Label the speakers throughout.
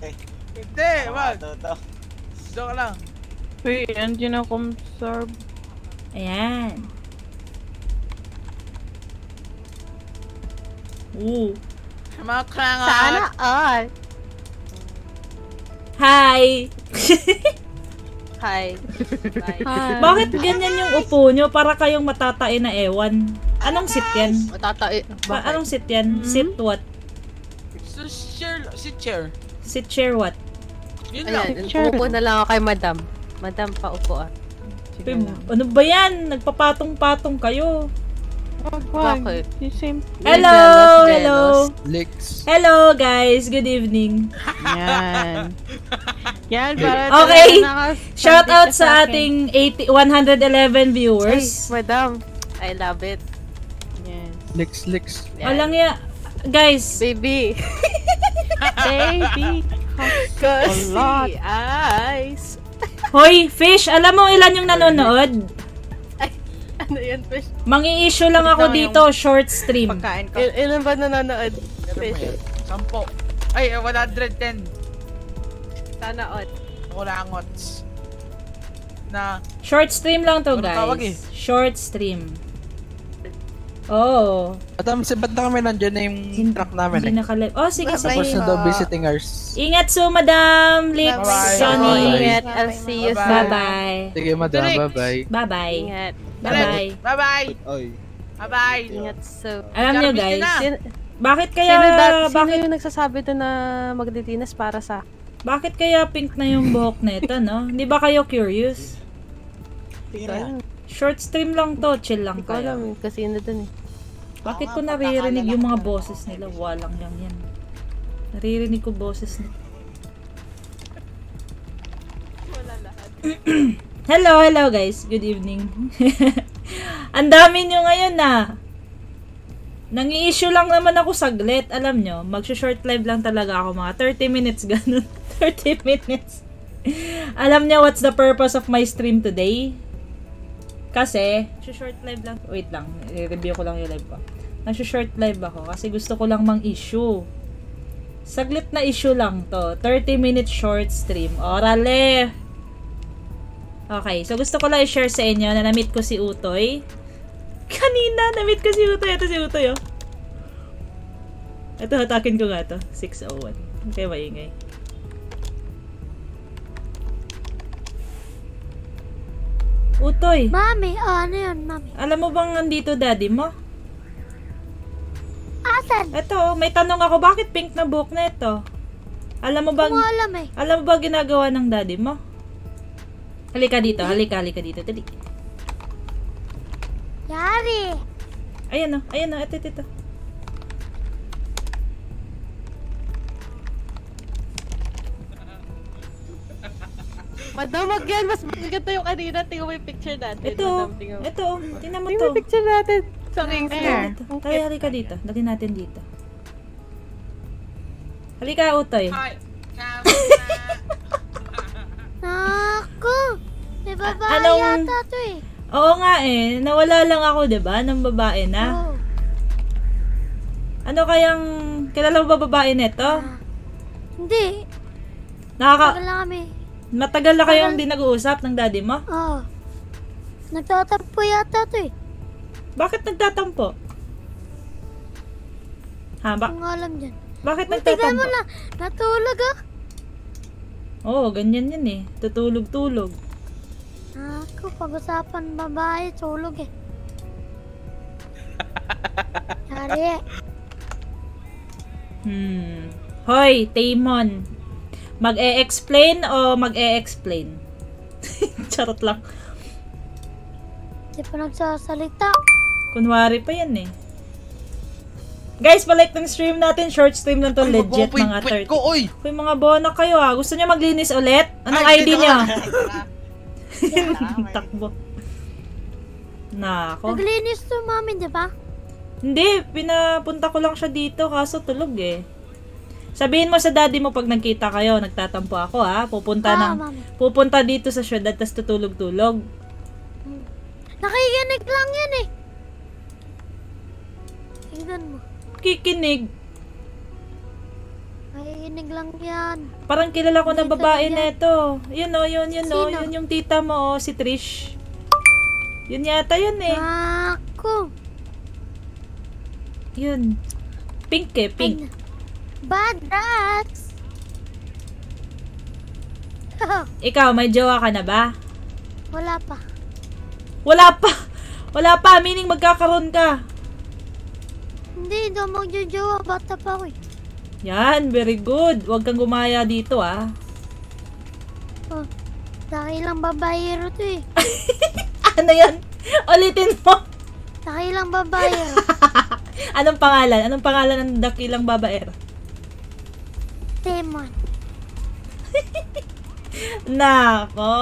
Speaker 1: Hindi, wag.
Speaker 2: Totoo.
Speaker 1: Joke lang.
Speaker 3: Uy, andiyan ako absorb.
Speaker 4: Ayan. Ooh.
Speaker 1: Mga krangat.
Speaker 5: Sana all.
Speaker 4: Hi!
Speaker 5: Hi.
Speaker 3: Hi.
Speaker 4: Bakit ganyan yung upo nyo? Para kayong matatain na ewan. Anong sit yan?
Speaker 5: Matatay.
Speaker 4: Ba, anong sit yan? Sit what?
Speaker 1: So, chair, si chair.
Speaker 4: Sit chair what?
Speaker 1: Yun lang.
Speaker 5: Ayan,
Speaker 3: Picture.
Speaker 5: umupo na lang ako kay madam. Madam, paupo ah.
Speaker 3: Sige
Speaker 4: Pim,
Speaker 3: lang.
Speaker 4: ano ba yan? Nagpapatong-patong kayo.
Speaker 3: Wag, wag.
Speaker 5: Bakit?
Speaker 3: The same.
Speaker 4: Hello!
Speaker 5: Jealous,
Speaker 4: Hello!
Speaker 6: Lex.
Speaker 4: Hello guys! Good evening.
Speaker 3: Yan. Yan, para
Speaker 4: Okay.
Speaker 3: talaga
Speaker 4: Shout out sa ating 80, 111
Speaker 5: Ay,
Speaker 4: viewers.
Speaker 5: madam. I love it.
Speaker 3: Yes.
Speaker 6: Lex, Lex.
Speaker 5: Yan.
Speaker 4: Walang ya... Guys,
Speaker 5: Baby.
Speaker 3: Baby.
Speaker 5: Cause
Speaker 3: lot.
Speaker 5: eyes.
Speaker 4: hoy, Fish, alam mo ilan yung nanonood?
Speaker 5: Ano yan, fish?
Speaker 4: Mangi-issue lang ako dito, short stream.
Speaker 3: Pagkain ko.
Speaker 5: Il- ilan ba nanonood? Fish.
Speaker 1: Sampo. Ay, 110.
Speaker 5: Sana all.
Speaker 1: Kulangots. Na,
Speaker 4: Short stream lang to,
Speaker 1: Ano tawag eh?
Speaker 4: guys. Short stream. Oh,
Speaker 6: Madam, si ba't na kami nandiyan na yung truck namin
Speaker 4: hindi
Speaker 6: eh?
Speaker 4: nakalive. Oh, sige,
Speaker 5: Bye-bye.
Speaker 6: Tapos
Speaker 4: sige.
Speaker 6: na daw visiting hours.
Speaker 4: Ingat so, Madam Lips,
Speaker 1: Bye-bye.
Speaker 6: Bye-bye.
Speaker 5: Ingat. I'll see you soon.
Speaker 4: Bye-bye.
Speaker 6: Sige, madam. Bye-bye.
Speaker 4: Bye-bye.
Speaker 5: Ingat.
Speaker 4: Bye-bye.
Speaker 1: bye-bye.
Speaker 2: Oy.
Speaker 1: Bye-bye.
Speaker 5: Ingat so.
Speaker 4: Alam nyo, guys.
Speaker 5: Sin-
Speaker 4: bakit kaya,
Speaker 5: sino, da- sino
Speaker 4: bakit,
Speaker 5: yung nagsasabi doon na magdidinas para sa...
Speaker 4: bakit kaya pink na yung buhok nito, no? Hindi ba kayo curious?
Speaker 2: Tingnan.
Speaker 4: Short stream lang to, chill lang
Speaker 5: Hindi ko alam
Speaker 4: kayo.
Speaker 5: kasi ano doon eh.
Speaker 4: Bakit ko naririnig yung mga boses nila? Walang yang yan. Naririnig ko boses nila. hello, hello guys. Good evening. Ang dami nyo ngayon na. Nangi-issue lang naman ako saglit. Alam nyo, mag-short live lang talaga ako. Mga 30 minutes, ganun. 30 minutes. Alam nyo what's the purpose of my stream today? Kasi, short live lang. Wait lang, i-review ko lang yung live ko. Nag-short live ako kasi gusto ko lang mang-issue. Saglit na issue lang to. 30 minute short stream. Orale! Okay, so gusto ko lang i-share sa inyo na na-meet ko si Utoy. Kanina, na-meet ko si Utoy. Ito si Utoy, oh. Ito, hatakin ko nga to. 601. Okay, maingay. Utoy,
Speaker 7: Mami, oh, ano yun, mami?
Speaker 4: alam mo bang nandito daddy mo?
Speaker 7: Asan?
Speaker 4: Eto, may tanong ako, bakit pink na buhok na ito? Alam mo bang,
Speaker 7: Kung alam eh.
Speaker 4: alam mo ba ginagawa ng daddy mo? Halika dito, halika, halika dito, dali.
Speaker 7: Yari.
Speaker 4: Ayan o, ayan o, ito, ito, ito.
Speaker 5: Madam, wag yan. Mas maganda yung kanina. Tingnan mo yung picture natin.
Speaker 4: Ito,
Speaker 5: Madam, tingnan mo.
Speaker 4: ito, tingnan mo
Speaker 5: picture natin. Sorry,
Speaker 4: Ayan,
Speaker 5: sir.
Speaker 4: dito. Kaya halika dito, dali natin dito. Halika, Utoy.
Speaker 1: Hi.
Speaker 7: Naku. May babae
Speaker 4: Anong-
Speaker 7: yata to eh.
Speaker 4: Oo nga eh, nawala lang ako, 'di ba ng babae na.
Speaker 7: Oh.
Speaker 4: Ano kayang, kilala mo ba babae nito?
Speaker 7: Hindi.
Speaker 4: Nakaka,
Speaker 7: lang kami.
Speaker 4: Matagal na kayong hindi nag-uusap ng daddy mo?
Speaker 7: Oh. Nagtatampo yata to eh.
Speaker 4: Bakit nagtatampo? Ha, ba-
Speaker 7: Kung alam dyan.
Speaker 4: bakit
Speaker 7: tignan
Speaker 4: nagtatampo?
Speaker 7: mo na. Natulog ah.
Speaker 4: Oo, ganyan yan eh. Tutulog-tulog.
Speaker 7: Naku, pag-usapan babae, tulog eh. Yari.
Speaker 4: Hmm. Hoy, Tamon. Mag-e-explain o mag-e-explain? Charot lang.
Speaker 7: Di pa nagsasalita.
Speaker 4: Kunwari pa yan eh. Guys, palike ng stream natin. Short stream lang to.
Speaker 1: Uy,
Speaker 4: Legit
Speaker 1: magpupuit-
Speaker 4: mga
Speaker 1: puit
Speaker 4: 30.
Speaker 1: ko, oy!
Speaker 4: Hoy, mga bona kayo ah. Gusto niyo maglinis ulit? Anong
Speaker 1: Ay,
Speaker 4: ID
Speaker 1: ka.
Speaker 4: Takbo. Nako.
Speaker 7: Naglinis to mami, di ba?
Speaker 4: Hindi, pinapunta ko lang siya dito kaso tulog eh. Sabihin mo sa daddy mo pag nagkita kayo, nagtatampo ako ha. Pupunta
Speaker 7: Ah,
Speaker 4: ng
Speaker 7: mami.
Speaker 4: pupunta dito sa syudad tas tutulog-tulog.
Speaker 7: Nakikinig lang yan eh. Tingnan mo.
Speaker 4: Kikinig.
Speaker 7: Makikinig lang yan.
Speaker 4: Parang kilala ko na babae
Speaker 7: na
Speaker 4: ito. Yun o, yun, yun o.
Speaker 7: Sino?
Speaker 4: Yun yung tita mo, oh, si Trish. Yun yata yun eh.
Speaker 7: Ako.
Speaker 4: Yun. Pink eh, pink.
Speaker 7: Ay, Bad rats.
Speaker 4: Ikaw, may jowa ka na ba?
Speaker 7: Wala pa.
Speaker 4: Wala pa. Wala pa, meaning magkakaroon ka.
Speaker 7: Hindi, ako magjojowa. Bata pa ako eh.
Speaker 4: Yan, very good. Huwag kang gumaya dito ah.
Speaker 7: Oh, dakilang babayero to eh.
Speaker 4: Ano yan? Ulitin mo.
Speaker 7: Dakilang babayero.
Speaker 4: Anong pangalan? Anong pangalan ng dakilang babaer?
Speaker 7: Demon.
Speaker 4: Nako.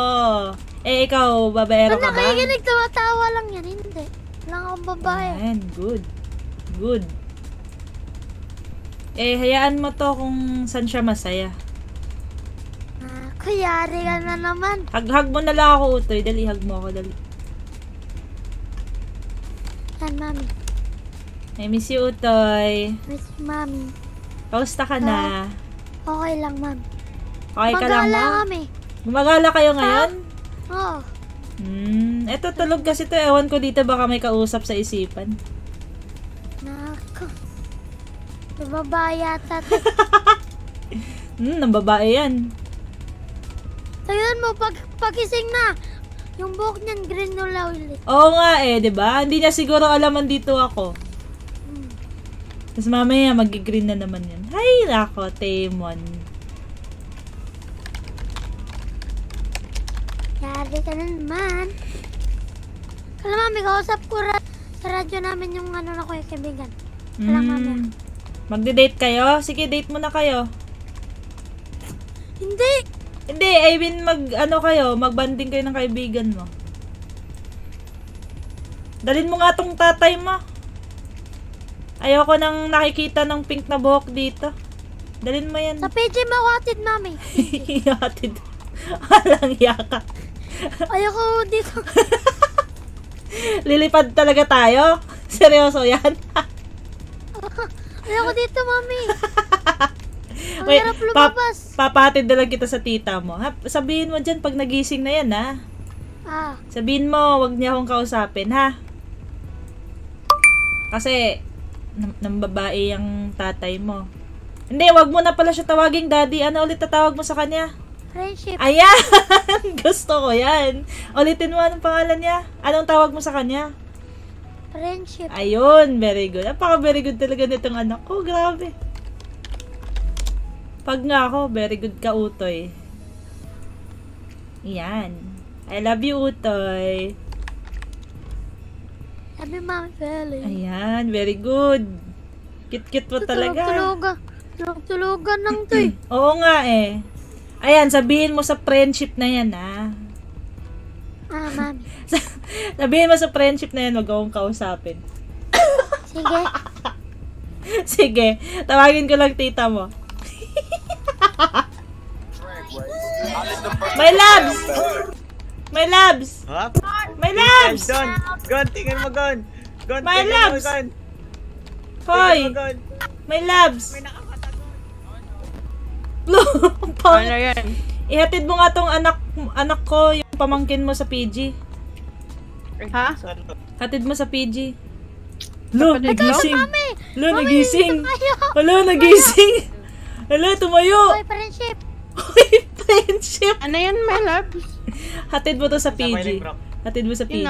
Speaker 4: Eh, ikaw, babaero
Speaker 7: Ano
Speaker 4: ka ba?
Speaker 7: nakikinig, tumatawa lang yan. Hindi. Lang akong babae.
Speaker 4: Yan, good. Good. Eh, hayaan mo to kung saan siya masaya.
Speaker 7: Ah, kuyari ka na naman.
Speaker 4: Hag-hag mo na lang ako, Utoy. Dali, hag mo ako, dali.
Speaker 7: Yan, mami.
Speaker 4: I miss you, Utoy.
Speaker 7: Miss mami.
Speaker 4: Pausta ka na?
Speaker 7: Okay lang, mami.
Speaker 4: Okay ka lang,
Speaker 7: Magala
Speaker 4: ma?
Speaker 7: kami.
Speaker 4: Gumagala kayo ngayon?
Speaker 7: Oo.
Speaker 4: Hmm, eto tulog kasi to. Ewan ko dito baka may kausap sa isipan.
Speaker 7: Nako. May babae yata. to.
Speaker 4: Hmm, ng babae yan.
Speaker 7: Tingnan mo, pag pagising na. Yung buhok niyan, green na ulit.
Speaker 4: Oo nga eh, 'di ba? Hindi niya siguro alaman dito ako. Tapos mamaya mag-green na naman yan. Hay, nako, Temon.
Speaker 7: Yari ka na naman. Kala mami, kausap ko ra- sa radyo namin yung ano na ko yung kaibigan. Wala, mami.
Speaker 4: Hmm. Magde-date kayo? Sige, date muna kayo.
Speaker 7: Hindi!
Speaker 4: Hindi, I mean mag ano kayo, magbanding kayo ng kaibigan mo. Dalin mo nga tong tatay mo. Ayoko nang nakikita ng pink na buhok dito. Dalin mo yan.
Speaker 7: Sa PJ Mawatid, mami.
Speaker 4: Ihatid. Walang yaka.
Speaker 7: Ayoko dito.
Speaker 4: Lilipad talaga tayo? Seryoso yan?
Speaker 7: Ayoko dito, mami. Ang
Speaker 4: Wait,
Speaker 7: hirap lumabas.
Speaker 4: papatid na lang kita sa tita mo. Ha? Sabihin mo dyan pag nagising na yan, ha?
Speaker 7: Ah,
Speaker 4: Sabihin mo, wag niya akong kausapin, ha? Kasi, nam- nang babae yung tatay mo. Hindi, wag mo na pala siya tawaging daddy. Ano ulit tatawag mo sa kanya?
Speaker 7: friendship.
Speaker 4: Ayan! Gusto ko yan. Ulitin mo anong pangalan niya. Anong tawag mo sa kanya?
Speaker 7: Friendship.
Speaker 4: Ayun, very good. Napaka very good talaga nitong anak ko. Grabe. Pag nga ako, very good ka, Utoy. Yan. I love you, Utoy.
Speaker 7: Sabi mami, Feli.
Speaker 4: Ayan, very good. Cute-cute mo talaga.
Speaker 7: Tulog-tulogan. Tulog-tulogan lang to eh.
Speaker 4: Oo nga eh. Ayan, sabihin mo sa friendship na yan, ah.
Speaker 7: Ah, mami.
Speaker 4: sabihin mo sa friendship na yan, wag akong kausapin.
Speaker 7: Sige.
Speaker 4: Sige, tawagin ko lang tita mo. My loves! My loves!
Speaker 8: Ha?
Speaker 4: My loves!
Speaker 8: Gon! Gon! Tingnan mo, Gon! Gon!
Speaker 4: My
Speaker 8: tingnan mo,
Speaker 4: loves!
Speaker 8: Gon!
Speaker 4: Hoy!
Speaker 8: Tingnan mo, Gon!
Speaker 4: My loves!
Speaker 3: Ano yan?
Speaker 4: Ihatid mo nga tong anak anak ko, yung pamangkin mo sa PG.
Speaker 3: Ha?
Speaker 4: Hatid mo sa PG. Lo, nagising. Lo, nagising. Alo, nagising. Alo, tumayo.
Speaker 7: Hoy, friendship.
Speaker 4: Hoy, friendship.
Speaker 3: Ano yan, my loves?
Speaker 4: Hatid mo to sa PG. Hatid mo sa PG.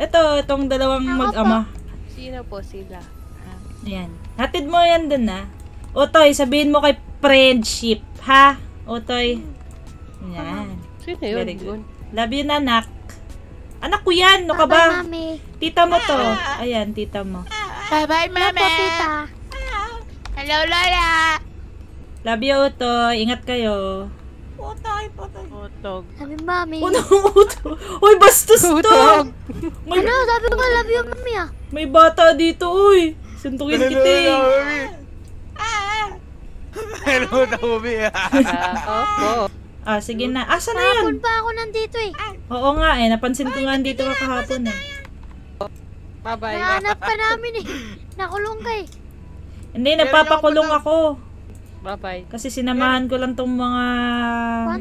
Speaker 4: Ito, itong dalawang
Speaker 7: Ako
Speaker 4: mag-ama.
Speaker 5: Sino po sila?
Speaker 4: Ayan. Hatid mo yan dun na. Otoy, sabihin mo kay friendship, ha? Otoy. Yan.
Speaker 5: Sino yun?
Speaker 4: Very good. Love you, nanak. Anak ko yan, no ka
Speaker 7: Bye,
Speaker 4: ba?
Speaker 7: mami.
Speaker 4: Tita mo to. Ayan, tita mo.
Speaker 5: Bye-bye,
Speaker 7: Hello po, tita.
Speaker 5: Hello, Lola!
Speaker 4: Love you, Otoy. Ingat kayo.
Speaker 3: Utog.
Speaker 7: Sabi mami.
Speaker 4: Unang uto. Uy, bastos to. May,
Speaker 7: Ano? Sabi ko, love you, mami ah.
Speaker 4: may bata dito, uy. Suntukin kita eh.
Speaker 8: Hello, Naomi!
Speaker 5: Opo.
Speaker 4: Ah, sige na. Asa na yun?
Speaker 7: Hapon pa ako nandito eh.
Speaker 4: Oo nga eh. Napansin ko nga dito ka kahapon eh.
Speaker 5: Bye-bye.
Speaker 7: Nahanap ka namin eh. Nakulong ka eh.
Speaker 4: Hindi, nagpapakulong ako.
Speaker 3: Bye-bye.
Speaker 4: Kasi sinamahan ko lang tong mga...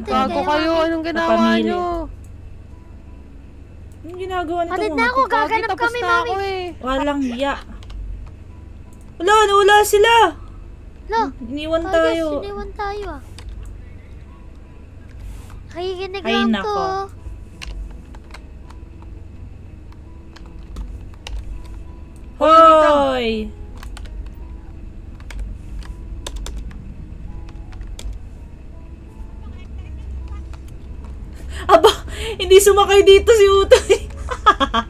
Speaker 5: Gago kayo, anong ginawa
Speaker 4: Kapamilya.
Speaker 5: nyo?
Speaker 4: Anong ginagawa nito
Speaker 7: Hatid
Speaker 4: mga
Speaker 7: na ako, gaganap
Speaker 5: Tapos
Speaker 7: kami,
Speaker 5: na
Speaker 7: mami.
Speaker 5: ako eh.
Speaker 4: Walang hiya. Wala, nawala sila.
Speaker 7: Lo,
Speaker 4: Iniwan
Speaker 7: tayo.
Speaker 4: tayo.
Speaker 7: Siniwan tayo ah. Nakikinig
Speaker 4: Ay,
Speaker 7: lang
Speaker 4: nako.
Speaker 7: to.
Speaker 4: Hoy! Aba, hindi sumakay dito si Utoy.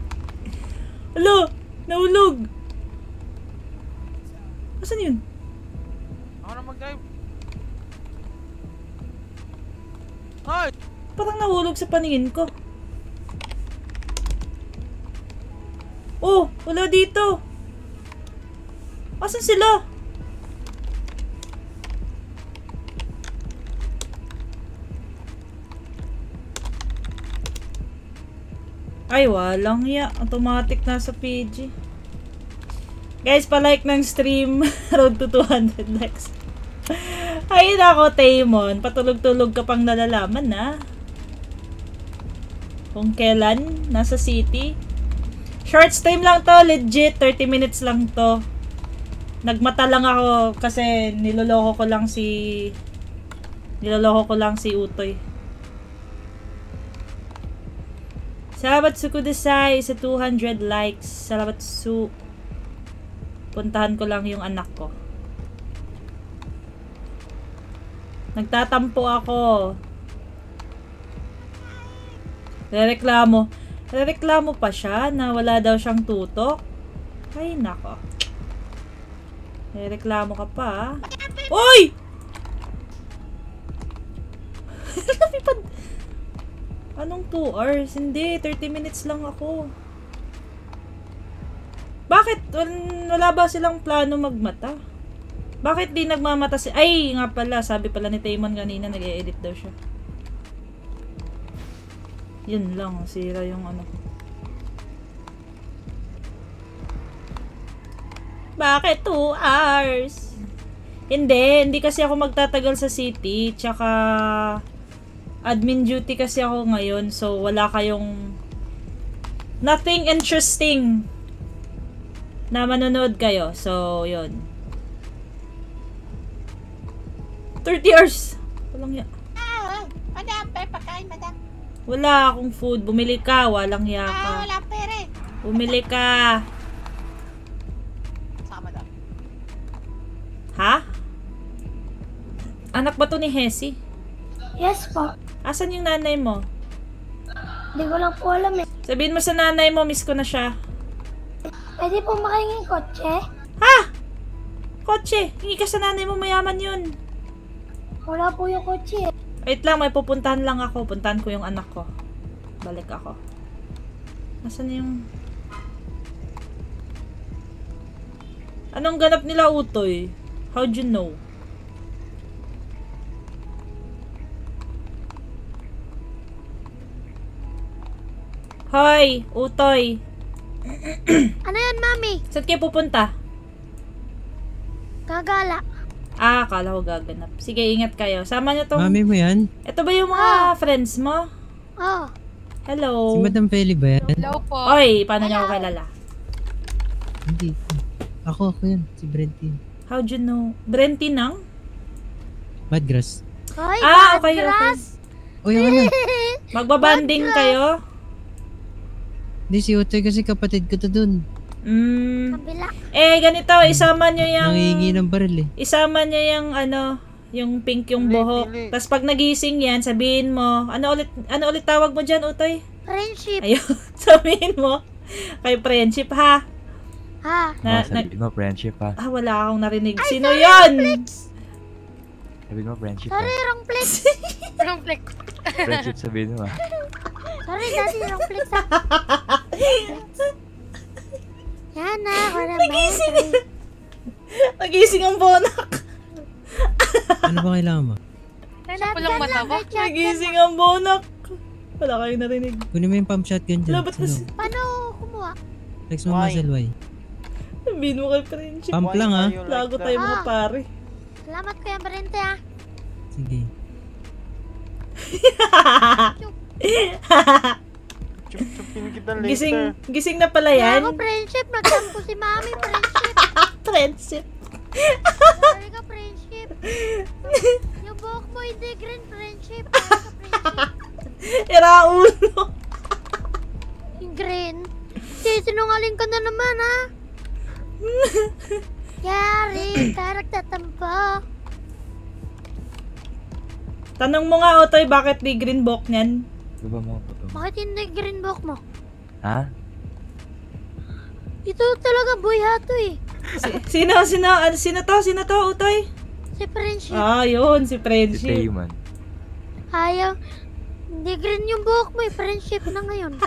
Speaker 4: Alo, nahulog. Asan yun?
Speaker 1: Ako na mag-drive. Ay!
Speaker 4: Parang nahulog sa paningin ko. Oh, wala dito. Asan sila? Ay, walang ya. Automatic na sa PG. Guys, pa-like ng stream. Road to 200 likes. Ay, nako, Taymon. Patulog-tulog ka pang nalalaman, na. Kung kailan, nasa city. Short stream lang to, legit. 30 minutes lang to. Nagmata lang ako kasi niloloko ko lang si... Niloloko ko lang si Utoy. Salamat su kudasay sa 200 likes. Salamat su. Puntahan ko lang yung anak ko. Nagtatampo ako. Rereklamo. Rereklamo pa siya na wala daw siyang tutok. Ay, nako. Rereklamo ka pa. ah. Uy! Lumipad. Anong 2 hours? Hindi, 30 minutes lang ako. Bakit? Wal- Wala ba silang plano magmata? Bakit di nagmamata si... Ay, nga pala. Sabi pala ni Taymon kanina, nag-e-edit daw siya. Yun lang. Sira yung ano. Bakit 2 hours? Hindi. Hindi kasi ako magtatagal sa city. Tsaka... Admin duty kasi ako ngayon. So, wala kayong... Nothing interesting na manonood kayo. So, yun. 30 hours! Walang ya.
Speaker 7: Madam, pe, pagkain, madam.
Speaker 4: Wala akong food. Bumili ka. Walang ya ka.
Speaker 7: wala pere.
Speaker 4: Bumili ka.
Speaker 1: Saka madam.
Speaker 4: Ha? Anak ba to ni Hesi?
Speaker 7: Yes po.
Speaker 4: Asan yung nanay mo?
Speaker 7: Hindi ko lang po alam eh.
Speaker 4: Sabihin mo sa nanay mo, miss ko na siya.
Speaker 7: Pwede po makingin kotse?
Speaker 4: Ha? Kotse, hingi ka sa nanay mo, mayaman yun.
Speaker 7: Wala po yung kotse eh.
Speaker 4: Wait lang, may pupuntahan lang ako. Puntahan ko yung anak ko. Balik ako. Nasaan yung... Anong ganap nila, Utoy? How'd you know? Hoy, Utoy.
Speaker 7: Ano yan, mami?
Speaker 4: Saan kayo pupunta?
Speaker 7: Gagala.
Speaker 4: Ah, akala ko gaganap. Sige, ingat kayo. Sama niyo tong...
Speaker 2: Mami mo yan?
Speaker 4: Ito ba yung mga friends mo?
Speaker 7: Oh.
Speaker 4: Hello.
Speaker 2: Si Madam Feli ba yan?
Speaker 5: Hello po.
Speaker 4: Oy, paano niya ako kilala?
Speaker 2: Hindi. Ako, ako yan. Si Brentin.
Speaker 4: How'd you know? Brenti nang?
Speaker 2: Madgrass.
Speaker 7: Hoy,
Speaker 4: Ah, okay, okay.
Speaker 7: Badras.
Speaker 2: Uy, na.
Speaker 4: Magbabanding kayo?
Speaker 2: Hindi, si Utoy kasi kapatid ko to dun.
Speaker 4: Mm.
Speaker 7: Kabila.
Speaker 4: Eh, ganito, isama nyo yung...
Speaker 2: Nangihingi ng baril eh.
Speaker 4: Isama nyo yung ano, yung pink yung buhok. Tapos pag nagising yan, sabihin mo, ano ulit, ano ulit tawag mo dyan, Utoy?
Speaker 7: Friendship.
Speaker 4: Ayun, sabihin mo, kay friendship ha.
Speaker 7: Ha?
Speaker 4: Na,
Speaker 9: oh,
Speaker 4: na,
Speaker 9: sabihin mo friendship ha.
Speaker 4: ah, wala akong narinig. Sino yan?
Speaker 9: Sabihin mo friendship
Speaker 7: Sorry,
Speaker 9: ha.
Speaker 7: wrong flex.
Speaker 5: Wrong flex.
Speaker 9: Friendship sabihin mo ha.
Speaker 7: Sorry, daddy, wrong flex. ah. Yan na, ako na
Speaker 4: Nagising. Nagising ang bonak.
Speaker 2: Ano ba kailangan mo?
Speaker 5: Kaya po lang mata ko.
Speaker 4: Nagising ang bonak. Wala kayong narinig.
Speaker 2: Kunin mo yung pump shotgun dyan.
Speaker 4: Wala, ba't
Speaker 2: Sa
Speaker 4: nas...
Speaker 2: loob.
Speaker 7: Paano kumuha?
Speaker 2: Flex mo muscle, why?
Speaker 4: Sabihin mo kay friendship.
Speaker 2: Pump lang ah.
Speaker 1: You like
Speaker 4: Lago tayo mga
Speaker 7: Ah.
Speaker 4: pare.
Speaker 7: Salamat Kuya Brente ah.
Speaker 2: Sige.
Speaker 8: Chup-chupin kita later.
Speaker 4: gising, gising na pala yan.
Speaker 7: ako friendship. Nagtampo si Mami. Friendship.
Speaker 4: Friendship.
Speaker 7: Sorry ka friendship. Yung buhok mo hindi green friendship. Sorry ka friendship.
Speaker 4: Iraulo.
Speaker 7: Yung green. Sisinungaling ka na naman ha. Yari, tarak tatampo.
Speaker 4: Tanong mo nga, Otoy, bakit di green book niyan?
Speaker 9: Di ba mga puto?
Speaker 7: Bakit hindi green buhok mo?
Speaker 9: Ha?
Speaker 7: Ito talaga boy hato eh.
Speaker 4: Si- sino, sino, ano, sino to? Sino to, Otoy?
Speaker 7: Si friendship.
Speaker 4: Ah, yun, si
Speaker 9: Si
Speaker 4: Friendship.
Speaker 9: Tayo man.
Speaker 7: Ayaw. Hindi green yung buhok mo eh. Friendship na ngayon.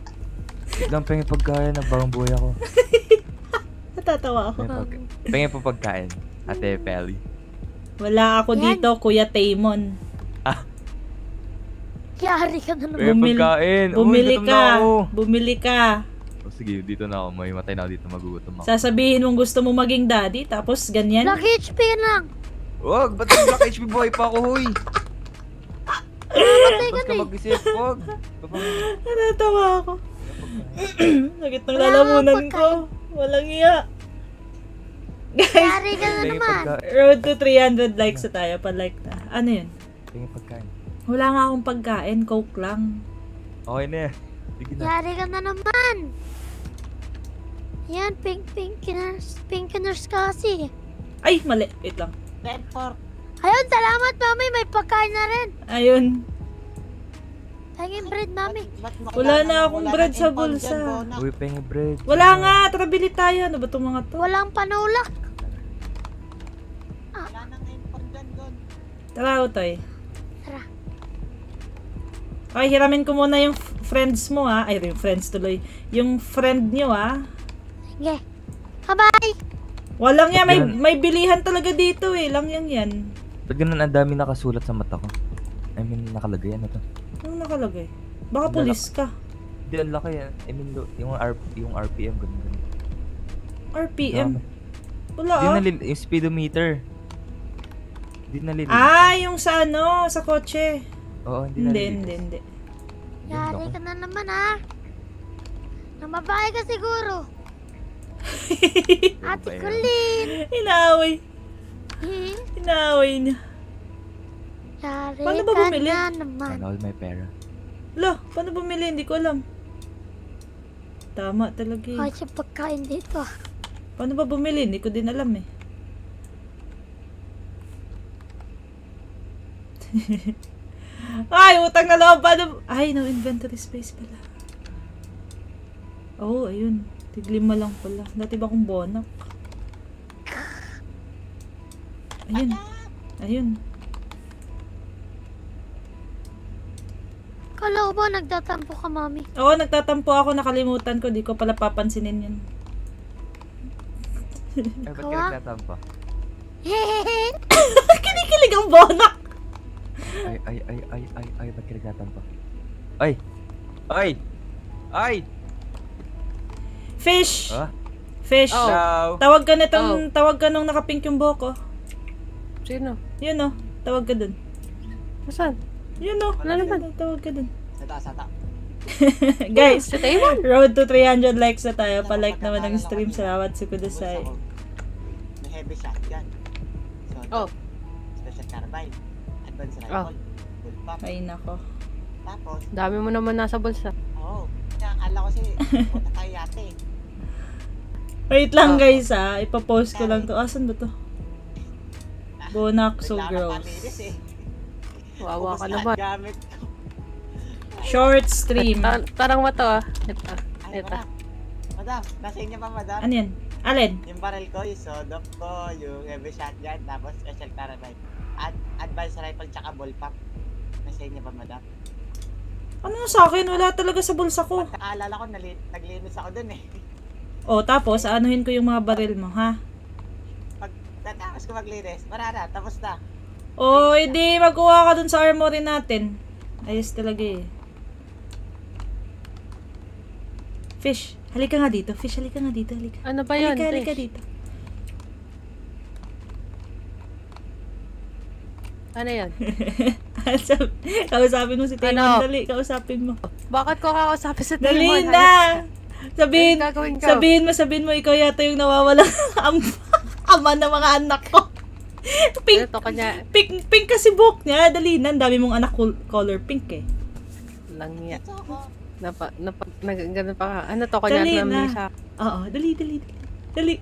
Speaker 9: Biglang pengen pagkain ng bagong buhay ako.
Speaker 4: Natatawa ako.
Speaker 9: Pengen, pag... pengen po pagkain. Ate Pelly.
Speaker 4: Wala ako
Speaker 7: Yan.
Speaker 4: dito, Kuya Taymon.
Speaker 7: Yari ka na naman.
Speaker 9: Pengen
Speaker 4: Bumili-
Speaker 9: pagkain. Uy,
Speaker 4: Bumili
Speaker 9: na
Speaker 4: ka. Bumili ka.
Speaker 9: Oh, sige, dito na ako. May matay na ako dito. Magugutom ako.
Speaker 4: Sasabihin mong gusto mo maging daddy, tapos ganyan.
Speaker 7: Black HP ka lang.
Speaker 9: Wag! Ba't yung Black HP boy pa ako, huy?
Speaker 7: Mamatay ka na eh.
Speaker 9: mag-isip, wag.
Speaker 4: Natatawa ako. Sakit ng lalamunan ko. Walang iya. Guys,
Speaker 7: Yari ka na naman.
Speaker 4: road to 300 likes na tayo. Pa-like na. Ano yun? Wala nga akong pagkain. Coke lang.
Speaker 9: Okay na eh. Sige na.
Speaker 7: Yari ka na naman. Yan, pink pinkiners. Pinkiners kasi.
Speaker 4: Ay, mali. Wait lang.
Speaker 7: Ayun, salamat mami. May pagkain na rin.
Speaker 4: Ayun.
Speaker 7: Tangin bread mami.
Speaker 4: Wala na akong bread sa bulsa.
Speaker 9: Uy, pengen bread.
Speaker 4: Wala nga. Tara, bili tayo. Ano ba itong mga to?
Speaker 7: Walang panulak.
Speaker 4: Tara, Utoy. Okay, hiramin ko muna yung friends mo ha. Ay, yung friends tuloy. Yung friend nyo ha.
Speaker 7: Sige. Bye-bye.
Speaker 4: Walang yan. May, may bilihan talaga dito eh. Lang yan yan.
Speaker 9: Ba't ganun ang dami nakasulat sa mata ko? I mean, nakalagay. Ano to?
Speaker 4: Anong nakalagay? Baka
Speaker 9: Lalak-
Speaker 4: pulis ka.
Speaker 9: Hindi, ang laki yan. I mean, yung, R yung RPM, ganun ganun.
Speaker 4: RPM. Wala
Speaker 9: Hindi
Speaker 4: ah.
Speaker 9: nalil- yung speedometer. Hindi nalilin.
Speaker 4: Ah, yung sa ano, sa kotse.
Speaker 9: Oo, hindi
Speaker 4: Hindi,
Speaker 9: nalilinis.
Speaker 4: hindi, hindi.
Speaker 9: Yun,
Speaker 7: Yari ka na naman ha. Nang babae ka siguro. Ate
Speaker 9: Babae.
Speaker 7: Colleen.
Speaker 4: Inaaway.
Speaker 7: Eh,
Speaker 4: Inaaway niya.
Speaker 7: Yari
Speaker 4: Paano ba
Speaker 7: ka
Speaker 4: bumili?
Speaker 7: na naman.
Speaker 9: Sana all my pera.
Speaker 4: Lo, paano bumili? Hindi ko alam. Tama talaga eh.
Speaker 7: Kasi pagkain dito. ah.
Speaker 4: Paano ba bumili? Hindi ko din alam eh. Ay, utang na loob. Paano? Ay, no inventory space pala. Oh, ayun. Tiglima lang pala. Dati ba akong bonak? Ayun. Ayun.
Speaker 7: Kala ko ba nagtatampo ka, mami?
Speaker 4: Oo, nagtatampo ako. Nakalimutan ko. Di ko pala papansinin yan.
Speaker 9: Ay, ba't ka?
Speaker 7: Hehehe.
Speaker 4: Kinikilig ang bonak!
Speaker 9: Ay, ay, ay, ay, ay, ay, ba't ka nagtatampa? Ay! Ay! Ay!
Speaker 4: Fish!
Speaker 9: Ah?
Speaker 4: Fish!
Speaker 3: Oh.
Speaker 9: Hello?
Speaker 4: Tawag ka nitong, tawag ka nung nakapink yung buhok ko.
Speaker 3: Sino?
Speaker 4: Yun oh, tawag ka dun.
Speaker 3: Saan?
Speaker 4: Yun oh,
Speaker 3: Wala naman.
Speaker 4: tawag ka dun.
Speaker 8: Sata, sata.
Speaker 4: Guys,
Speaker 3: Si Taymon.
Speaker 4: road to 300 likes na tayo. Pa-like naman ng stream. Salamat sa kudasay.
Speaker 8: May heavy shotgun. So,
Speaker 3: Oh.
Speaker 8: Special carbine. Advanced
Speaker 3: Oh.
Speaker 8: rifle. Bullpup.
Speaker 4: Ay nako.
Speaker 8: Tapos,
Speaker 3: Dami mo naman nasa bulsa.
Speaker 8: oo. Oh, kaya akala ko si punta tayo yate.
Speaker 4: Wait lang guys ha, ipapost ko lang to. Asan ba to? Bonak so
Speaker 8: Bigla ka
Speaker 4: gross.
Speaker 8: pamilis eh.
Speaker 3: Wawa ka naman.
Speaker 8: gamit.
Speaker 4: Short stream.
Speaker 3: Ta- tarang mo to ah. Ito.
Speaker 8: Ay,
Speaker 3: Ito.
Speaker 8: madam. Madam, nasa inyo pa, madam?
Speaker 4: Ano yan? Alin?
Speaker 8: Yung barrel ko, yung sodok ko, yung heavy shotgun, tapos special carbine. Ad advanced rifle, tsaka bullpup. Nasa inyo pa, madam?
Speaker 4: Ano sa akin? Wala talaga sa bulsa ko.
Speaker 8: Nakaalala ko, naglinis ako dun eh.
Speaker 4: O tapos, anuhin ko yung mga baril mo, ha?
Speaker 8: Pag tatapos ko maglinis, marana, tapos na.
Speaker 4: O, edi magkuha ka dun sa armory natin. Ayos talaga eh. Fish, halika nga dito. Fish, halika nga dito. Halika.
Speaker 3: Ano ba yun?
Speaker 4: Halika, halika dito.
Speaker 3: Ano yan?
Speaker 4: Kausapin mo si Taymon,
Speaker 3: Ano?
Speaker 4: dali, kausapin mo.
Speaker 3: Bakit ko kakausapin sa
Speaker 4: Dali
Speaker 3: Demon?
Speaker 4: na! Sabihin, sabihin mo, sabihin mo, ikaw yata yung nawawala am ama ng mga anak ko.
Speaker 3: Ano
Speaker 4: Pink,
Speaker 3: to kanya?
Speaker 4: pink, pink kasi buhok niya. Dali na, ang dami mong anak col- color pink eh.
Speaker 3: Lang niya. Napa, napa, nag, ganun pa ka. Ano to kanya?
Speaker 4: Dali na. Oo, dali, dali, dali. Dali.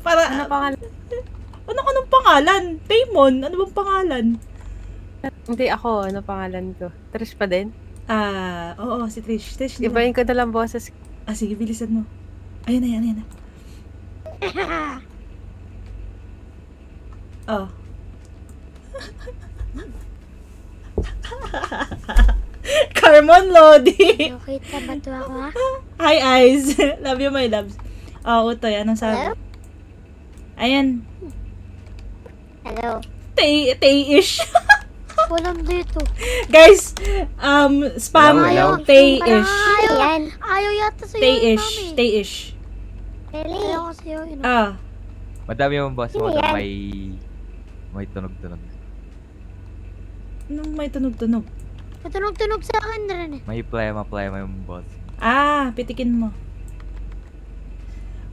Speaker 4: Para,
Speaker 3: Ano pangalan?
Speaker 4: ano, anong pangalan? Taymon, ano bang pangalan?
Speaker 3: Hindi ako. Ano pangalan ko? Trish pa din?
Speaker 4: Ah, oo, si Trish. Trish, di ba?
Speaker 3: Ibahin ko na lang boses.
Speaker 4: Ah, sige, bilisan mo. Ayun na, ayun na, ayun na. Oh. Carmon Lodi.
Speaker 10: Okay, tama to ako ha?
Speaker 4: Hi, eyes. Love you, my loves. Oh, Utoy, anong sabi? Ayan.
Speaker 10: Hello.
Speaker 4: Tay, tay-ish.
Speaker 10: Walang dito.
Speaker 4: Guys, um, spam tay-ish.
Speaker 10: Ayaw, ayaw yata sa'yo
Speaker 4: Tay-ish. Tay-ish.
Speaker 10: Really? Ayaw ko sa'yo yun.
Speaker 4: Ah,
Speaker 9: Madami yung boss mo na may... May tunog-tunog.
Speaker 4: anong may tunog-tunog?
Speaker 10: Matunog-tunog sa akin rin eh.
Speaker 9: May plema-plema yung boss.
Speaker 4: Ah, pitikin mo.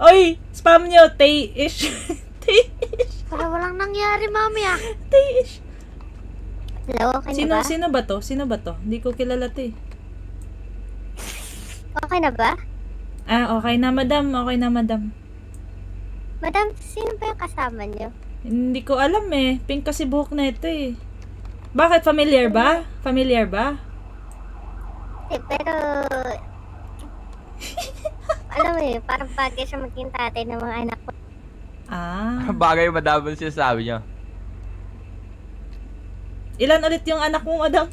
Speaker 4: Oy, spam nyo, tay-ish. tay-ish.
Speaker 10: Para walang nangyari, mami ah.
Speaker 4: Tay-ish.
Speaker 10: Hello, okay
Speaker 4: Sino, sino ba to? Sino ba to? Hindi ko kilala to eh.
Speaker 10: Okay na ba?
Speaker 4: Ah, okay na madam. Okay na madam.
Speaker 10: Madam, sino ba yung kasama niyo?
Speaker 4: Hindi ko alam eh. Pink kasi buhok na ito eh. Bakit? Familiar ba? Familiar ba?
Speaker 10: Eh, pero... alam mo yun, parang bagay siya maging tatay ng mga anak ko.
Speaker 4: Ah.
Speaker 9: Bagay yung madami siya sabi niya.
Speaker 4: Ilan ulit yung anak mo, madam?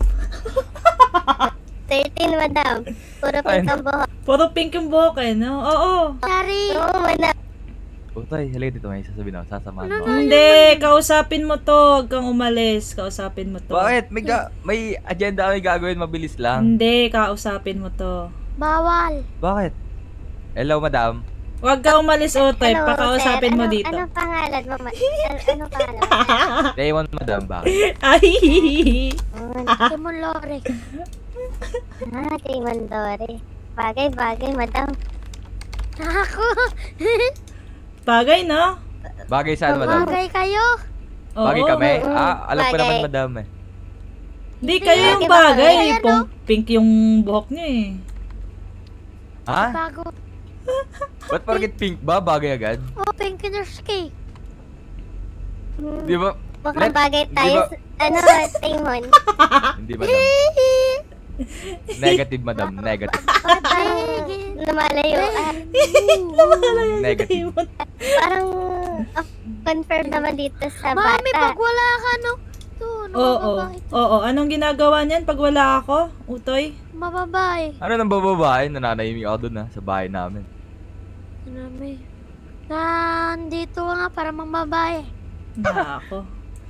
Speaker 10: 13, madam. Puro pink ang buhok.
Speaker 4: Puro pink yung buhok eh, no? Oo.
Speaker 10: Sorry. Oo, madam.
Speaker 9: Utay, halika dito. May sasabihin ako. Sasamahan mo. ako.
Speaker 4: Hindi, kausapin mo to. Huwag kang umalis. Kausapin mo to.
Speaker 9: Bakit? May, ga- may agenda kami gagawin. Mabilis lang.
Speaker 4: Hindi, kausapin mo to.
Speaker 10: Bawal.
Speaker 9: Bakit? Hello, madam.
Speaker 4: Huwag ka umalis, Otoy.
Speaker 10: Hello,
Speaker 4: Pakausapin
Speaker 10: sir.
Speaker 4: mo
Speaker 10: Ano-
Speaker 4: dito.
Speaker 10: Anong pangalan mo? ma- Ano, anong pangalan mo?
Speaker 9: Damon, madam. Bakit?
Speaker 4: Ay!
Speaker 10: Timon Lore. Ah, Timon Lore. Bagay, bagay, madam. Ako.
Speaker 4: Bagay, no?
Speaker 9: Bagay saan, madam?
Speaker 10: Bagay kayo.
Speaker 4: Oo.
Speaker 9: Bagay kami?
Speaker 10: oo.
Speaker 9: Ah, alam ko
Speaker 10: Bagay.
Speaker 9: naman, madam eh.
Speaker 4: Hindi, kayo yung
Speaker 10: Bagay ba
Speaker 4: bagay. Pong, pink yung buhok niya eh.
Speaker 9: Ha?
Speaker 10: Bago.
Speaker 9: Ba't parang pink ba? Bagay agad?
Speaker 10: Oh, pink in your skin.
Speaker 9: Di ba?
Speaker 10: Mukhang
Speaker 9: Let-
Speaker 10: bagay
Speaker 9: di
Speaker 10: tayo.
Speaker 9: ba-
Speaker 10: sa- Ano, Timon?
Speaker 9: Hindi, madam. Negative, madam. Negative.
Speaker 10: Bakit tayo lumalayo? Ah,
Speaker 9: Negative.
Speaker 10: parang ah, confirm naman dito sa bata.
Speaker 7: Mami, pag wala ka, no? Ito,
Speaker 4: Oo. Oo. Anong ginagawa niyan pag wala ako, Utoy?
Speaker 7: Mababay.
Speaker 9: Ano nang bababae? Nananahimik ako dun ha, sa bahay namin.
Speaker 7: Mami. Nandito nga para mambabae.
Speaker 4: Na ako.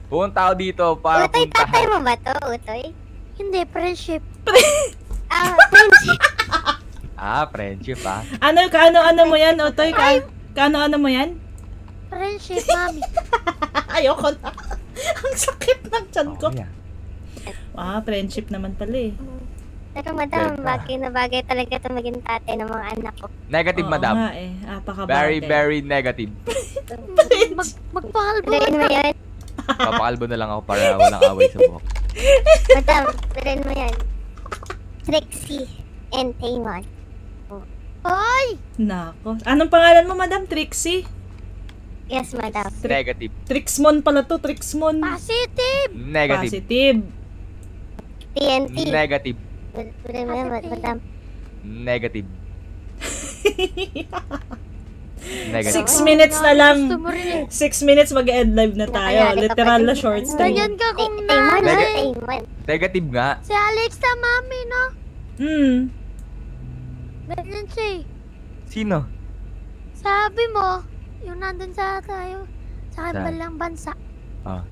Speaker 9: Pumunta ako dito para
Speaker 10: Utoy, tatay
Speaker 9: puntahan.
Speaker 10: mo ba to, Utoy?
Speaker 7: Hindi, friendship.
Speaker 10: Ah, friendship.
Speaker 9: Ah, friendship ah.
Speaker 4: Ano, kaano-ano mo yan, Utoy? Ka kaano-ano mo yan?
Speaker 7: Friendship, mami.
Speaker 4: Ayoko na. Ang sakit ng tiyan ko.
Speaker 9: Okay ah.
Speaker 4: Ah, friendship naman pala eh.
Speaker 10: Pero madam,
Speaker 9: Ganda.
Speaker 10: bagay na bagay talaga ito maging tatay ng mga anak ko.
Speaker 9: Negative,
Speaker 4: Oo
Speaker 9: madam.
Speaker 4: nga eh. Apakabate.
Speaker 9: Very, very negative.
Speaker 7: Mag, magpakalbo
Speaker 10: Tuloyin mo yan.
Speaker 9: Papakalbo na lang ako para walang away sa buhok.
Speaker 10: Madam, tuloyin mo yan. Trixie and Tamon.
Speaker 7: Ay!
Speaker 4: Nako. Anong pangalan mo, Madam? Trixie?
Speaker 10: Yes, madam.
Speaker 9: Negative.
Speaker 4: Trixmon pala to, Trixmon.
Speaker 7: Positive!
Speaker 9: Negative.
Speaker 4: Positive.
Speaker 10: TNT.
Speaker 9: Negative.
Speaker 10: Tuloyin mo yan, madam.
Speaker 9: Negative. Negative.
Speaker 4: Six minutes na lang.
Speaker 7: Eh.
Speaker 4: Six minutes mag-end live na tayo. Literal na short stream.
Speaker 7: Ganyan ka kung nanay.
Speaker 10: Tamon.
Speaker 9: Negative nga.
Speaker 7: Si Alex na mami, no?
Speaker 4: Hmm.
Speaker 7: Ganyan siya eh.
Speaker 9: Sino?
Speaker 7: Sabi mo, yung nandun sa tayo, sa
Speaker 9: Saan?
Speaker 7: kabilang bansa.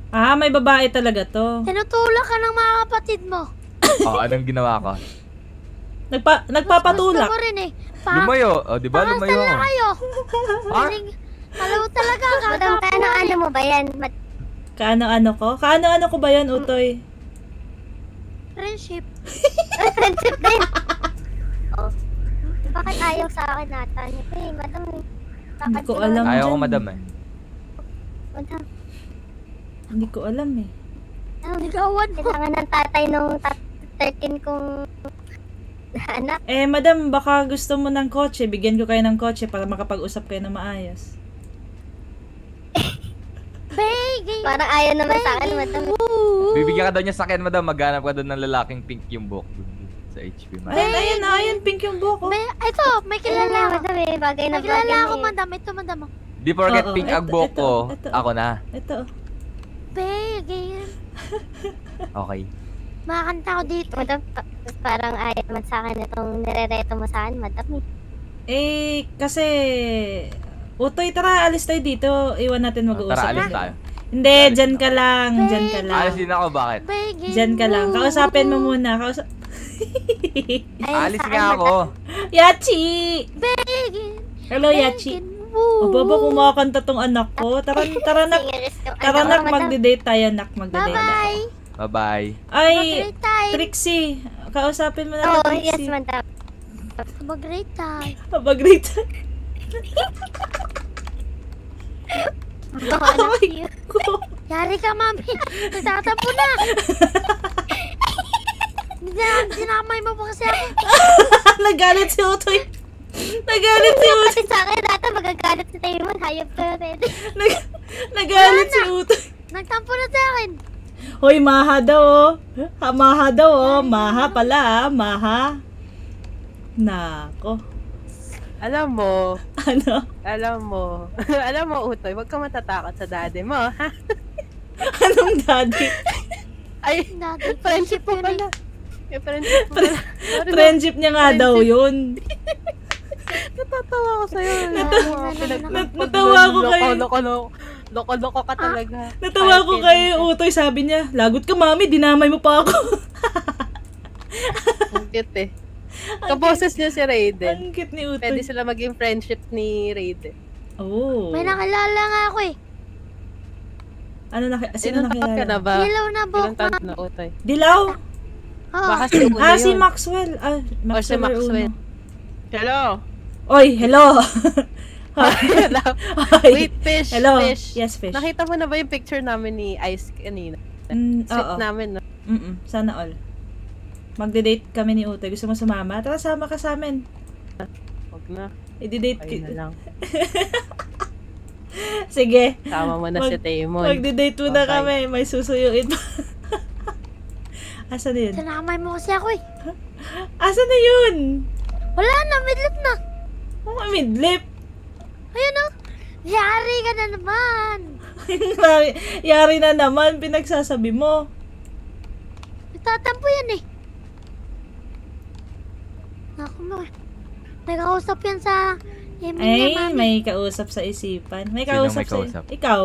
Speaker 4: Ah, may babae talaga to.
Speaker 7: Tinutulak ka ng mga kapatid mo.
Speaker 9: Oh, anong ginawa ko?
Speaker 4: Nagpa nagpapatulak.
Speaker 7: Gusto mo rin eh. Pa
Speaker 9: Lumayo. Oh, di ba lumayo
Speaker 7: pakasal na
Speaker 9: ako?
Speaker 7: kayo.
Speaker 9: Ha?
Speaker 7: Alam mo talaga, kakapo
Speaker 10: ano, ano mo ba yan? Mad-
Speaker 4: Kaano-ano ko? Kaano-ano ko ba yun, Utoy?
Speaker 7: Friendship. Friendship din. oh. Bakit ayaw sa akin nata niyo? Eh, madam eh.
Speaker 4: Hindi ko alam.
Speaker 9: Ayaw ko
Speaker 4: dyan.
Speaker 9: madam eh.
Speaker 7: Madam,
Speaker 4: Hindi ko alam eh.
Speaker 7: Ang ligawan mo. Kailangan ng tatay nung tat 13 kong anak.
Speaker 4: Eh, madam, baka gusto mo ng kotse. Bigyan ko kayo ng kotse para makapag-usap kayo na maayos.
Speaker 7: Baby! Parang ayaw naman sa akin, madam.
Speaker 9: Bibigyan ka daw niya sa akin, madam. Maghanap ka doon ng lalaking pink yung buhok sa HP, madam.
Speaker 4: Ayun, ayun na, ayun, pink yung buhok ko.
Speaker 7: May, ito, may kilala ako. Madam eh, bagay na bagay. May kilala ako, madam. Ito, madam.
Speaker 9: Di forget pink ang buhok ko. Ako na.
Speaker 4: Ito.
Speaker 7: Baby!
Speaker 9: Okay.
Speaker 7: Makakanta ko dito. Madam, pa- parang ayaw naman sa akin itong nirereto mo sa akin, madam. eh.
Speaker 4: Eh, kasi... Utoy, tara, alis tayo dito. Iwan natin mag-uusap.
Speaker 9: Tara, alis tayo.
Speaker 4: Hindi, dyan ka lang. Dyan ka lang.
Speaker 9: Alis din ako, bakit?
Speaker 7: Baby!
Speaker 4: Dyan ka lang. Kausapin mo muna. Kausap...
Speaker 9: Alis nga ako.
Speaker 4: Yachi!
Speaker 7: Baby!
Speaker 4: Hello, Yachi. O, baba, kumakanta tong anak ko. Tara, tara nak. Tara nak, magde-date tayo nak. Magde-date.
Speaker 7: Bye-bye!
Speaker 9: Bye-bye.
Speaker 4: Ay,
Speaker 7: time!
Speaker 4: Trixie. Kausapin mo na
Speaker 7: Oh,
Speaker 4: to,
Speaker 7: yes,
Speaker 4: Trixie.
Speaker 7: madam. Mag-great time.
Speaker 4: Mag-great.
Speaker 7: Ako, anak you. Yari ka, mami. Nagtatampo na. Dina- Dinamay mo pa kasi ako.
Speaker 4: Nagalit si Utoy. Nagalit si Utoy.
Speaker 7: Sa akin, data magagalit si Tayo mo. Hayop ka na pwede.
Speaker 4: Nag- Nagalit si Utoy.
Speaker 7: Nagtampo na sa akin.
Speaker 4: Hoy, maha daw oh. Ha, maha daw oh. Maha pala ah. Maha. Nako.
Speaker 3: Alam mo,
Speaker 4: Ano?
Speaker 3: alam mo, alam mo, Utoy, huwag ka matatakot sa daddy mo, ha?
Speaker 4: Anong daddy?
Speaker 3: Ay,
Speaker 7: Dati,
Speaker 3: friendship
Speaker 7: yun
Speaker 3: pala. Eh, friendship pala.
Speaker 4: Friendship niya nga daw yun.
Speaker 3: Natatawa ko sa'yo.
Speaker 4: Nat- natawa ko kay-
Speaker 3: Loko, loko, loko, loko ka talaga.
Speaker 4: Natawa ko kay Utoy. Sabi niya, lagot ka mami, dinamay mo pa ako.
Speaker 3: Ang cute eh. Kaboses niya si Raiden.
Speaker 4: Ang cute ni Utoy.
Speaker 3: Pwede sila maging friendship ni Raiden.
Speaker 4: Oh.
Speaker 7: May nakilala nga ako eh.
Speaker 4: Ano na, sino
Speaker 3: taon ka na
Speaker 4: nakilala?
Speaker 3: ba?
Speaker 7: Ilaw na
Speaker 3: Ilang
Speaker 7: buhok
Speaker 3: taon
Speaker 7: na.
Speaker 3: Utoy?
Speaker 4: Dilaw?
Speaker 7: Oo.
Speaker 3: Baka si Uno
Speaker 4: Ah, si. Maxwell. Ah,
Speaker 3: Or si
Speaker 4: Maxwell.
Speaker 3: Maxwell.
Speaker 4: Uno.
Speaker 1: Hello!
Speaker 4: Oy, hello.
Speaker 3: Wait, fish,
Speaker 4: Hello.
Speaker 3: fish.
Speaker 4: Yes, fish.
Speaker 3: Nakita mo na ba yung picture namin ni Ice kanina?
Speaker 4: Mm,
Speaker 3: Sweet
Speaker 4: oo.
Speaker 3: namin, no?
Speaker 4: Mm-mm, sana all. Magde-date kami ni Utoy. Gusto mo sumama? Tara, sama ka sa amin.
Speaker 3: Huwag na.
Speaker 4: I-date
Speaker 3: Ayun na lang.
Speaker 4: Sige.
Speaker 3: Sama mo na
Speaker 4: Mag-
Speaker 3: si Taemon.
Speaker 4: Magde-date muna
Speaker 3: Okay.
Speaker 4: kami. May susuyuin pa. Asan na yun?
Speaker 7: Sinamay mo kasi ako eh.
Speaker 4: Asan na yun?
Speaker 7: Wala na, midlip na.
Speaker 4: Oh, midlip.
Speaker 7: Ayun o. Yari ka na naman.
Speaker 4: yari, yari na naman. Pinagsasabi mo.
Speaker 7: Nagtatampo yan eh. Naku mo. Nagkausap yan sa email
Speaker 4: Ay, may kausap sa isipan. May kausap,
Speaker 9: may kausap?
Speaker 4: sa... Ikaw.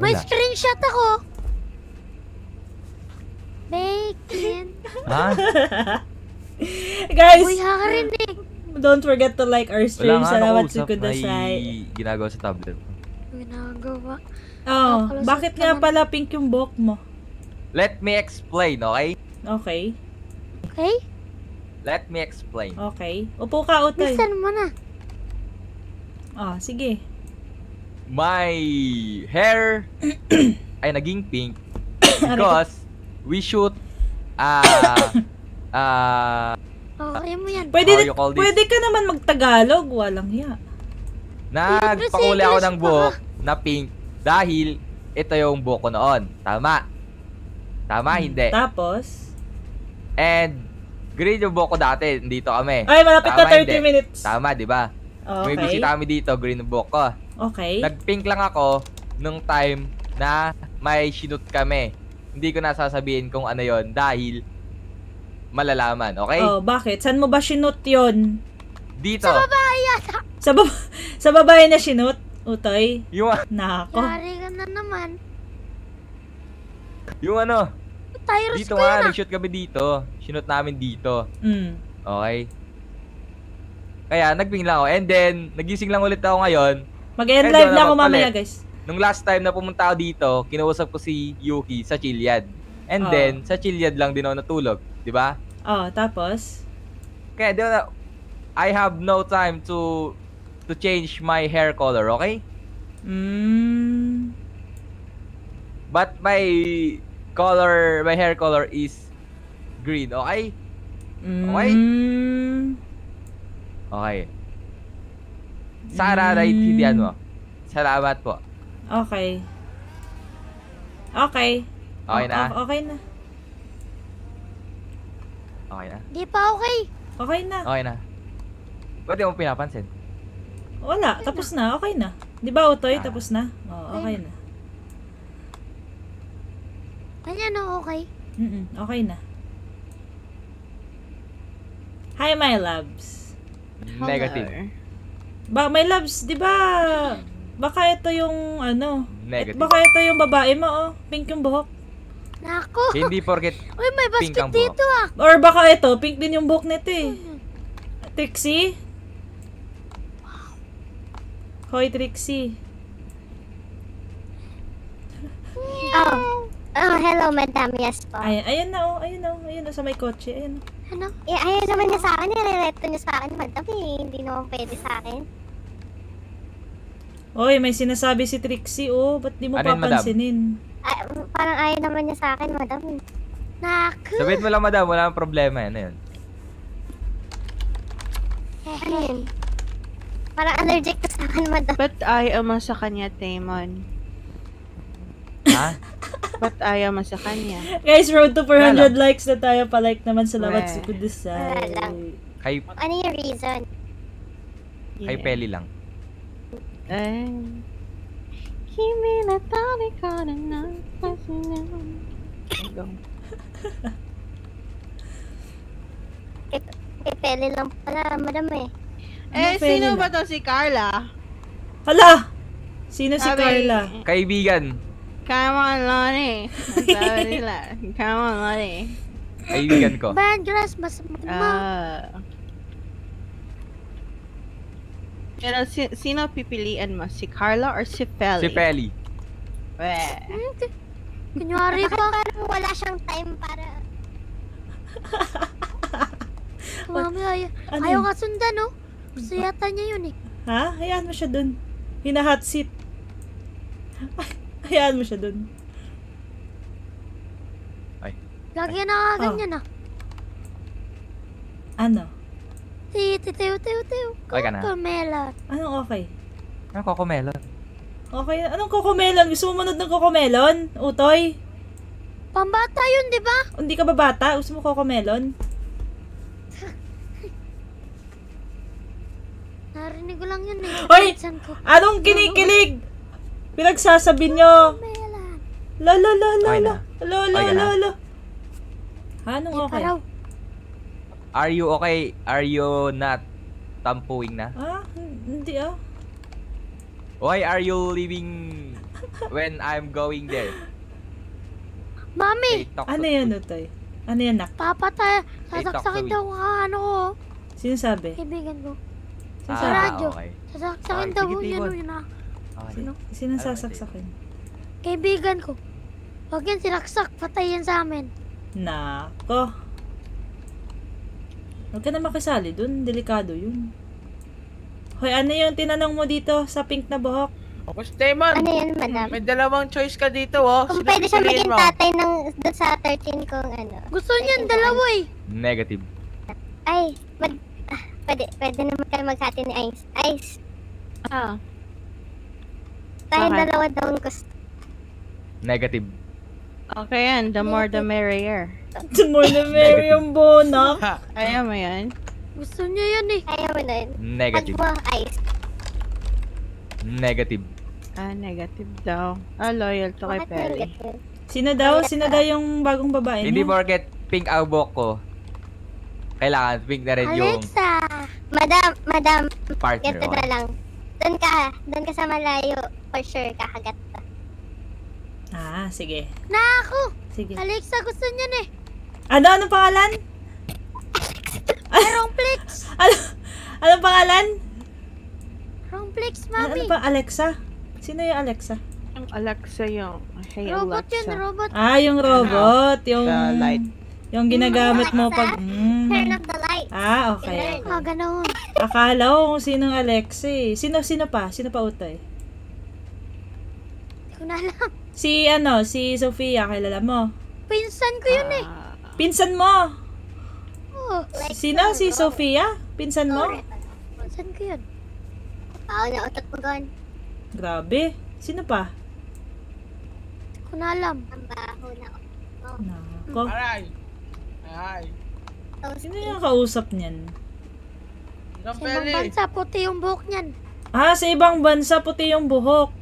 Speaker 7: May
Speaker 9: Wala.
Speaker 7: screenshot ako. Bacon.
Speaker 9: Ha?
Speaker 4: Guys,
Speaker 7: Uy, hakarinig.
Speaker 4: Don't forget to like our
Speaker 9: Wala
Speaker 4: stream.
Speaker 9: nga
Speaker 4: Salamat sa kudasay.
Speaker 9: Ginagawa sa tablet.
Speaker 7: Ginagawa.
Speaker 4: Oh,
Speaker 7: Nakalusot
Speaker 4: bakit nga
Speaker 7: naman.
Speaker 4: pala pink yung buhok mo?
Speaker 9: Let me explain, okay?
Speaker 4: Okay,
Speaker 7: Okay?
Speaker 9: Let me explain.
Speaker 4: okay. Upo ka, Utoy.
Speaker 7: Listen mo na.
Speaker 4: Oh, sige.
Speaker 9: My hair ay naging pink because we shoot ah ah
Speaker 7: Okay mo yan.
Speaker 4: Pwede,
Speaker 9: How you call this?
Speaker 4: pwede ka naman magtagalog. Walang hiya.
Speaker 9: nagpakulay ako ng buhok na pink dahil ito yung buhok ko noon. Tama. Tama, hindi.
Speaker 4: Tapos,
Speaker 9: And green yung buhok ko dati. Dito kami.
Speaker 4: ay, malapit na
Speaker 9: Tama,
Speaker 4: 30
Speaker 9: hindi.
Speaker 4: minutes.
Speaker 9: Tama, di ba? May
Speaker 4: Okay.
Speaker 9: bisita kami dito, green yung buhok ko.
Speaker 4: Okay.
Speaker 9: Nag-pink lang ako nung time na may shoot kami. Hindi ko na sasabihin kung ano yon dahil malalaman, okay?
Speaker 4: Oh, bakit? Saan mo ba sinut yon?
Speaker 9: Dito,
Speaker 4: Sa, baba, sa babae na sinut? Utoy?
Speaker 9: yung,
Speaker 4: Nako.
Speaker 7: Yari ka na naman.
Speaker 9: yung ano,
Speaker 7: Tyrus
Speaker 9: dito
Speaker 7: ko
Speaker 9: nga,
Speaker 7: ah.
Speaker 9: nag-shoot kami dito. Shoot namin dito,
Speaker 4: Mm.
Speaker 9: okay? Kaya, nag-pink lang ako. And then, nagising lang ulit ako ngayon.
Speaker 4: Mag-end live na
Speaker 9: ako
Speaker 4: mamaya, guys.
Speaker 9: nung last time na pumunta ako dito, kinausap ko si Yuki sa Chiliad. And
Speaker 4: Oh.
Speaker 9: then, sa Chiliad lang din ako natulog. Di ba?
Speaker 4: Oh, tapos?
Speaker 9: Kaya di ba, I have no time to to change my hair color, okay?
Speaker 4: Mm,
Speaker 9: But my color, my hair color is green, okay? Okay?
Speaker 4: mm,
Speaker 9: Okay. Sana naiintindihan mo. Salamat po.
Speaker 4: okay. Okay.
Speaker 9: Okay na?
Speaker 4: Okay na.
Speaker 9: Okay na?
Speaker 7: Di pa okay.
Speaker 4: Okay na.
Speaker 9: Okay na. Ba't di mo pinapansin?
Speaker 4: Wala, tapos na. Okay na. Di ba, Utoy?
Speaker 9: Ah.
Speaker 4: Tapos na? Oo, okay na.
Speaker 7: Kanya na okay.
Speaker 4: Mm okay na. Hi, my loves.
Speaker 9: Negative.
Speaker 4: Ba, my loves, di ba? Baka ito yung, ano,
Speaker 9: Negative.
Speaker 4: baka ito yung babae mo, oh. Pink yung buhok.
Speaker 7: Nako.
Speaker 9: Hindi porket
Speaker 7: Uy, may
Speaker 9: pink
Speaker 7: basket
Speaker 9: ang buhok.
Speaker 7: dito ah.
Speaker 4: Or baka ito, pink din yung buhok nito eh. Trixie? Hoy, Trixie.
Speaker 7: Oh. Oh, hello, madam. Yes po.
Speaker 4: Ayan, ayan na oh, ayan oh, ayan oh, sa may kotse, ayan oh.
Speaker 7: Ano? Eh, ayaw naman niya sa akin. Nire-reto niya sa akin, madam. Eh, hindi naman pwede sa akin.
Speaker 4: Oy, may sinasabi si Trixie, oh, ba't di mo
Speaker 9: Ano yun, madam?
Speaker 4: papansinin?
Speaker 7: Ay, parang ayaw naman niya sa akin, madam. eh. Naku.
Speaker 9: Sabihin mo lang, madam, wala nang problema. Ano yun?
Speaker 7: Ano yun? Parang allergic ka sa akin, madam.
Speaker 5: Ba't ayaw mo sa kanya, Tamon?
Speaker 9: Ha?
Speaker 5: Ba't ayaw mo sa kanya?
Speaker 4: Guys, road to
Speaker 9: Wala
Speaker 4: 400 likes na tayo. Pa-like naman salamat
Speaker 5: Weh.
Speaker 4: sa Kudusay.
Speaker 7: Wala lang.
Speaker 9: Kay,
Speaker 7: Ano yung reason?
Speaker 9: kay
Speaker 5: Yeah.
Speaker 9: Peli lang.
Speaker 5: Ay. Kimi na tabi ka na na. Go.
Speaker 7: Kay Pele lang pala, madam eh.
Speaker 5: Eh,
Speaker 4: pwede
Speaker 5: sino ba to si Carla?
Speaker 4: Hala! Sino si
Speaker 5: Sabi-
Speaker 4: Carla?
Speaker 9: Kaibigan.
Speaker 5: Come on, Lonnie. Ang Sabi nila. Come on, Lonnie.
Speaker 9: Kaibigan ko.
Speaker 7: Bad grass, mas magma.
Speaker 5: Ah. Pero si, sino pipilian mo? Si Carla or si Feli?
Speaker 9: Si Peli.
Speaker 5: Weh.
Speaker 7: Kunyari pa. Parang wala siyang time para... Mami, ay
Speaker 4: Ano
Speaker 7: ayaw nga sundan, no? Gusto yata niya yun eh.
Speaker 4: Ha? Hayaan mo siya dun. Hina-hot seat. Hayaan mo siya dun.
Speaker 7: Lagi na ganyan ah.
Speaker 4: Ano?
Speaker 7: Tiyo, tiyo, tiyo, tiyo.
Speaker 9: Okay ka na?
Speaker 7: Pamela.
Speaker 4: Anong okay?
Speaker 9: Ano, Cocomelon?
Speaker 4: Okay, anong kokomelon? Gusto mo manood ng kokomelon? Utoy?
Speaker 7: Pambata yun, di ba?
Speaker 4: Hindi ka ba bata? Gusto mo kokomelon?
Speaker 7: Narinig ko lang yun eh.
Speaker 4: Hoy! Anong kinikilig? Pinagsasabi nyo? La la la la
Speaker 9: Okay
Speaker 4: la. La la
Speaker 9: Okay
Speaker 4: la la. Anong okay?
Speaker 9: Are you okay? Are you not tampuing na?
Speaker 4: Ah, hindi ah.
Speaker 9: Why are you leaving when I'm going there?
Speaker 7: Mami,
Speaker 9: Hey, talk
Speaker 4: Ano
Speaker 9: to-
Speaker 4: yan, Utoy? Ano yan, nak?
Speaker 7: papatay. Sasaksakin daw ka ano ko.
Speaker 4: Sino sabi?
Speaker 7: Kaibigan ko.
Speaker 4: Sino
Speaker 7: Sa
Speaker 4: sabi?
Speaker 7: radyo.
Speaker 9: Ah, okay.
Speaker 7: Sasaksakin
Speaker 9: Okay,
Speaker 7: daw
Speaker 9: sige,
Speaker 7: yun yun ah.
Speaker 9: okay.
Speaker 4: Sino? Sino sasaksakin?
Speaker 7: Kaibigan ko. Huwag yan sinaksak. Patay yan sa amin.
Speaker 4: Nako. Huwag ka na makisali dun. Delikado yun. Hoy, ano yung tinanong mo dito sa pink na buhok?
Speaker 1: Tapos, Damon,
Speaker 7: Ano yan, madam?
Speaker 1: may dalawang choice ka dito, oh.
Speaker 7: Kung
Speaker 1: Sino
Speaker 7: pwede siya maging
Speaker 1: mo?
Speaker 7: tatay ng doon sa 13 kong ano. Gusto niyan dalawa eh.
Speaker 9: Negative.
Speaker 7: Ay, mag, ah, pwede, pwede naman kayo maghati ni Ice. Ice,
Speaker 5: Ah. Bakit?
Speaker 7: dalawa daw ang gusto.
Speaker 9: Negative.
Speaker 5: Okay yan. The more the merrier.
Speaker 4: More na Mary yung bonak.
Speaker 5: Ayaw mo yan?
Speaker 7: Gusto niya yan eh. Ayaw mo na yun.
Speaker 9: Negative.
Speaker 7: Mo, Ice.
Speaker 9: Negative.
Speaker 5: Ah, negative daw. Ah, loyal to kay
Speaker 7: negative?
Speaker 4: Sino daw? Sino daw yung bagong babae
Speaker 9: Hindi
Speaker 4: mo?
Speaker 9: porket pink ang buhok ko. Kailangan pink na rin yung
Speaker 7: Alexa! Madam, madam,
Speaker 9: partner.
Speaker 7: ganito na lang. Doon ka, doon ka sa malayo. For sure, kakagat ka.
Speaker 4: Ah, sige.
Speaker 7: Naku!
Speaker 4: Sige.
Speaker 7: Alexa, gusto niya eh.
Speaker 4: Ano? Anong pangalan?
Speaker 7: Wrong flex!
Speaker 4: Ano? Anong pangalan?
Speaker 7: Wrong flex,
Speaker 4: Ano, ano
Speaker 7: mami.
Speaker 4: pa? Alexa? Sino yung Alexa?
Speaker 1: Ang Alexa yung. Hey,
Speaker 7: Robot yun,
Speaker 1: Alexa.
Speaker 7: robot.
Speaker 4: Ah, yung robot. Yung,
Speaker 1: The light.
Speaker 4: yung ginagamit mo pag...
Speaker 7: Turn
Speaker 4: Mm.
Speaker 7: off the light.
Speaker 4: Ah, okay.
Speaker 7: Ah, ganun.
Speaker 4: Akala ko kung sinong Alexa eh. Sino, sino pa? Sino pa utoy?
Speaker 7: Hindi ko na alam.
Speaker 4: Si ano, si Sofia, kilala mo.
Speaker 7: Pinsan ko yun eh.
Speaker 4: Pinsan mo.
Speaker 7: Oh, like,
Speaker 4: Sino? Si Sofia? Pinsan mo?
Speaker 7: Pinsan ko yun. Oo, nautot mo gan.
Speaker 4: Grabe. Sino pa?
Speaker 7: Hindi ko na alam. Ang baho na.
Speaker 4: Nako.
Speaker 1: Aray. Ay.
Speaker 4: Sino yung kausap niyan?
Speaker 7: Sa ibang bansa, puti yung buhok niyan.
Speaker 4: Ah, sa ibang bansa, puti yung buhok.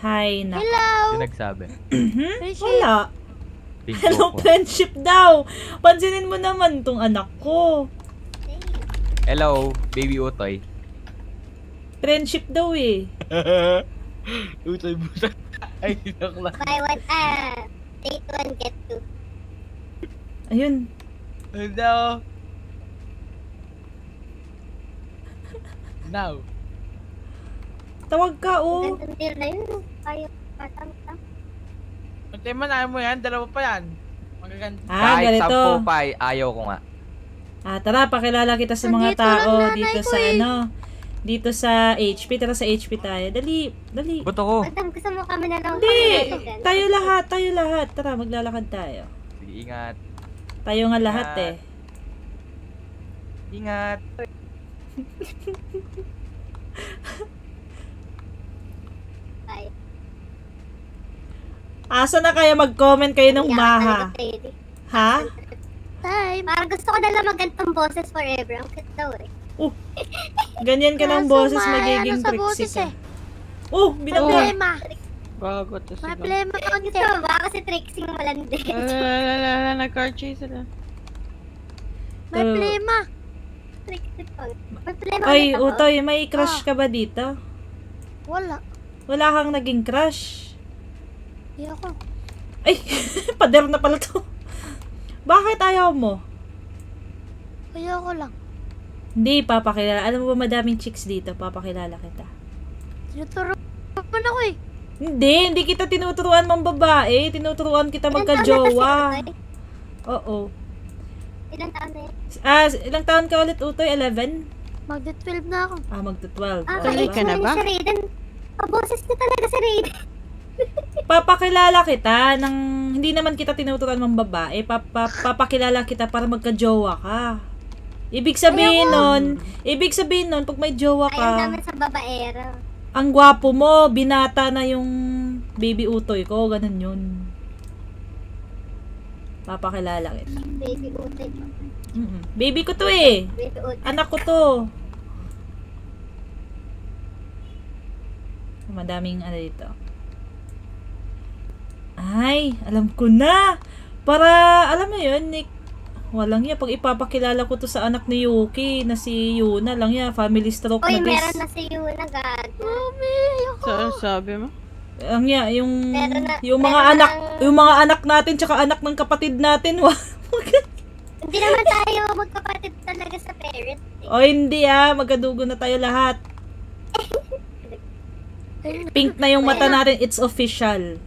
Speaker 4: Hay na.
Speaker 7: Hello!
Speaker 9: Yung nagsabi.
Speaker 7: Friendship.
Speaker 4: Wala.
Speaker 9: Pink
Speaker 4: Hello,
Speaker 9: Coco.
Speaker 4: friendship daw. Pansinin mo naman tong anak ko.
Speaker 9: Hello, baby Utoy.
Speaker 4: Friendship daw eh.
Speaker 9: Utoy buta. Ay, nakla.
Speaker 7: Buy one, ah, take one, get two.
Speaker 4: Ayun.
Speaker 1: Hello. Now.
Speaker 4: Tawag ka, oh.
Speaker 7: Deal na yun. Ayaw, patang
Speaker 1: Kunti man, ayaw mo yan. Dalawa pa yan. Magaganda.
Speaker 4: Ah,
Speaker 9: Kahit
Speaker 4: ganito.
Speaker 9: sampu pa, ay- ayaw ko nga.
Speaker 4: Ah, tara, pakilala kita sa mga
Speaker 7: Nandito lang
Speaker 4: tao
Speaker 7: nanay
Speaker 4: dito
Speaker 7: ko
Speaker 4: sa
Speaker 7: eh.
Speaker 4: ano. Dito sa HP. Tara sa HP tayo. Dali, dali.
Speaker 9: Ba't ako?
Speaker 7: Madam, gusto mo kami na lang
Speaker 4: Hindi! Tayo lahat, tayo lahat. Tara, maglalakad tayo.
Speaker 9: Sige, ingat.
Speaker 4: Tayo nga lahat
Speaker 9: Ah.
Speaker 4: eh.
Speaker 9: Ingat.
Speaker 7: Bye.
Speaker 4: Asa na kaya mag-comment kayo ng maha? Ha?
Speaker 7: Time. Parang gusto ko na lang magantong boses forever. Ang cute daw eh.
Speaker 4: Ganyan ka ng boses, magiging
Speaker 7: ano boses
Speaker 4: ka.
Speaker 7: eh.
Speaker 4: Oh, binabi.
Speaker 7: Problema.
Speaker 1: Bago to sila.
Speaker 7: Problema konti. Ito ba? Kasi Trixie malandi.
Speaker 1: Lalala, nag-car chase sila.
Speaker 7: May
Speaker 4: Uh,
Speaker 7: problema. Trixie pa. May problema ako.
Speaker 4: Utoy, may crush
Speaker 7: Ah.
Speaker 4: ka ba dito?
Speaker 7: Wala.
Speaker 4: Wala kang naging crush?
Speaker 7: Hindi ako.
Speaker 4: Ay, pader na pala to. Bakit ayaw mo?
Speaker 7: Kaya ako lang.
Speaker 4: Hindi, papakilala. Alam mo ba madaming chicks dito? Papakilala kita.
Speaker 7: Tinuturo man ako eh.
Speaker 4: Hindi, hindi kita tinuturuan mong babae. Tinuturuan kita magka-jowa. Oo.
Speaker 7: eh? Ilang taon na yun?
Speaker 4: Ah, ilang taon ka ulit, Utoy? 11?
Speaker 7: Magda-12 na ako.
Speaker 4: Ah, magto-12.
Speaker 7: Ah,
Speaker 4: diba?
Speaker 1: ka na ba?
Speaker 7: Si Raiden. Paboses niya talaga si Raiden.
Speaker 4: Papakilala kita ng hindi naman kita tinuturuan mong babae. Papa, papakilala kita para magka-jowa ka. Ibig sabihin nun, ibig sabihin nun, pag may jowa
Speaker 7: Ayaw
Speaker 4: ka,
Speaker 7: namin sa babaero.
Speaker 4: ang gwapo mo, binata na yung baby utoy ko, ganun yun. Papakilala kita.
Speaker 7: Baby utoy.
Speaker 4: Mm-mm. Baby ko to eh.
Speaker 7: Baby utoy.
Speaker 4: Anak ko to. Madaming ano dito. Ay, alam ko na. Para, alam mo yun, Nick. Walang yan. Pag ipapakilala ko to sa anak ni Yuki na si Yuna lang yan. Family stroke
Speaker 7: Uy,
Speaker 4: na
Speaker 7: meron
Speaker 4: guys.
Speaker 7: na si Yuna God. Mami, ayoko.
Speaker 1: So, sabi mo?
Speaker 4: Ang ya, yung,
Speaker 7: Meron na-
Speaker 4: yung mga
Speaker 7: meron
Speaker 4: anak,
Speaker 7: na-
Speaker 4: yung mga anak natin tsaka anak ng kapatid natin.
Speaker 7: Hindi naman tayo magkapatid talaga sa parent. eh.
Speaker 4: o hindi ah, magkadugo na tayo lahat. Pink na yung mata natin, it's official.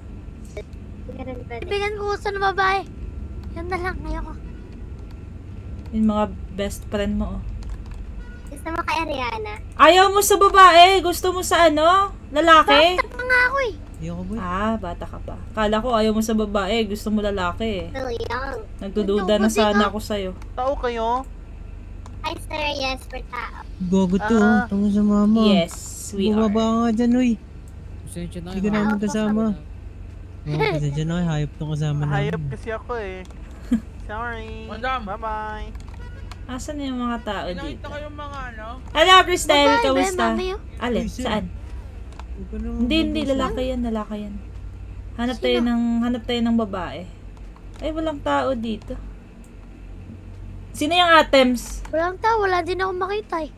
Speaker 7: Ganun ba? Ibigan ko gusto ng babae. Yan na lang, ayoko.
Speaker 4: Yung mga best friend mo. oh.
Speaker 7: Gusto mo kay Ariana?
Speaker 4: Ayaw mo sa babae, gusto mo sa ano? Lalaki?
Speaker 7: Bata pa nga ako eh.
Speaker 2: Ayoko boy.
Speaker 4: Ah, bata ka pa. Kala ko ayaw mo sa babae, gusto mo lalaki eh.
Speaker 7: Still young.
Speaker 4: Nagdududa na sana ako sa'yo.
Speaker 8: Tao kayo?
Speaker 7: Hi sir, yes, for tao.
Speaker 2: Gogo to.
Speaker 8: Ah.
Speaker 2: oh. Tungo sa mama.
Speaker 4: Yes, we
Speaker 2: Bumaba
Speaker 4: are.
Speaker 2: nga dyan, uy.
Speaker 11: Pasensya na
Speaker 2: Hindi ka
Speaker 11: kayo.
Speaker 2: namin kasama. Oo, pasensya na kayo. Hayop tong kasama
Speaker 8: Hayop
Speaker 2: namin.
Speaker 8: kasi ako eh. Sorry.
Speaker 1: Madam.
Speaker 8: Bye-bye.
Speaker 4: Asan na yung mga tao dito?
Speaker 1: ko yung mga ano.
Speaker 4: Hello,
Speaker 7: yung
Speaker 4: kamusta? Alin, saan? Hindi, hindi, lalaki yan, lalaki yan. Hanap tayo ng, hanap tayo ng babae. Ay, walang tao dito. Sino yung items?
Speaker 7: Walang tao, wala din ako makita eh.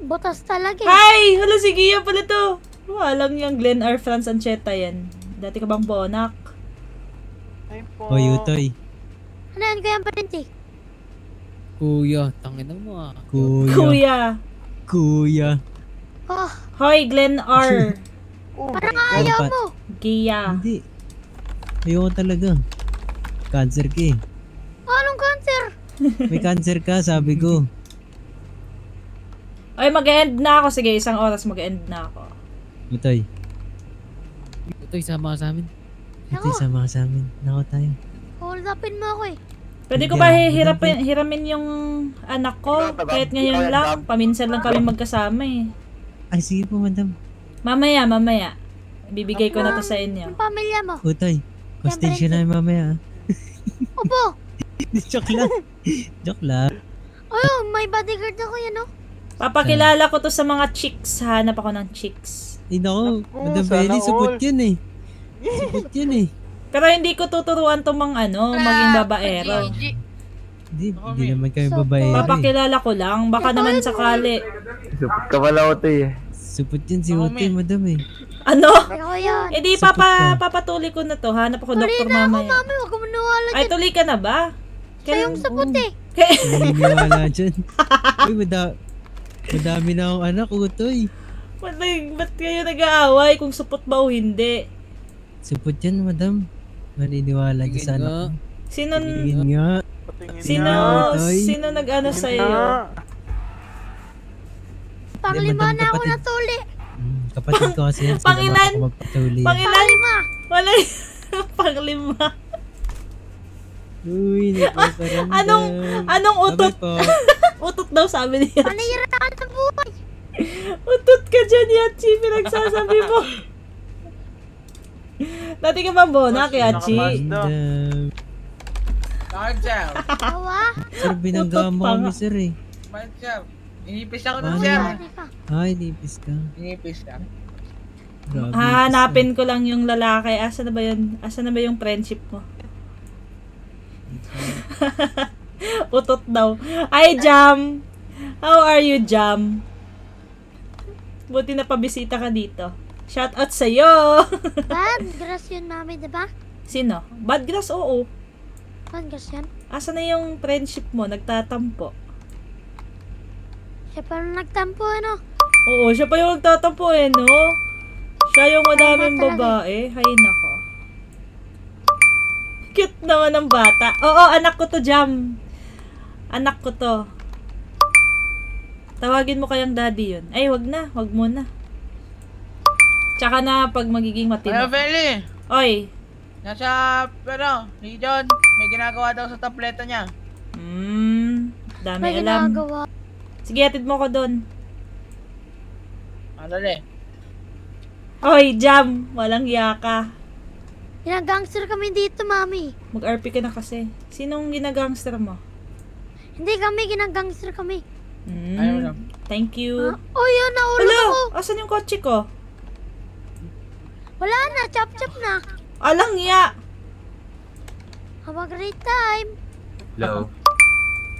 Speaker 7: Butas talaga eh.
Speaker 4: Hi! Hala, si Gia pala to. Walang yung Glenn R. Franz Ancheta yan. Dati ka bang bonak?
Speaker 8: Ay po.
Speaker 2: O, Yutoy.
Speaker 7: Ano yan, kuya Parenti?
Speaker 11: Kuya, tangin mo ah.
Speaker 2: Kuya.
Speaker 4: Kuya.
Speaker 2: Kuya.
Speaker 7: Oh,
Speaker 4: Hoy, Glenn R.
Speaker 7: parang ayaw
Speaker 2: Dapat.
Speaker 7: mo.
Speaker 4: Gia.
Speaker 2: Hindi. Ayoko talaga. Cancer ka eh.
Speaker 7: Anong cancer?
Speaker 2: May cancer ka, sabi ko.
Speaker 4: Ay, mag-end na ako. Sige, isang oras mag-end na ako.
Speaker 2: Utoy.
Speaker 11: Utoy, sama ka sa amin.
Speaker 2: Utoy, sama ka sa amin. Nako tayo.
Speaker 7: Hold upin mo ako eh.
Speaker 4: Pwede ko ba
Speaker 2: hindi.
Speaker 4: hihirapin, hiramin yung anak ko? Kahit ngayon lang. Paminsan lang kami magkasama eh.
Speaker 2: Ay, sige po, madam.
Speaker 4: Mamaya, mamaya. Bibigay ko na to sa inyo.
Speaker 7: Yung pamilya mo.
Speaker 2: Utoy. Hostage na yung mamaya. ah.
Speaker 7: Opo.
Speaker 2: Joke lang. Joke lang.
Speaker 7: Ayun, may bodyguard ako yan oh.
Speaker 4: Papakilala ko to sa mga chicks. Hanap ako ng chicks.
Speaker 2: Ay, nako. Madam Belly, support
Speaker 8: all.
Speaker 2: yun eh. Support yun eh.
Speaker 4: Pero hindi ko tuturuan to mang ano, maging babaero.
Speaker 2: Hindi, hindi naman kami babae.
Speaker 4: Papakilala ko lang. Baka naman sakali.
Speaker 9: Support ka pala, Otoy.
Speaker 2: Support yan si
Speaker 1: Oo,
Speaker 2: Utoy,
Speaker 1: me.
Speaker 2: madam eh.
Speaker 4: Ano? Eh di, papa, papatuloy ko na to. Hanap ako
Speaker 7: Tuloy
Speaker 4: doktor
Speaker 7: na ako,
Speaker 4: mamaya.
Speaker 7: mami. Huwag ka maniwala
Speaker 4: Ay, tuloy ka na ba?
Speaker 7: Siya yung sapot eh.
Speaker 2: Naniniwala dyan. Uy, mada madami na akong anak, Utoy.
Speaker 4: Ba't, ba't kayo nag-aaway kung supot ba o hindi?
Speaker 2: Support yan, madam. Maniniwala dyan sa anak.
Speaker 4: Sino,
Speaker 2: Tingin nga.
Speaker 4: sino,
Speaker 2: Toy.
Speaker 4: sino nag-ano sa'yo?
Speaker 7: Panglima
Speaker 2: madam,
Speaker 7: na ako natuli.
Speaker 2: Mm, kapatid ko kasi yan.
Speaker 4: Pangilan? Pangilan?
Speaker 7: Panglima.
Speaker 4: Wala Panglima.
Speaker 2: Uy, nagpaparamdam.
Speaker 4: Anong, anong utot? Utot daw sabi niya.
Speaker 7: Panira ka sa buhay.
Speaker 4: Utot ka dyan, Yachi. Pinagsasabi mo. Dati ka ba bonak, Yachi?
Speaker 2: Madam.
Speaker 1: Bakit, sir?
Speaker 2: Binangga mo kami, sir eh.
Speaker 1: Sir? Inipis ako ng
Speaker 2: Ano?
Speaker 1: sir.
Speaker 7: Pari ka.
Speaker 2: Ay, nipis ka.
Speaker 1: Inipis ka.
Speaker 4: Hahanapin ko lang yung lalaki. Asa na ba yun? Asa na ba yung friendship mo? Utot daw. Ay, Jam! How are you, Jam? Buti na pabisita ka dito. Shout out sa'yo!
Speaker 7: Bad grass yun, mami, diba?
Speaker 4: Sino? Bad grass? Oo.
Speaker 7: Bad grass yun.
Speaker 4: Asa na yung friendship mo? Nagtatampo.
Speaker 7: Siya parang nagtampo, ano?
Speaker 4: Oo, siya pa yung nagtatampo eh, no? Siya yung madaming babae. Hay nako. Cute naman ng bata. Oo, anak ko to, Jam. Anak ko to. Tawagin mo kayang daddy yun. Ay, wag na. Wag mo na. Tsaka na pag magiging
Speaker 1: Ano,
Speaker 4: matino.
Speaker 1: Feli?
Speaker 4: Oy.
Speaker 1: Nasa, pero, ni John, may ginagawa daw sa tableta niya.
Speaker 4: Hmm. Dami
Speaker 7: May
Speaker 4: alam.
Speaker 7: ginagawa.
Speaker 4: Sige, atid mo ko doon.
Speaker 1: Ano rin?
Speaker 4: Oy, Jam. Walang yaka.
Speaker 7: Ginagangster kami dito, mami.
Speaker 4: Mag-RP ka na kasi. Sinong ginagangster mo?
Speaker 7: Hindi kami, ginagangster kami.
Speaker 4: Hmm.
Speaker 1: Ayaw lang.
Speaker 4: Thank you.
Speaker 7: Oh, yun, naulog
Speaker 4: Hello!
Speaker 7: ako.
Speaker 4: Asan yung kotse ko?
Speaker 7: Wala na, chop-chop na.
Speaker 4: Alang ya!
Speaker 7: Have a great time.
Speaker 9: Hello.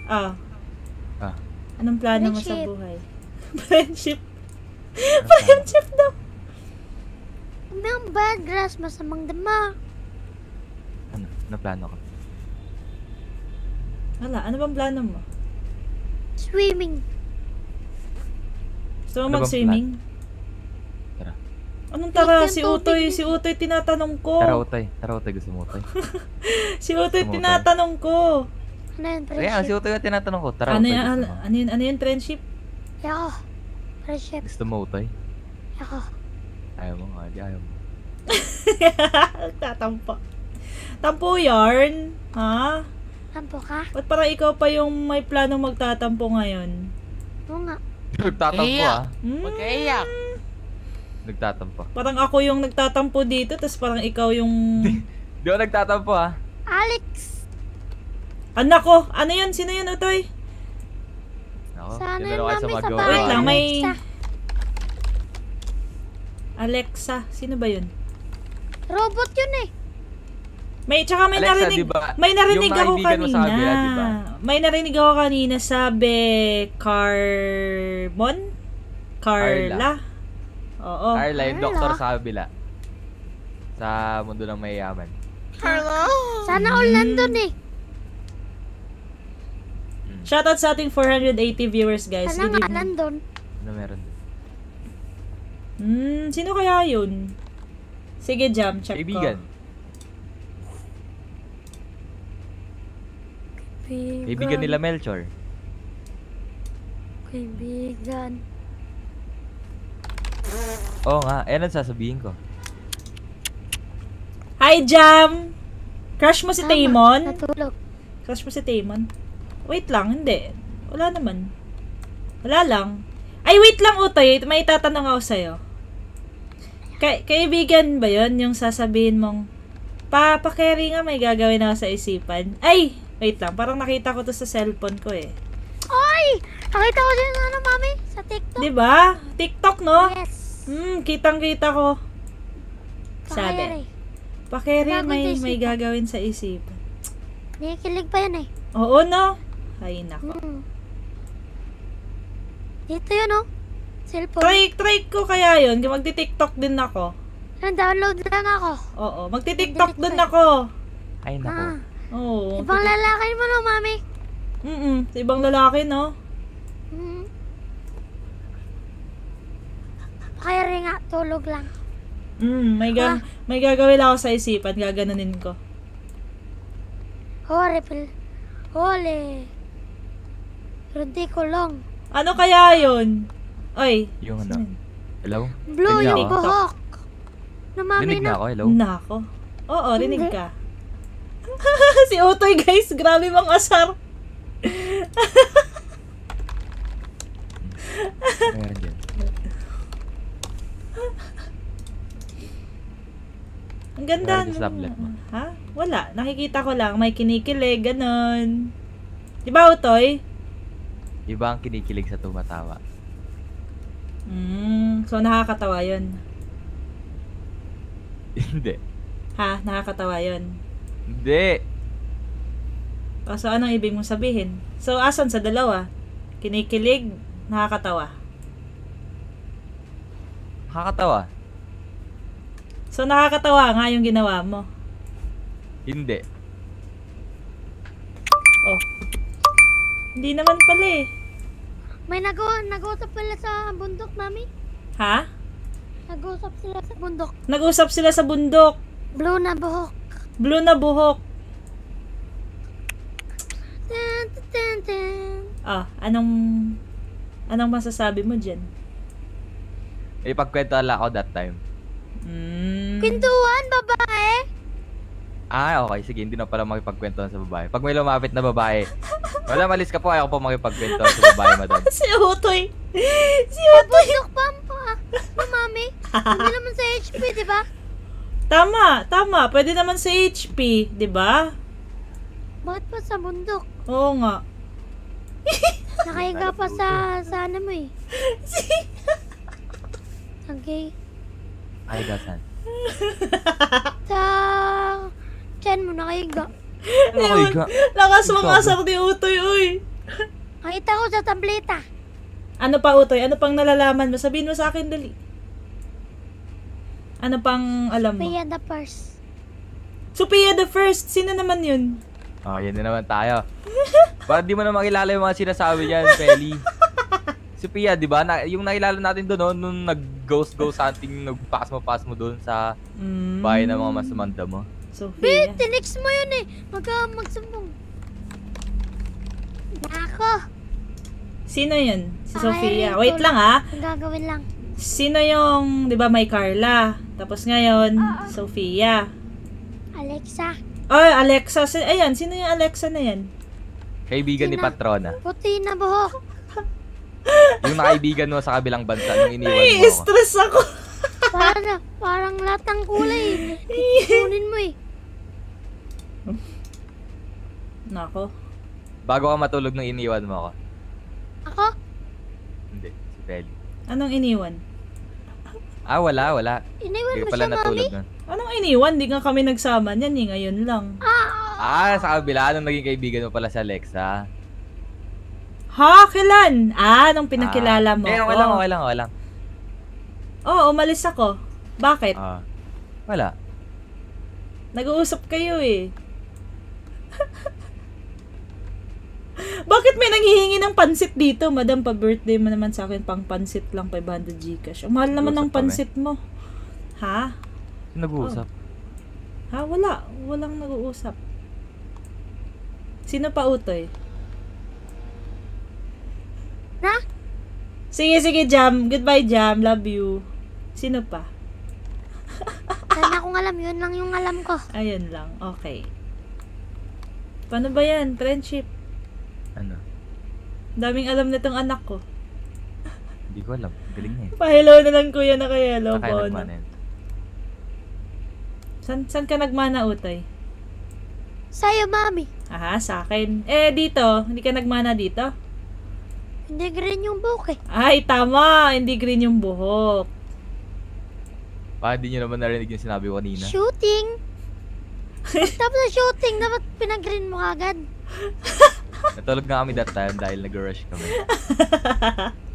Speaker 4: Ah.
Speaker 9: Ah.
Speaker 4: Anong plano mo sa
Speaker 7: Friendship.
Speaker 4: buhay? Friendship. Friendship daw.
Speaker 7: May bad grass, masamang dama.
Speaker 9: Ano? Ano plano ko?
Speaker 4: Wala, ano bang plano mo?
Speaker 7: Swimming.
Speaker 4: Gusto mo
Speaker 9: Ano
Speaker 4: mag-swimming?
Speaker 9: Tara.
Speaker 4: Anong tara? Si
Speaker 7: yung
Speaker 4: Utoy, si Utoy tinatanong ko.
Speaker 9: Tara, Utay. Tara, Utay. Gusto mo, Utay?
Speaker 4: Si Utoy
Speaker 9: Gusto
Speaker 4: tinatanong ko.
Speaker 7: Ano yun,
Speaker 9: Kaya, si
Speaker 7: friendship?
Speaker 9: Ang tinatanong ko. Tara,
Speaker 4: Ano
Speaker 9: Utay.
Speaker 4: yan,
Speaker 9: Gusto
Speaker 4: ano,
Speaker 9: mo?
Speaker 4: ano yun, ano yun, friendship?
Speaker 7: Yako. Friendship.
Speaker 9: Gusto mo, Utay?
Speaker 7: Yako.
Speaker 9: Ayaw mo nga. Di ayaw mo.
Speaker 4: Tatampo. Tampo yarn? Ha?
Speaker 7: Tampo ka?
Speaker 4: Ba't parang ikaw pa yung may planong magtatampo ngayon?
Speaker 7: Oo nga.
Speaker 9: Nagtatampo, ah.
Speaker 4: Hmm?
Speaker 1: Huwag kaiyak.
Speaker 9: Nagtatampo.
Speaker 4: Parang ako yung nagtatampo dito, tapos parang ikaw yung...
Speaker 9: Di ako nagtatampo, ah.
Speaker 7: Alex!
Speaker 4: Anak ko! Ano yun? Sino yun, Utoy?
Speaker 9: Ako,
Speaker 7: Sana yun,
Speaker 9: sa
Speaker 7: mami, sa.
Speaker 4: Wait lang, may...
Speaker 7: Alexa.
Speaker 4: Alexa. Sino ba yun?
Speaker 7: Robot yun eh.
Speaker 4: May, tsaka may
Speaker 9: Alexa,
Speaker 4: narinig...
Speaker 9: di ba?
Speaker 4: May narinig ako kanina.
Speaker 9: sa kabila, di ba?
Speaker 4: May narinig ako kanina sabi... Carbon? Carla? Oo.
Speaker 9: Carla, yung
Speaker 7: Carla.
Speaker 9: doktor sa kabila. Sa mundo ng mayayaman.
Speaker 7: Sana all nandun eh.
Speaker 4: Shoutout sa ating 480 viewers, guys.
Speaker 7: Sana nga nandun.
Speaker 9: Ano meron?
Speaker 4: Hmm, sino kaya yun? Sige, Jam, check
Speaker 9: Kaibigan.
Speaker 4: ko.
Speaker 9: Kaibigan nila Melchor.
Speaker 7: Kaibigan.
Speaker 9: Oo nga, eh ano sasabihin ko?
Speaker 4: Hi, Jam! Crush mo si
Speaker 7: Tama,
Speaker 4: Tamon?
Speaker 7: Natulog.
Speaker 4: Crush mo si Tamon? Wait lang, hindi. Wala naman. Wala lang. Ay, wait lang, Utoy. May tatanong ako sa'yo. Ka- kaibigan ba yon yung sasabihin mong, pa, pa-carry nga may gagawin ako sa isipan? Ay, wait lang. Parang nakita ko to sa cellphone ko eh.
Speaker 7: Oy! Nakita ko din ano, mami? Sa TikTok.
Speaker 4: Di ba? TikTok, no?
Speaker 7: Yes.
Speaker 4: Hmm, kitang-kita ko. Sabi,
Speaker 7: Gagawin
Speaker 4: may, may gagawin sa isipan.
Speaker 7: Nakikilig pa yan eh.
Speaker 4: Oo, no? Ay, nako.
Speaker 7: Hmm. Dito yun oh. Cellphone.
Speaker 4: Try, try ko kaya yun. Magti-tiktok din ako.
Speaker 7: Nang-download lang ako.
Speaker 4: Oo, magti-tiktok din
Speaker 7: eh.
Speaker 4: ako.
Speaker 9: Ay nako.
Speaker 7: Ah.
Speaker 4: Oo.
Speaker 7: Ibang lalaki mo no, mami.
Speaker 4: Mm sa ibang lalaki, no?
Speaker 7: Hmm. Pakayari nga, tulog lang.
Speaker 4: Mm, may, ga- may gagawin ako sa isipan. Gaganunin ko.
Speaker 7: Hore, pil. Hole. Hindi ko long.
Speaker 4: Ano kaya yun? Ay,
Speaker 9: Yung ano. Hello?
Speaker 7: Blue
Speaker 9: Rinig
Speaker 7: yung
Speaker 9: ako.
Speaker 7: buhok. Na mami
Speaker 9: Dinig na
Speaker 7: na.
Speaker 9: ako, hello?
Speaker 4: nako. Oo, rinig ka. si Utoy, guys. Grabe mang asar.
Speaker 9: Meron dyan.
Speaker 4: Ang ganda.
Speaker 9: Meron sa tablet mo.
Speaker 4: Ha? Wala. Nakikita ko lang. May kinikilig. Ganon. Di ba, Utoy?
Speaker 9: Iba ang kinikilig sa tumatawa.
Speaker 4: Mm, so, nakakatawa yun.
Speaker 9: Hindi.
Speaker 4: Ha? Nakakatawa yun.
Speaker 9: Hindi.
Speaker 4: O, so, anong ibig mong sabihin? So, asan sa dalawa? Kinikilig, nakakatawa.
Speaker 9: Nakakatawa.
Speaker 4: So, nakakatawa nga yung ginawa mo.
Speaker 9: Hindi.
Speaker 4: Oh. Hindi naman pala eh.
Speaker 7: May nag nag-usap pala sa bundok, mami.
Speaker 4: Ha?
Speaker 7: Nag-usap sila sa bundok.
Speaker 4: Nag-usap sila sa bundok.
Speaker 7: Blue na buhok.
Speaker 4: Blue na buhok.
Speaker 7: Tan, tan, tan, tan.
Speaker 4: Ah, anong... Anong masasabi mo dyan?
Speaker 9: Ipagkwento lang ako that time.
Speaker 4: Mm.
Speaker 7: Pintuan, babae.
Speaker 9: Ah, okay. Sige, hindi na pala makipagkwento sa babae. Pag may lumapit na babae, wala, malis ka po. Ayaw ko po makipagkwento sa babae, madam.
Speaker 4: si Utoy. Si Utoy.
Speaker 7: Bundok pa, pa. No, mami. Hindi naman sa HP, di ba?
Speaker 4: Tama, tama. Pwede naman sa HP, di ba?
Speaker 7: Bakit pa sa bundok?
Speaker 4: Oo nga.
Speaker 7: Nakahiga pa sa, sa ano mo eh. Okay.
Speaker 9: Ay, gasan.
Speaker 7: Sa chan mo nakahiga.
Speaker 9: Ga.
Speaker 4: Lakas
Speaker 9: Ikaw,
Speaker 4: mangasar ni Utoy, uy.
Speaker 7: Nakita ko sa tableta.
Speaker 4: Ano pa, Utoy? Ano pang nalalaman mo? Sabihin mo sa akin, dali. Ano pang alam mo?
Speaker 7: Pay the purse.
Speaker 4: Sophia the First. Sino naman yun?
Speaker 9: Oh, yan na naman tayo. Para di mo na makilala yung mga sinasabi niyan, Feli. Si Pia, di ba? Na, yung nakilala natin doon, no, nung nag-ghost ghost hunting, nagpakas mo pass mo doon sa
Speaker 4: Mm.
Speaker 9: bahay ng mga masamanda mo.
Speaker 4: Sophia.
Speaker 7: Tinix mo yun eh. Magka magsumbong. Nako.
Speaker 4: Sino yun? Si
Speaker 7: Ay,
Speaker 4: Sophia. Wait lang ah.
Speaker 7: Ang gagawin lang.
Speaker 4: Sino yung, di ba may Carla? Tapos ngayon, Sophia.
Speaker 7: Alexa.
Speaker 4: Ay, Alexa. Si- Ayan, sino yung Alexa na yan?
Speaker 9: Kaibigan ni
Speaker 7: Sino?
Speaker 9: Patrona.
Speaker 7: Puti na buhok.
Speaker 9: Yung nakaibigan mo sa kabilang bansa nung iniwan mo
Speaker 4: Ay,
Speaker 9: ako.
Speaker 4: stress ako.
Speaker 7: Parang, parang latang kulay. Kunin mo eh.
Speaker 4: Nako.
Speaker 9: Bago ka matulog nung iniwan mo ako.
Speaker 7: Ako?
Speaker 9: Hindi, si Feli.
Speaker 4: Anong iniwan?
Speaker 9: Ah, wala, wala.
Speaker 7: Iniwan
Speaker 9: Hindi
Speaker 7: mo
Speaker 9: pala
Speaker 7: siya, mami?
Speaker 9: natulog nun.
Speaker 4: Anong iniwan? Di nga kami nagsama niyan. Eh, ngayon lang.
Speaker 9: Ah, sa kabila, nung naging kaibigan mo pala si Alexa.
Speaker 4: Ha? Kailan? Ah, nung pinakilala mo.
Speaker 9: Eh, okay lang, okay lang, okay lang.
Speaker 4: Oo, umalis ako. Bakit?
Speaker 9: Ah, wala.
Speaker 4: Nag-uusap kayo eh. Bakit may nanghihingi ng pansit dito? Madam, pa-birthday mo naman sa akin pang pansit lang 500 Gcash. Ang mahal naman ng pansit mo. Ha?
Speaker 9: Nag-uusap?
Speaker 4: Ha? Wala. Walang nag-uusap. Sino pa utoy?
Speaker 7: Na?
Speaker 4: Sige, sige, Jam. Goodbye, Jam. Love you. Sino pa?
Speaker 7: Sana akong alam, yun lang yung alam ko.
Speaker 4: Ayun lang. Okay. Paano ba yan? Friendship.
Speaker 9: Ano?
Speaker 4: Daming alam na tong anak ko.
Speaker 9: Hindi ko alam. Galing niya eh.
Speaker 4: Pa-hello na lang kuya na kay hello
Speaker 9: Saan
Speaker 4: po.
Speaker 9: nagmana yan?
Speaker 4: San, san ka nagmana, Utoy?
Speaker 7: Sa'yo, mami.
Speaker 4: Aha, sa akin. Eh, dito. Hindi ka nagmana dito?
Speaker 7: Hindi green yung buhok eh.
Speaker 4: Ay, tama. Hindi green yung buhok.
Speaker 9: Baka hindi nyo naman narinig yung sinabi ko kanina.
Speaker 7: Shooting. Tapos shooting, dapat pinag-green mo agad.
Speaker 9: Natulog nga kami that time dahil nag-rush kami.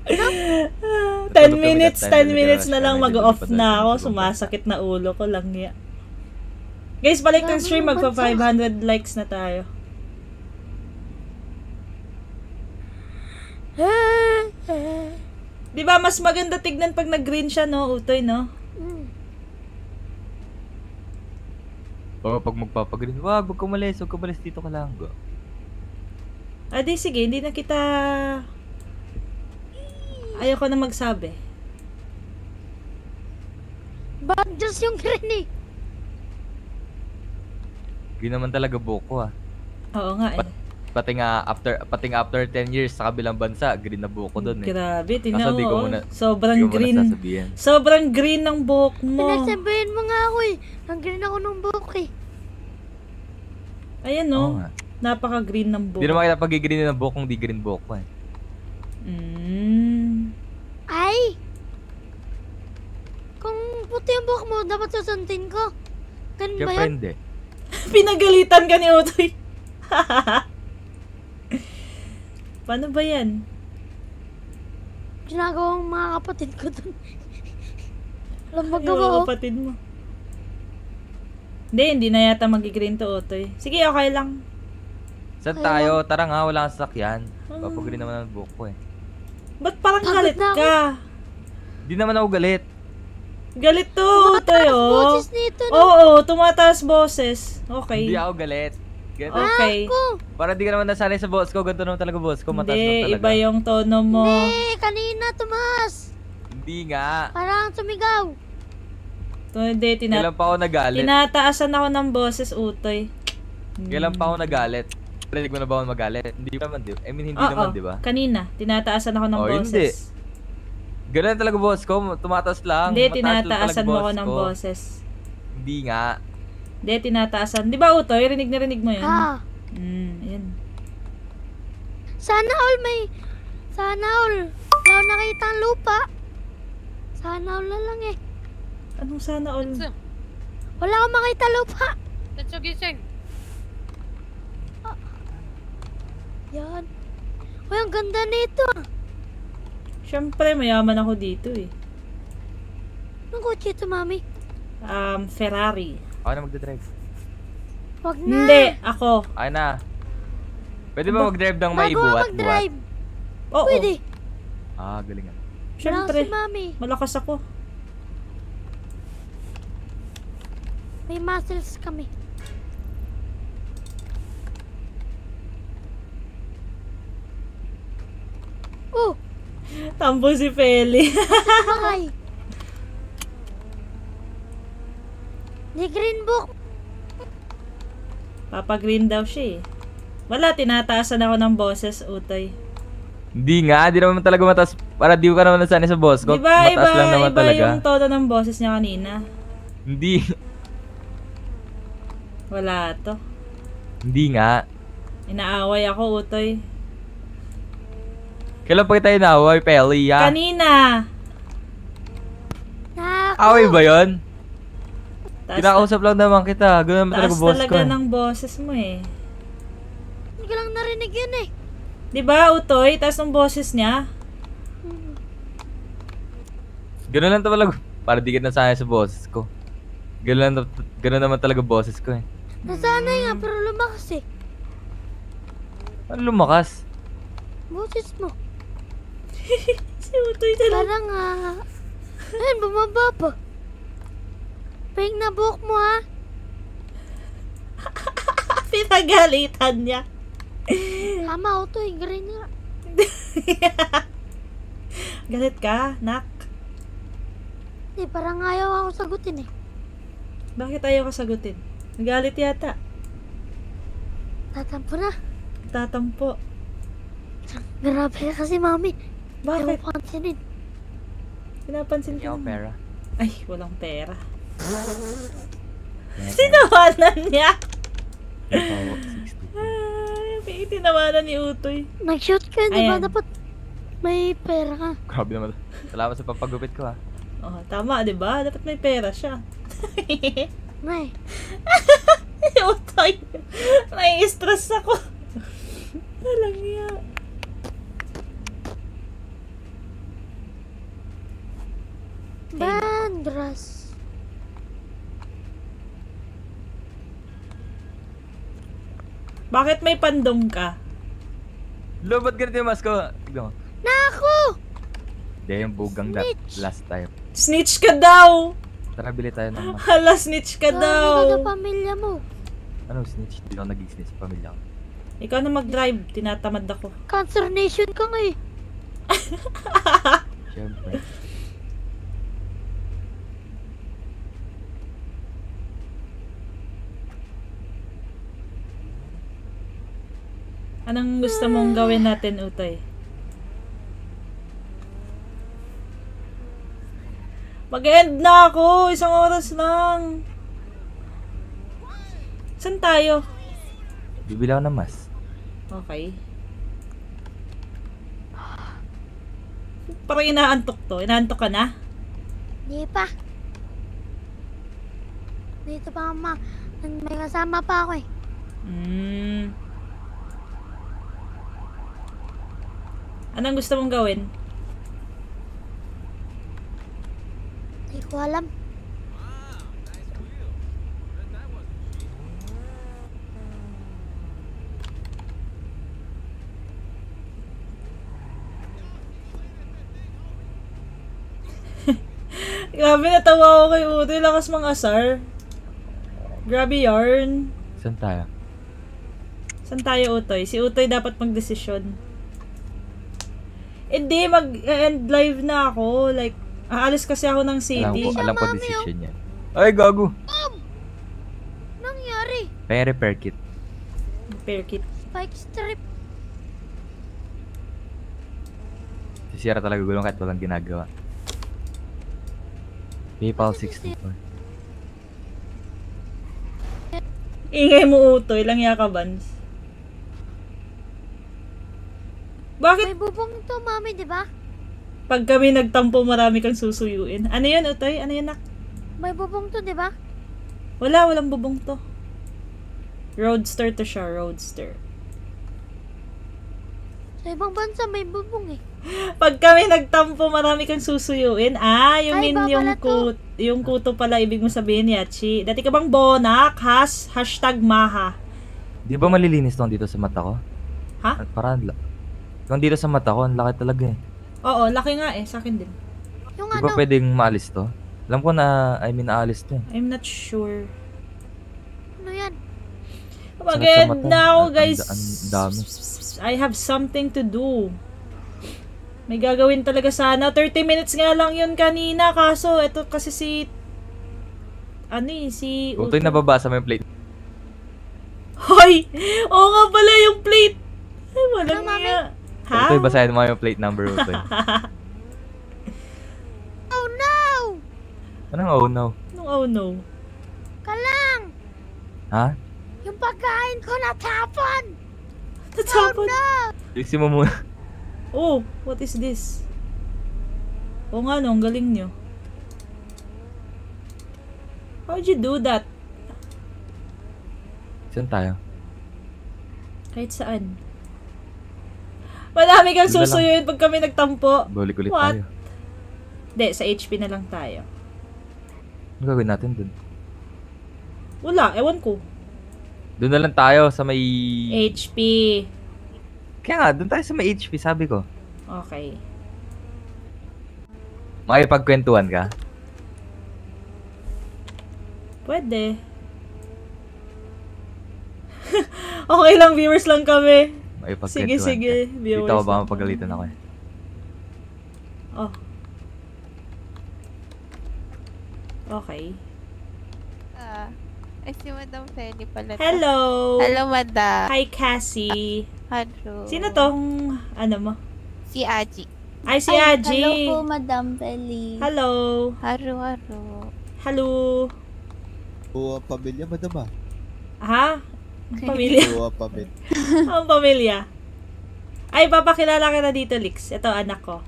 Speaker 4: 10
Speaker 9: kami
Speaker 4: minutes,
Speaker 9: that time,
Speaker 4: 10 minutes na lang mag-off na ako. Sumasakit na ulo ko lang niya. Guys, balik ng stream. Magpa 500 likes na tayo. Di ba mas maganda tignan pag nag-green siya, no? Utoy, no?
Speaker 7: Mm.
Speaker 9: O pag magpapagreen, wag, wag kumalis, wag kumalis, dito ka lang. Go.
Speaker 4: Ah, di sige. Hindi na kita... Ayoko na magsabi.
Speaker 7: Bad Diyos yung green eh.
Speaker 9: Yun naman talaga buko ah.
Speaker 4: Oo nga eh.
Speaker 9: Pati nga after pati nga after 10 years sa kabilang bansa, green na buko doon eh.
Speaker 4: Grabe,
Speaker 9: Kaso
Speaker 4: tingnan
Speaker 9: di ko
Speaker 4: mo.
Speaker 9: muna,
Speaker 4: oh. Sobrang
Speaker 9: di ko
Speaker 4: green. Sobrang green ng buhok mo.
Speaker 7: Pinagsabihin mo nga ako eh. Ang green ako ng buhok eh.
Speaker 4: Ayan no.
Speaker 9: nga.
Speaker 4: Napaka-green ng
Speaker 9: Di
Speaker 4: buhok.
Speaker 9: naman kita pag-green ng buhok kung di green buhok ko eh.
Speaker 4: Mm.
Speaker 7: Ay! Kung puti yung buhok mo, dapat susuntin ko. Ganun ba
Speaker 9: Siyempre
Speaker 7: yan?
Speaker 4: Pinagalitan ka ni Utoy. Paano ba yan?
Speaker 7: Ginagawa ng mga kapatid ko dun. Alam mo gawa oh.
Speaker 4: kapatid mo. Hindi, hindi na yata magigreen to Utoy. Sige, okay lang.
Speaker 9: Saan
Speaker 7: Ayun.
Speaker 9: tayo? Tara nga, wala kang sasakyan.
Speaker 4: Ah.
Speaker 9: Papag-green naman ang buhok ko eh.
Speaker 4: Ba't parang
Speaker 7: Pagod
Speaker 4: galit
Speaker 7: na
Speaker 4: ka?
Speaker 9: Di naman ako galit.
Speaker 4: Galit to, Utoy, oh.
Speaker 7: Boses nito no.
Speaker 4: Oo, tumataas boses. Okay.
Speaker 9: Hindi ako galit. Ganito.
Speaker 4: Okay.
Speaker 7: Ako.
Speaker 9: Para di ka naman nasanay sa boss ko. Ganito naman talaga boss ko. Mataas lang
Speaker 4: Hindi,
Speaker 9: talaga.
Speaker 4: iba yung tono mo.
Speaker 7: Eh, kanina tumaas.
Speaker 9: Hindi nga.
Speaker 7: Parang sumigaw.
Speaker 4: To, Hindi, tina-
Speaker 9: Kailan pa ako nagalit?
Speaker 4: tinataasan ako ng boses, Utoy.
Speaker 9: Kailan pa ako nagalit? Pwede ko na ba ako magalit? Hindi naman, di I mean, hindi
Speaker 4: Oo,
Speaker 9: naman, di ba?
Speaker 4: kanina. Tinataasan ako ng
Speaker 9: Oh, hindi.
Speaker 4: boses.
Speaker 9: Ganun talaga boss ko. Tumataas lang.
Speaker 4: Hindi, tinataasan mo ako ng boses.
Speaker 9: Hindi nga.
Speaker 4: Hindi, tinataasan. Di ba, Utoy? Rinig na rinig mo yun?
Speaker 7: Ha?
Speaker 4: Mm, yun.
Speaker 7: Sana all may... Sana all. Wala nakita ang lupa. Sana all na lang eh.
Speaker 4: Anong sana all?
Speaker 7: Wala akong makita lupa.
Speaker 5: Let's gising.
Speaker 7: Yan. Uy, ang ganda nito ah.
Speaker 4: Siyempre, mayaman ako dito eh.
Speaker 7: Anong kotse ito, mami?
Speaker 4: Um, Ferrari.
Speaker 9: Ako na magdadrive.
Speaker 7: Wag na.
Speaker 4: Hindi, ako.
Speaker 9: Ay na. Pwede ba mag-drive ng may
Speaker 7: ako mag-drive.
Speaker 4: Oo.
Speaker 7: Pwede.
Speaker 9: Ah, galing ah.
Speaker 4: Siyempre,
Speaker 7: si mami.
Speaker 4: malakas ako.
Speaker 7: May muscles kami. Oh,
Speaker 4: Tambo si Feli.
Speaker 7: bakay. Ni Green Book.
Speaker 4: Papa Green daw siya eh. Wala, tinataasan ako ng boses, Utoy.
Speaker 9: Hindi nga, di naman talaga mataas. Para di ka naman nasanay sa boss ko.
Speaker 4: Di ba,
Speaker 9: mataas
Speaker 4: iba,
Speaker 9: lang naman
Speaker 4: iba
Speaker 9: talaga.
Speaker 4: yung tono ng boses niya kanina.
Speaker 9: Hindi.
Speaker 4: Wala to.
Speaker 9: Hindi nga.
Speaker 4: Inaaway ako, Utoy.
Speaker 9: Kailan pa kita inaway, Peli, ha?
Speaker 4: Kanina!
Speaker 7: Naku.
Speaker 9: Away ba yun?
Speaker 4: Taas,
Speaker 9: Kinakausap lang naman kita. Ganun naman talaga boss ko.
Speaker 4: talaga ng boses mo eh.
Speaker 7: Hindi ko lang narinig yun eh.
Speaker 4: Di ba, Utoy? Taas ng boses niya.
Speaker 9: Ganun lang talaga. Para di ka nasanay sa boses ko. Ganun, lang, ganun naman talaga boses ko eh.
Speaker 7: Nasanay nga, pero lumakas eh.
Speaker 9: Ano lumakas?
Speaker 7: Boses mo.
Speaker 4: si Utoy talaga.
Speaker 7: Parang ah... ayun, bumaba pa. Pink na buhok mo ha.
Speaker 4: Pinagalitan niya.
Speaker 7: Tama, Utoy. Green nga.
Speaker 4: Galit ka, nak?
Speaker 7: Hindi, parang ayaw ako sagutin eh.
Speaker 4: Bakit ayaw ka sagutin? Nagalit yata.
Speaker 7: Tatampo na.
Speaker 4: Tatampo.
Speaker 7: Grabe ka kasi, mami.
Speaker 4: Bakit?
Speaker 7: Ayaw ko pansinin.
Speaker 4: Pinapansin
Speaker 9: Hindi
Speaker 4: ko
Speaker 9: ako
Speaker 4: naman.
Speaker 9: pera.
Speaker 4: Ay, walang pera. Tinawanan niya.
Speaker 9: Ikaw, 60.
Speaker 4: Ay, tinawanan ni Utoy.
Speaker 7: Nag-shoot ka, di ba?
Speaker 4: Ayan.
Speaker 7: Dapat may pera ka.
Speaker 9: Grabe naman. Salamat sa papagupit ko ha.
Speaker 4: Oh, tama, 'di ba? Dapat may pera siya. Si Utoy. Nai-stress ako. Walang niya.
Speaker 7: bandras.
Speaker 4: Bakit may pandong ka?
Speaker 9: Lo, ba't ganito yung mask ko? Tignan mo.
Speaker 7: Naku!
Speaker 9: Hindi, yung bugang that last time.
Speaker 4: Snitch ka daw!
Speaker 9: Tara, bili tayo ng mask.
Speaker 4: Hala, snitch ka
Speaker 7: Sabi
Speaker 4: daw!
Speaker 7: na pamilya mo.
Speaker 9: Ano, snitch? Hindi ako nag-snitch sa pamilya ko.
Speaker 4: Ikaw na mag-drive, tinatamad ako.
Speaker 7: Cancer Nation ka nga eh.
Speaker 9: Siyempre.
Speaker 4: Anong gusto mong gawin natin, Utoy? Mag-end na ako! Isang oras lang! Saan tayo?
Speaker 9: Bibili ako ng mask.
Speaker 4: Okay. Parang inaantok to. Inaantok ka na?
Speaker 7: Di pa. Dito pa ma. May kasama pa ako eh.
Speaker 4: Hmm. Anong gusto mong gawin?
Speaker 7: Di ko alam.
Speaker 4: Grabe, natawa ako kay Utoy. Lakas mga asar. Grabe yarn.
Speaker 9: Saan tayo?
Speaker 4: Saan tayo, Utoy? Si Utoy dapat magdesisyon. Hindi, mag-end live na ako. Like, aalis kasi ako ng
Speaker 9: Alam
Speaker 4: city.
Speaker 9: ko, alam ko decision yan. Ay, gago!
Speaker 7: Nangyari.
Speaker 9: Kaya repair kit.
Speaker 4: Repair kit.
Speaker 7: Spike strip.
Speaker 9: Sisira talaga gulong kahit walang ginagawa. PayPal 64.
Speaker 4: Ingay mo, Utoy. Lang ka, Bakit
Speaker 7: May bubong to, mami, di ba?
Speaker 4: pag kami nagtampo marami kang susuyuin? Ano yun, Utoy? Ano yun, nak?
Speaker 7: May bubong to, di ba?
Speaker 4: Wala, walang bubong to. Roadster to siya, roadster.
Speaker 7: Sa ibang bansa may bubong eh.
Speaker 4: Pag kami nagtampo, marami kang susuyuin. Ah, yung
Speaker 7: Ay,
Speaker 4: yung kut, yung kuto pala ibig mo sabihin, Yachi. Dati ka bang bonak? Has, hashtag maha.
Speaker 9: Di ba malilinis tong dito sa mata ko?
Speaker 4: Ha?
Speaker 9: Parang, la- yung dito sa mata ko, ang laki talaga eh.
Speaker 4: Oo, laki nga eh, sa akin din.
Speaker 7: Yung
Speaker 9: Di
Speaker 7: ano,
Speaker 9: ba pwedeng maalis to? Alam ko na, I mean, aalis to eh.
Speaker 4: I'm not sure.
Speaker 7: ano yan?
Speaker 9: Mata.
Speaker 4: ako,
Speaker 9: Ang-
Speaker 4: guys.
Speaker 9: ang dami.
Speaker 4: I have something to do. May gagawin talaga sana. 30 minutes nga lang yun kanina. Kaso, ito kasi si... Ano eh, si...
Speaker 9: Utoy, nababasa mo yung plate.
Speaker 4: Hoy! Oo nga pala yung plate! Ay, walang
Speaker 7: Ano, mami?
Speaker 4: Ha?
Speaker 9: Utoy, basahin mo yung plate number, Utoy.
Speaker 7: Oh no!
Speaker 9: Anong oh no?
Speaker 4: Anong oh no?
Speaker 7: Kalang!
Speaker 9: Ha?
Speaker 7: Yung pagkain ko natapon!
Speaker 4: Tatapon.
Speaker 7: No!
Speaker 9: Isi mo muna.
Speaker 4: Oh, what is this? Oo nga no, ang galing nyo. How'd you do that?
Speaker 9: Saan tayo?
Speaker 4: Kahit saan. Madami kang susuyuin pag kami nagtampo.
Speaker 9: Balik ulit
Speaker 4: What?
Speaker 9: tayo.
Speaker 4: Hindi, sa HP na lang tayo.
Speaker 9: Ano gagawin natin dun?
Speaker 4: Wala, ewan ko.
Speaker 9: Doon na lang tayo sa may...
Speaker 4: HP.
Speaker 9: Kaya nga, doon tayo sa may HP, sabi ko.
Speaker 4: Okay.
Speaker 9: Makipagkwentuhan ka?
Speaker 4: Pwede. okay lang, viewers lang kami.
Speaker 9: Makipagkwentuhan
Speaker 4: Sige, sige. Viewers
Speaker 9: Dito ba mapagalitan ako eh.
Speaker 4: Oh. Okay.
Speaker 5: Ah, ay, si Madam Feli pala.
Speaker 4: Hello!
Speaker 5: Hello, Madam.
Speaker 4: Hi, Cassie.
Speaker 5: Hello.
Speaker 4: Sino tong, ano mo?
Speaker 5: Si Aji.
Speaker 4: Ay, si
Speaker 7: Ay,
Speaker 4: Aji.
Speaker 7: Hello po, Madam Feli.
Speaker 4: Hello.
Speaker 5: Haro, haro.
Speaker 4: Hello.
Speaker 12: Ang pamilya, madam ah.
Speaker 4: Ha? Ang pamilya?
Speaker 12: Ang pamilya.
Speaker 4: Ang pamilya. Ay, papakilala kita dito, Lix. Ito, anak ko.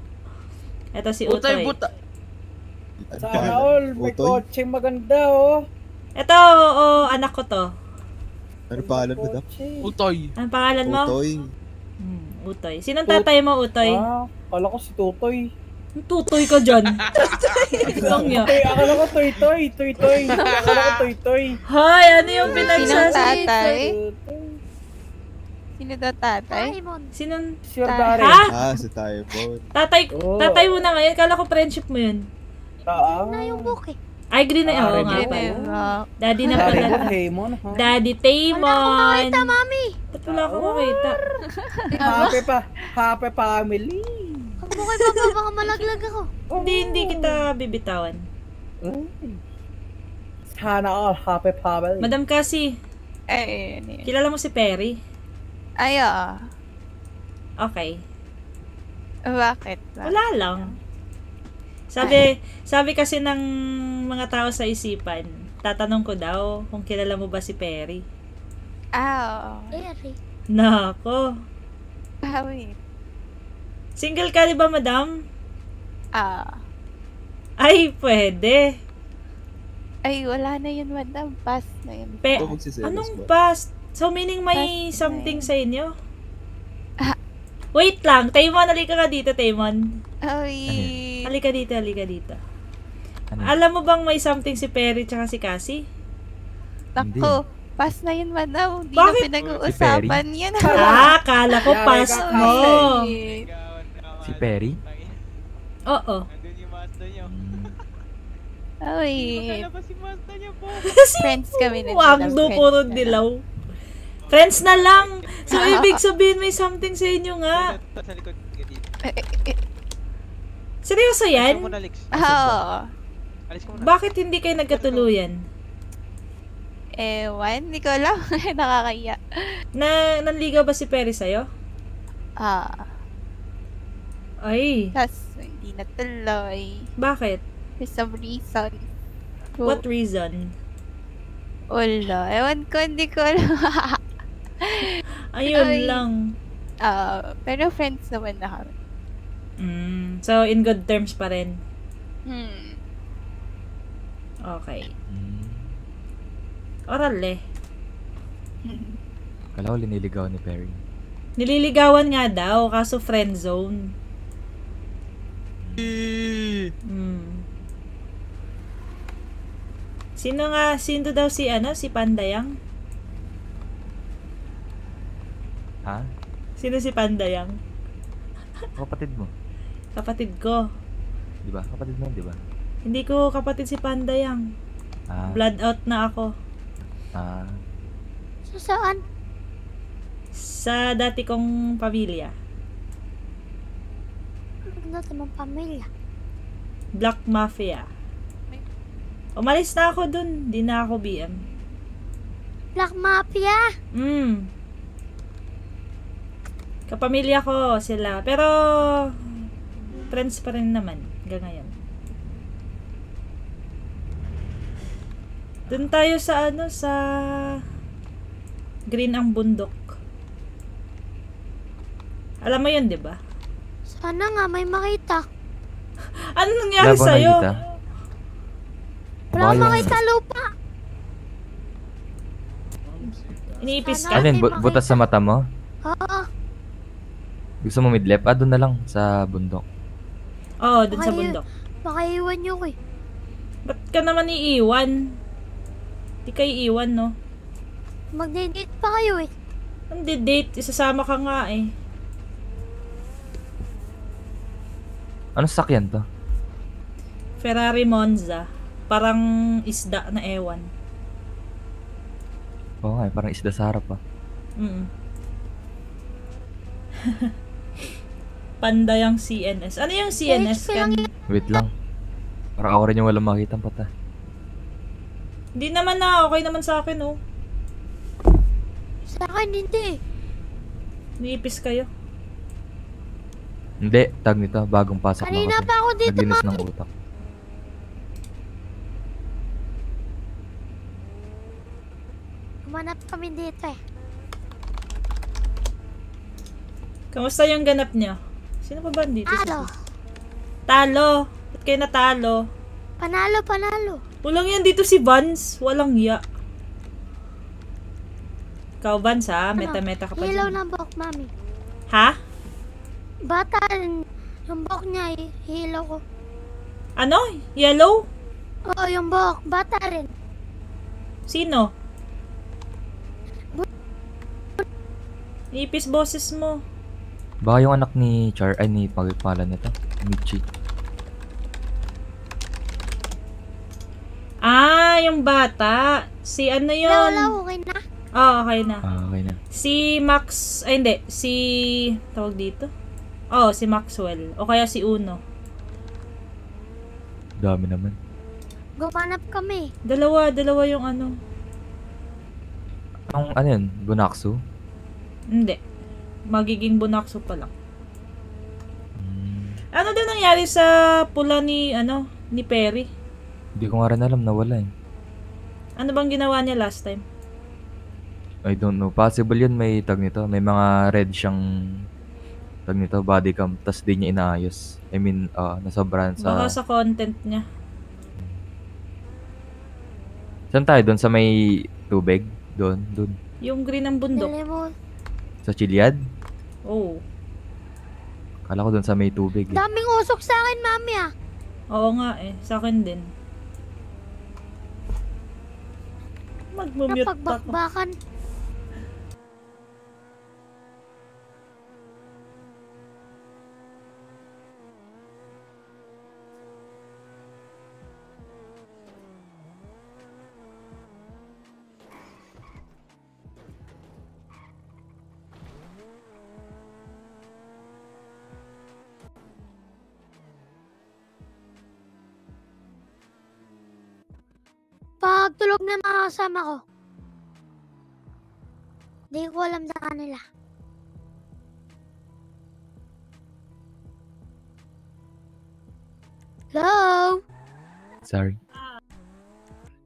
Speaker 4: Ito si Utoy.
Speaker 1: Utoy, buta. Sana all, may
Speaker 12: Utoy?
Speaker 1: kotseng maganda, oh.
Speaker 4: Ito, oo, anak ko to.
Speaker 12: Ano pangalan, madam?
Speaker 1: Utoy.
Speaker 4: Anong pangalan mo?
Speaker 12: Utoy.
Speaker 4: Hmm, Utoy. Sinong tatay mo, Utoy?
Speaker 1: Ah, kala ko si Tutoy.
Speaker 4: Tutoy ka dyan. Lang niya.
Speaker 1: Toy, akala ko Toy Toy, Toy Toy. Akala ko Toy Toy.
Speaker 4: Hay, ano yung
Speaker 5: Sinong
Speaker 4: pinagsas...
Speaker 5: tatay?
Speaker 1: Tutoy.
Speaker 5: Sino daw tatay?
Speaker 7: Simon.
Speaker 4: Sinong...
Speaker 1: Si Ordare.
Speaker 4: Ha?
Speaker 12: Ah, si tayo po.
Speaker 4: Tatay,
Speaker 1: Oo.
Speaker 4: tatay mo na ngayon. Kala ko friendship mo yun.
Speaker 1: Ah,
Speaker 7: Na yung book eh.
Speaker 4: Ay, green na.
Speaker 1: Ah,
Speaker 4: Oo nga
Speaker 1: yun.
Speaker 4: pala. Daddy na pala.
Speaker 1: ko, Hemon, ha?
Speaker 4: Daddy
Speaker 7: Wala akong
Speaker 4: Taymon.
Speaker 7: makita, mami.
Speaker 4: Ba't wala akong makita?
Speaker 1: Happy pa. Happy family.
Speaker 7: Mo kayo baba, baka malaglag ako.
Speaker 4: Hindi, hindi kita bibitawan.
Speaker 1: Sana all happy family.
Speaker 4: Madam Cassie,
Speaker 5: Ay, ano yun?
Speaker 4: kilala mo si Perry?
Speaker 5: Ay, oo.
Speaker 4: Okay.
Speaker 5: Bakit?
Speaker 4: Wala lang. Sabi, sabi kasi ng mga tao sa isipan, tatanong ko daw kung kilala mo ba si Perry.
Speaker 5: Ah, oo.
Speaker 7: Eri.
Speaker 4: Nako.
Speaker 5: Ah, wait.
Speaker 4: Single ka, di ba, madam?
Speaker 5: Ah.
Speaker 4: Ay, pwede.
Speaker 5: Ay, wala na yun, madam. Pass na yun.
Speaker 4: Pe, anong
Speaker 12: ba?
Speaker 4: past? So, meaning may
Speaker 5: Past
Speaker 4: something sa inyo?
Speaker 5: Ah.
Speaker 4: Wait lang. Taymon, halika ka dito, Taymon.
Speaker 5: Ay.
Speaker 4: Halika dito, halika dito.
Speaker 9: Ano?
Speaker 4: Alam mo bang may something si Perry tsaka si Cassie?
Speaker 5: Nako. Pass na yun, madam. Hindi
Speaker 4: Bakit?
Speaker 5: na pinag-uusapan yan.
Speaker 4: Ah, kala ko past
Speaker 1: ka
Speaker 4: mo.
Speaker 5: Ay.
Speaker 9: Si Perry?
Speaker 4: Oo.
Speaker 5: Ay.
Speaker 4: si
Speaker 5: Friends kami na
Speaker 4: Wangdo,
Speaker 5: Friends
Speaker 4: puro dilaw. Friends na lang. So, ibig sabihin may something sa inyo nga.
Speaker 5: Eh, eh, eh,
Speaker 4: Seryoso yan?
Speaker 5: Oo.
Speaker 4: Bakit hindi kayo nagkatuluyan?
Speaker 5: Ewan, hindi ko alam. Nakakaya.
Speaker 4: Na, nanligaw ba si Perry sa'yo?
Speaker 5: Ah.
Speaker 4: Ay,
Speaker 5: Tapos, hindi natuloy.
Speaker 4: bakit?
Speaker 5: For some reason.
Speaker 4: What reason?
Speaker 5: Wala. Ewan ko, hindi ko alam.
Speaker 4: Ayun
Speaker 5: Ay.
Speaker 4: lang.
Speaker 5: Ah, pero friends naman na kami.
Speaker 4: Mm, so, in good terms pa rin.
Speaker 5: Hmm.
Speaker 4: Okay.
Speaker 9: Hmm.
Speaker 4: Oral eh.
Speaker 9: Kala ko liniligaw ni Perry.
Speaker 4: Nililigawan nga daw, kaso friend zone. Hmm. Sino nga, sino daw si ano, si Pandayang?
Speaker 9: Ha?
Speaker 4: Sino si Pandayang?
Speaker 9: Kapatid mo.
Speaker 4: Kapatid ko.
Speaker 9: Di ba? Kapatid mo, di ba?
Speaker 4: Hindi ko kapatid si Pandayang.
Speaker 9: Ah.
Speaker 4: Blood out na ako.
Speaker 9: Ah.
Speaker 7: So, saan?
Speaker 4: Sa dati kong pamilya.
Speaker 7: Ano naman pamilya?
Speaker 4: Black Mafia. Umalis na ako dun. Di na ako BM.
Speaker 7: Black Mafia?
Speaker 4: Mm. Kapamilya ko sila. Pero, friends pa rin naman. Hanggang ngayon. Doon tayo sa ano, sa green ang bundok. Alam mo yun, di ba?
Speaker 7: Sana nga may makita.
Speaker 4: Ano nangyari
Speaker 9: Wala bang
Speaker 4: sa'yo?
Speaker 9: nakita?
Speaker 7: Wala akong makita lupa.
Speaker 4: Iniipis ka?
Speaker 9: Ano yun? Bu- butas sa mata mo?
Speaker 7: Oo.
Speaker 9: Gusto mo midlep? Ah, doon na lang sa bundok.
Speaker 4: Oo, doon sa
Speaker 7: Baka
Speaker 4: bundok.
Speaker 7: Baka iwan niyo ko eh.
Speaker 4: Ba't ka naman iiwan? Di kayo iiwan, no?
Speaker 7: Magde-date pa kayo eh.
Speaker 4: Hindi date, isasama ka nga eh.
Speaker 9: Ano sakyan to?
Speaker 4: Ferrari Monza. Parang isda na ewan.
Speaker 9: Oo nga, eh, parang isda sa harap ah.
Speaker 4: Mm. Pandayang CNS. Ano yung CNS? Kan?
Speaker 9: Wait lang. Parang ako rin yung walang makita pata.
Speaker 4: Hindi naman na, okay naman sa akin oh.
Speaker 7: Sa akin hindi.
Speaker 4: Niipis kayo.
Speaker 9: Hindi, tag nito, bagong pasok na
Speaker 7: Kanina
Speaker 9: kasi.
Speaker 7: pa ako dito,
Speaker 9: Naglinis ng utak.
Speaker 7: Kumanap kami dito eh.
Speaker 4: Kamusta yung ganap niyo? Sino pa ba dito?
Speaker 7: Talo.
Speaker 4: Talo. Ba't kayo natalo?
Speaker 7: Panalo, panalo.
Speaker 4: Walang yan dito si Vance. Walang ya. Ikaw, Vance ha? Meta-meta ka pa dyan.
Speaker 7: ng buhok, mami.
Speaker 4: Ha?
Speaker 7: Bata, yung buhok niya, eh, hilaw ko.
Speaker 4: Ano? Yellow?
Speaker 7: Oo, yung buhok. Bata rin.
Speaker 4: Sino? Ipis boses mo.
Speaker 9: Baka yung anak ni Char, ay ni pagpala nito. Michi.
Speaker 4: Ah, yung bata. Si ano yun?
Speaker 7: hilaw, okay na.
Speaker 4: Ah, okay na.
Speaker 9: Ah, okay na.
Speaker 4: Si Max, ay hindi, si, tawag dito? Oh, si Maxwell. O kaya si Uno.
Speaker 9: Dami naman.
Speaker 7: Gumanap kami.
Speaker 4: Dalawa, dalawa yung ano.
Speaker 9: Ang ano yun? Bunaksu?
Speaker 4: Hindi. Magiging bunakso pa lang.
Speaker 9: Hmm.
Speaker 4: Ano din nangyari sa pula ni, ano, ni Perry?
Speaker 9: Hindi ko nga rin alam, nawala eh.
Speaker 4: Ano bang ginawa niya last time?
Speaker 9: I don't know. Possible yun may tag nito. May mga red siyang tag nito, body cam. Tapos di niya inaayos. I mean, uh, nasobrahan sa...
Speaker 4: Baka sa content niya.
Speaker 9: Saan tayo? Doon sa may tubig? Doon, doon.
Speaker 4: Yung green ng bundok.
Speaker 7: Dali.
Speaker 9: Sa Chiliad?
Speaker 4: Oh.
Speaker 9: Kala ko doon sa may tubig. Eh.
Speaker 7: Daming usok sa akin, mami ah.
Speaker 4: Oo nga eh. Sa akin din. Mag-mute pa ako.
Speaker 7: Napagbakbakan. Pag tulog na mga kasama ko. Di ko alam sa kanila. Hello?
Speaker 9: Sorry.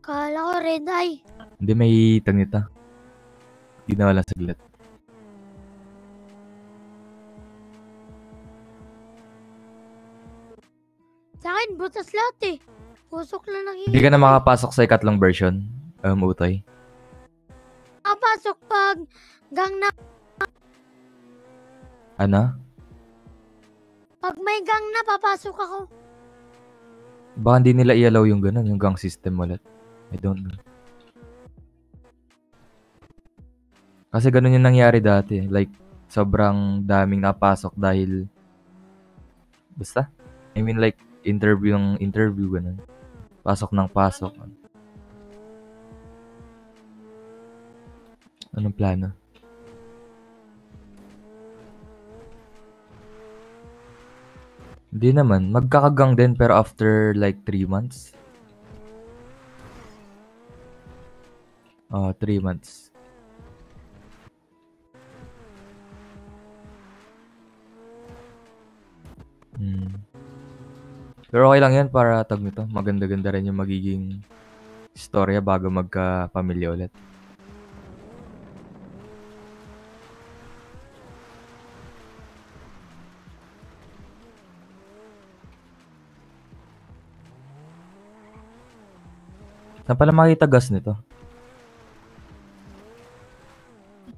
Speaker 7: Kala ko red eye.
Speaker 9: Hindi may tag nito. Hindi na wala saglit.
Speaker 7: Sa akin, butas lahat eh. Usok lang nang
Speaker 9: Hindi ka na makapasok sa ikatlong version. Um, Utoy.
Speaker 7: Kapasok pag gang na,
Speaker 9: Ano?
Speaker 7: pag may gang na, papasok ako.
Speaker 9: Baka hindi nila i-allow yung ganun, yung gang system ulit. I don't know. Kasi ganun yung nangyari dati. Like, sobrang daming napasok dahil... Basta? I mean like, interview ng interview, ganun. Pasok ng pasok. Anong plano? Hindi naman. Magkakagang din pero after like 3 months. Oh, 3 months. Hmm. Pero okay lang yan para tag nito. Maganda-ganda rin yung magiging istorya bago magka-pamilya ulit. Saan pala makita gas nito?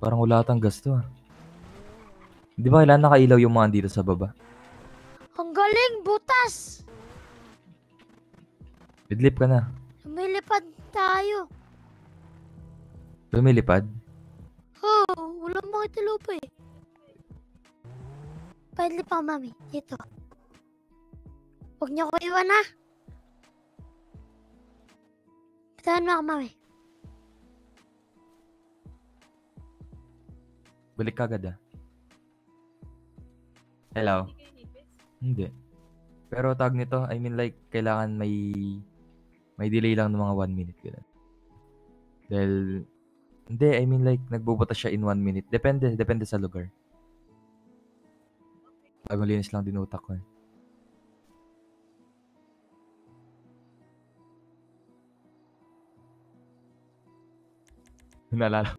Speaker 9: Parang wala atang gas to ah. Di ba kailangan nakailaw yung mga dito sa baba?
Speaker 7: Ang galing, butas!
Speaker 9: Idlip ka na.
Speaker 7: Lumilipad tayo.
Speaker 9: Lumilipad.
Speaker 7: Oh, walang makita lupa eh. Pwede pa, mami. Dito. Huwag niyo ko iwan ha. Saan mo ako, mami?
Speaker 9: Balik ka agad ah. Hello? Hindi. Pero tag nito, I mean like, kailangan may may delay lang ng mga 1 minute. Ganun. Dahil, hindi, I mean like, nagbubutas siya in 1 minute. Depende, depende sa lugar. Bagong linis lang din utak ko eh. Naalala.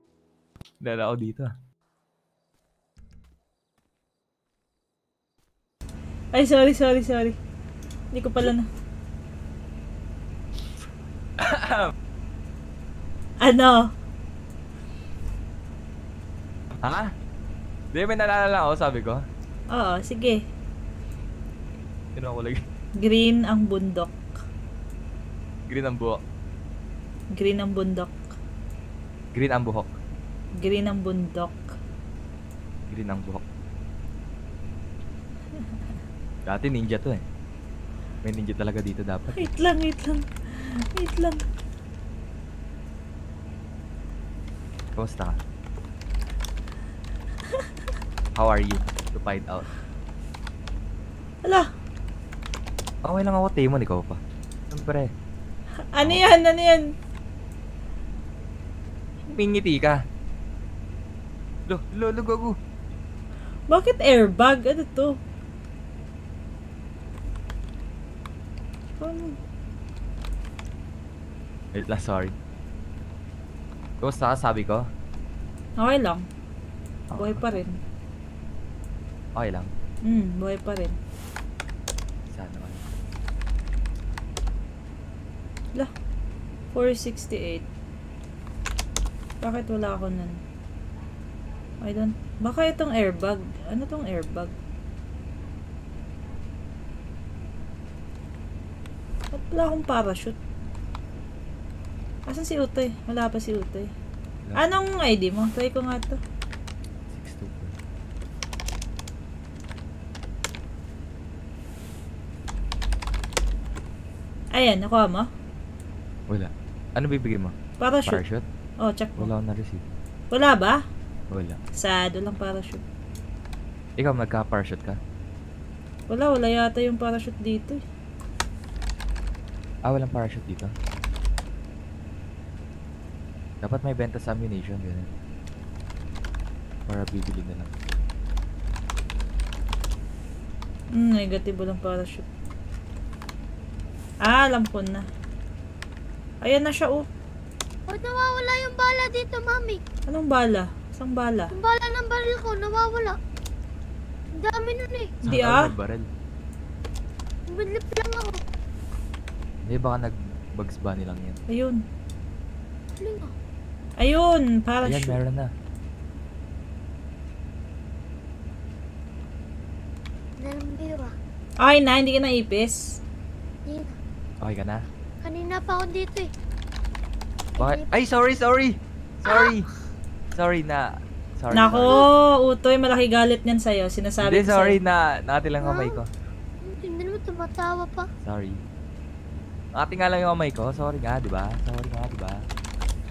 Speaker 9: Naalala ko dito ah.
Speaker 4: Ay, sorry, sorry, sorry. Hindi ko pala na. Ano?
Speaker 9: Ha? Di, may naalala lang ako, sabi ko.
Speaker 4: Oo, sige.
Speaker 9: Sino ako lagi?
Speaker 4: Green ang bundok.
Speaker 9: Green ang buhok.
Speaker 4: Green ang bundok.
Speaker 9: Green ang buhok.
Speaker 4: Green ang bundok.
Speaker 9: Green ang buhok. Dati ninja to eh. May ninja talaga dito dapat.
Speaker 4: Wait lang, wait lang. Wait lang.
Speaker 9: Kamusta ka? How are you? To find out.
Speaker 4: Ala,
Speaker 9: Okay lang ako, Timon, ikaw pa. Siyempre,
Speaker 4: ano yan? Ano yan?
Speaker 9: pingiti ka. Lo, lo, lo, gago.
Speaker 4: Bakit airbag? Ano to? Ano?
Speaker 9: Wait lang, sorry. Kamusta ka, sabi ko?
Speaker 4: Okay lang. Buhay pa rin.
Speaker 9: Okay lang.
Speaker 4: Hmm, buhay pa rin.
Speaker 9: Sana ka.
Speaker 4: Lah, 468. Bakit wala ako nun? I don't... Baka itong airbag. Ano tong airbag? Ba't wala akong parachute? Asan si Utoy? Wala pa si Utoy.
Speaker 9: Wala.
Speaker 4: Anong ID mo? Try ko nga to.
Speaker 9: 624.
Speaker 4: Ayan, nakuha mo?
Speaker 9: Wala. Ano bibigyan mo?
Speaker 4: Parachute.
Speaker 9: Parachute?
Speaker 4: Oh, check mo.
Speaker 9: Wala akong na-receive.
Speaker 4: Wala ba?
Speaker 9: Wala.
Speaker 4: Sad, walang parachute.
Speaker 9: Ikaw, nagka-parachute ka?
Speaker 4: Wala, wala yata yung parachute dito. eh.
Speaker 9: Ah, walang parachute dito? Dapat may benta sa ammunition, ganun. Para bibili na lang.
Speaker 4: Hmm, negative walang parachute. Ah, alam ko na. Ayan na siya, oh.
Speaker 7: Ba't nawawala yung bala dito, mami?
Speaker 4: Anong bala? Isang bala?
Speaker 7: Yung bala ng baril ko, nawawala. Ang dami nun eh.
Speaker 4: Hindi ah.
Speaker 9: ka barrel?
Speaker 7: Bumilip lang ako.
Speaker 9: Hindi, baka nag-bugs bunny lang yan.
Speaker 4: Ayun.
Speaker 7: Galing ah.
Speaker 4: Ayun,
Speaker 9: Ayan,
Speaker 4: parachute.
Speaker 9: meron na.
Speaker 7: Ah.
Speaker 4: Ay na, hindi ka naipis.
Speaker 7: Hindi na.
Speaker 9: Okay ka na?
Speaker 7: Kanina pa ako dito eh.
Speaker 9: Bakit? Ay, sorry, sorry! Sorry! Sorry na. Sorry,
Speaker 4: Nako,
Speaker 9: sorry.
Speaker 4: Utoy, malaki galit niyan sa'yo. Sinasabi
Speaker 9: Hindi,
Speaker 4: ko
Speaker 9: sorry
Speaker 4: sa'yo.
Speaker 9: na. Nakati lang kamay ko.
Speaker 7: Hindi naman tumatawa pa.
Speaker 9: Sorry. Nakati nga lang yung kamay ko. Sorry nga, di ba? Sorry nga, di ba?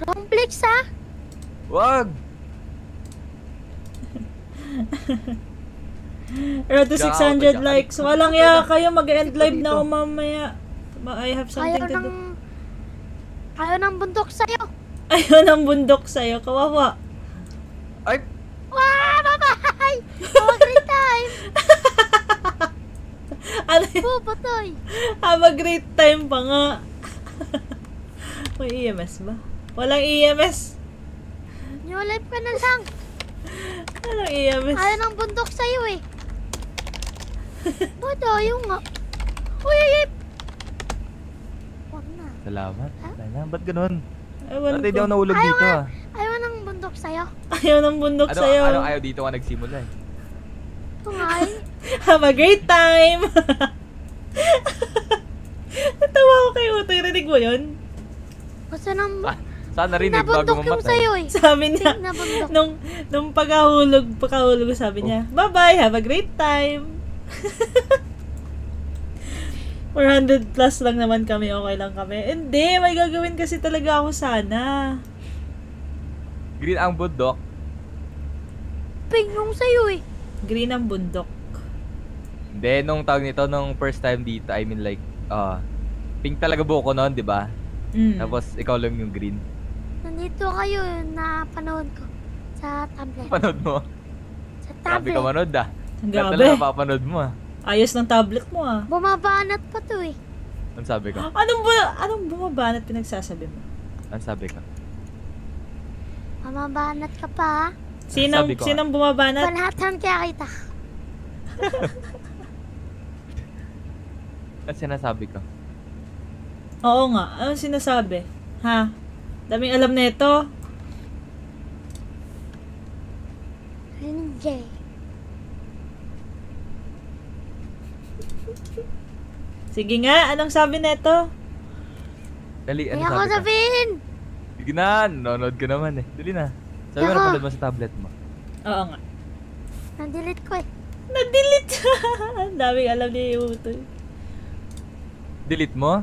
Speaker 7: Complex ah.
Speaker 9: Wag!
Speaker 4: Road to
Speaker 9: Gago,
Speaker 4: 600
Speaker 9: Jack.
Speaker 4: likes. Walang ya kayo, mag-end live na ako mamaya. Ma- I have something
Speaker 7: Ayaw
Speaker 4: to
Speaker 7: ng...
Speaker 4: do.
Speaker 7: Ayaw ng bundok sa'yo.
Speaker 4: Ayun ang bundok sa'yo, kawawa.
Speaker 9: Ay!
Speaker 7: Wow, bye-bye! Have a great time!
Speaker 4: Ano
Speaker 7: Po, patoy!
Speaker 4: Have a great time pa nga. May EMS ba? Walang EMS.
Speaker 7: New life ka na lang.
Speaker 4: Walang EMS.
Speaker 7: Ayaw ng bundok sa'yo eh. Ba't ayaw nga? Uy! Huwag na.
Speaker 9: Salamat. Sana, ba't ganun?
Speaker 4: Ewan
Speaker 9: Dati di ako
Speaker 4: ko.
Speaker 9: nahulog
Speaker 7: Ayaw
Speaker 9: dito
Speaker 7: nga.
Speaker 9: ah.
Speaker 7: Ayaw ng bundok sa'yo.
Speaker 4: Ayaw ng bundok
Speaker 9: Ano,
Speaker 4: sa'yo.
Speaker 9: ano ayaw dito ka nagsimula eh.
Speaker 7: Ito nga eh.
Speaker 4: Have a great time! Natawa ko kay Utoy. Rinig mo yun?
Speaker 7: Gusto ng...
Speaker 9: Ah, Sana rin bago
Speaker 7: Nabundok yung
Speaker 9: mamatay.
Speaker 7: sa'yo eh.
Speaker 4: Sabi niya, nung, nung pagkahulog, pagkahulog sabi niya, bye-bye, have a great time. 400 plus lang naman kami, okay lang kami. Hindi, may gagawin kasi talaga ako sana.
Speaker 9: Green ang bundok.
Speaker 7: Pink nung sa'yo eh.
Speaker 4: Green ang bundok.
Speaker 9: Hindi, nung tawag nito, nung first time dito, I mean like, ah, pink talaga buhok ko noon, di ba?
Speaker 4: Mm.
Speaker 9: Tapos ikaw lang yung green.
Speaker 7: Nandito kayo na panahon ko. Sa tablet.
Speaker 9: Panood mo.
Speaker 7: Sa
Speaker 9: Grabe
Speaker 7: tablet.
Speaker 9: ka manood ah.
Speaker 4: Ang
Speaker 9: Lahat
Speaker 4: Grabe.
Speaker 9: talaga papanood mo ah.
Speaker 4: Ayos ng tablet mo ah.
Speaker 7: Bumabanat pa to eh.
Speaker 9: Ano sabi ko?
Speaker 4: Anong, bu anong bumabanat pinagsasabi mo?
Speaker 9: Ano sabi ko?
Speaker 7: Mamabanat ka pa ha?
Speaker 4: Sinong,
Speaker 9: Sabi ko,
Speaker 4: sinong bumabanat?
Speaker 7: Banatan kaya kita.
Speaker 9: Ano sinasabi ko?
Speaker 4: Oo nga. Anong sinasabi? Ha? Daming alam na ito.
Speaker 7: Hindi.
Speaker 4: Sige nga, anong sabi na ito?
Speaker 9: Dali, ano
Speaker 7: Kaya
Speaker 9: sabi ko?
Speaker 7: sabihin.
Speaker 9: Sige na, nanonood ka naman eh. Dali na. Sabi mo
Speaker 7: Ako.
Speaker 9: napanood mo sa tablet mo.
Speaker 4: Oo nga.
Speaker 7: Nandilit ko eh.
Speaker 4: Na-delete! Ang daming alam ni Utoy.
Speaker 9: Delete mo?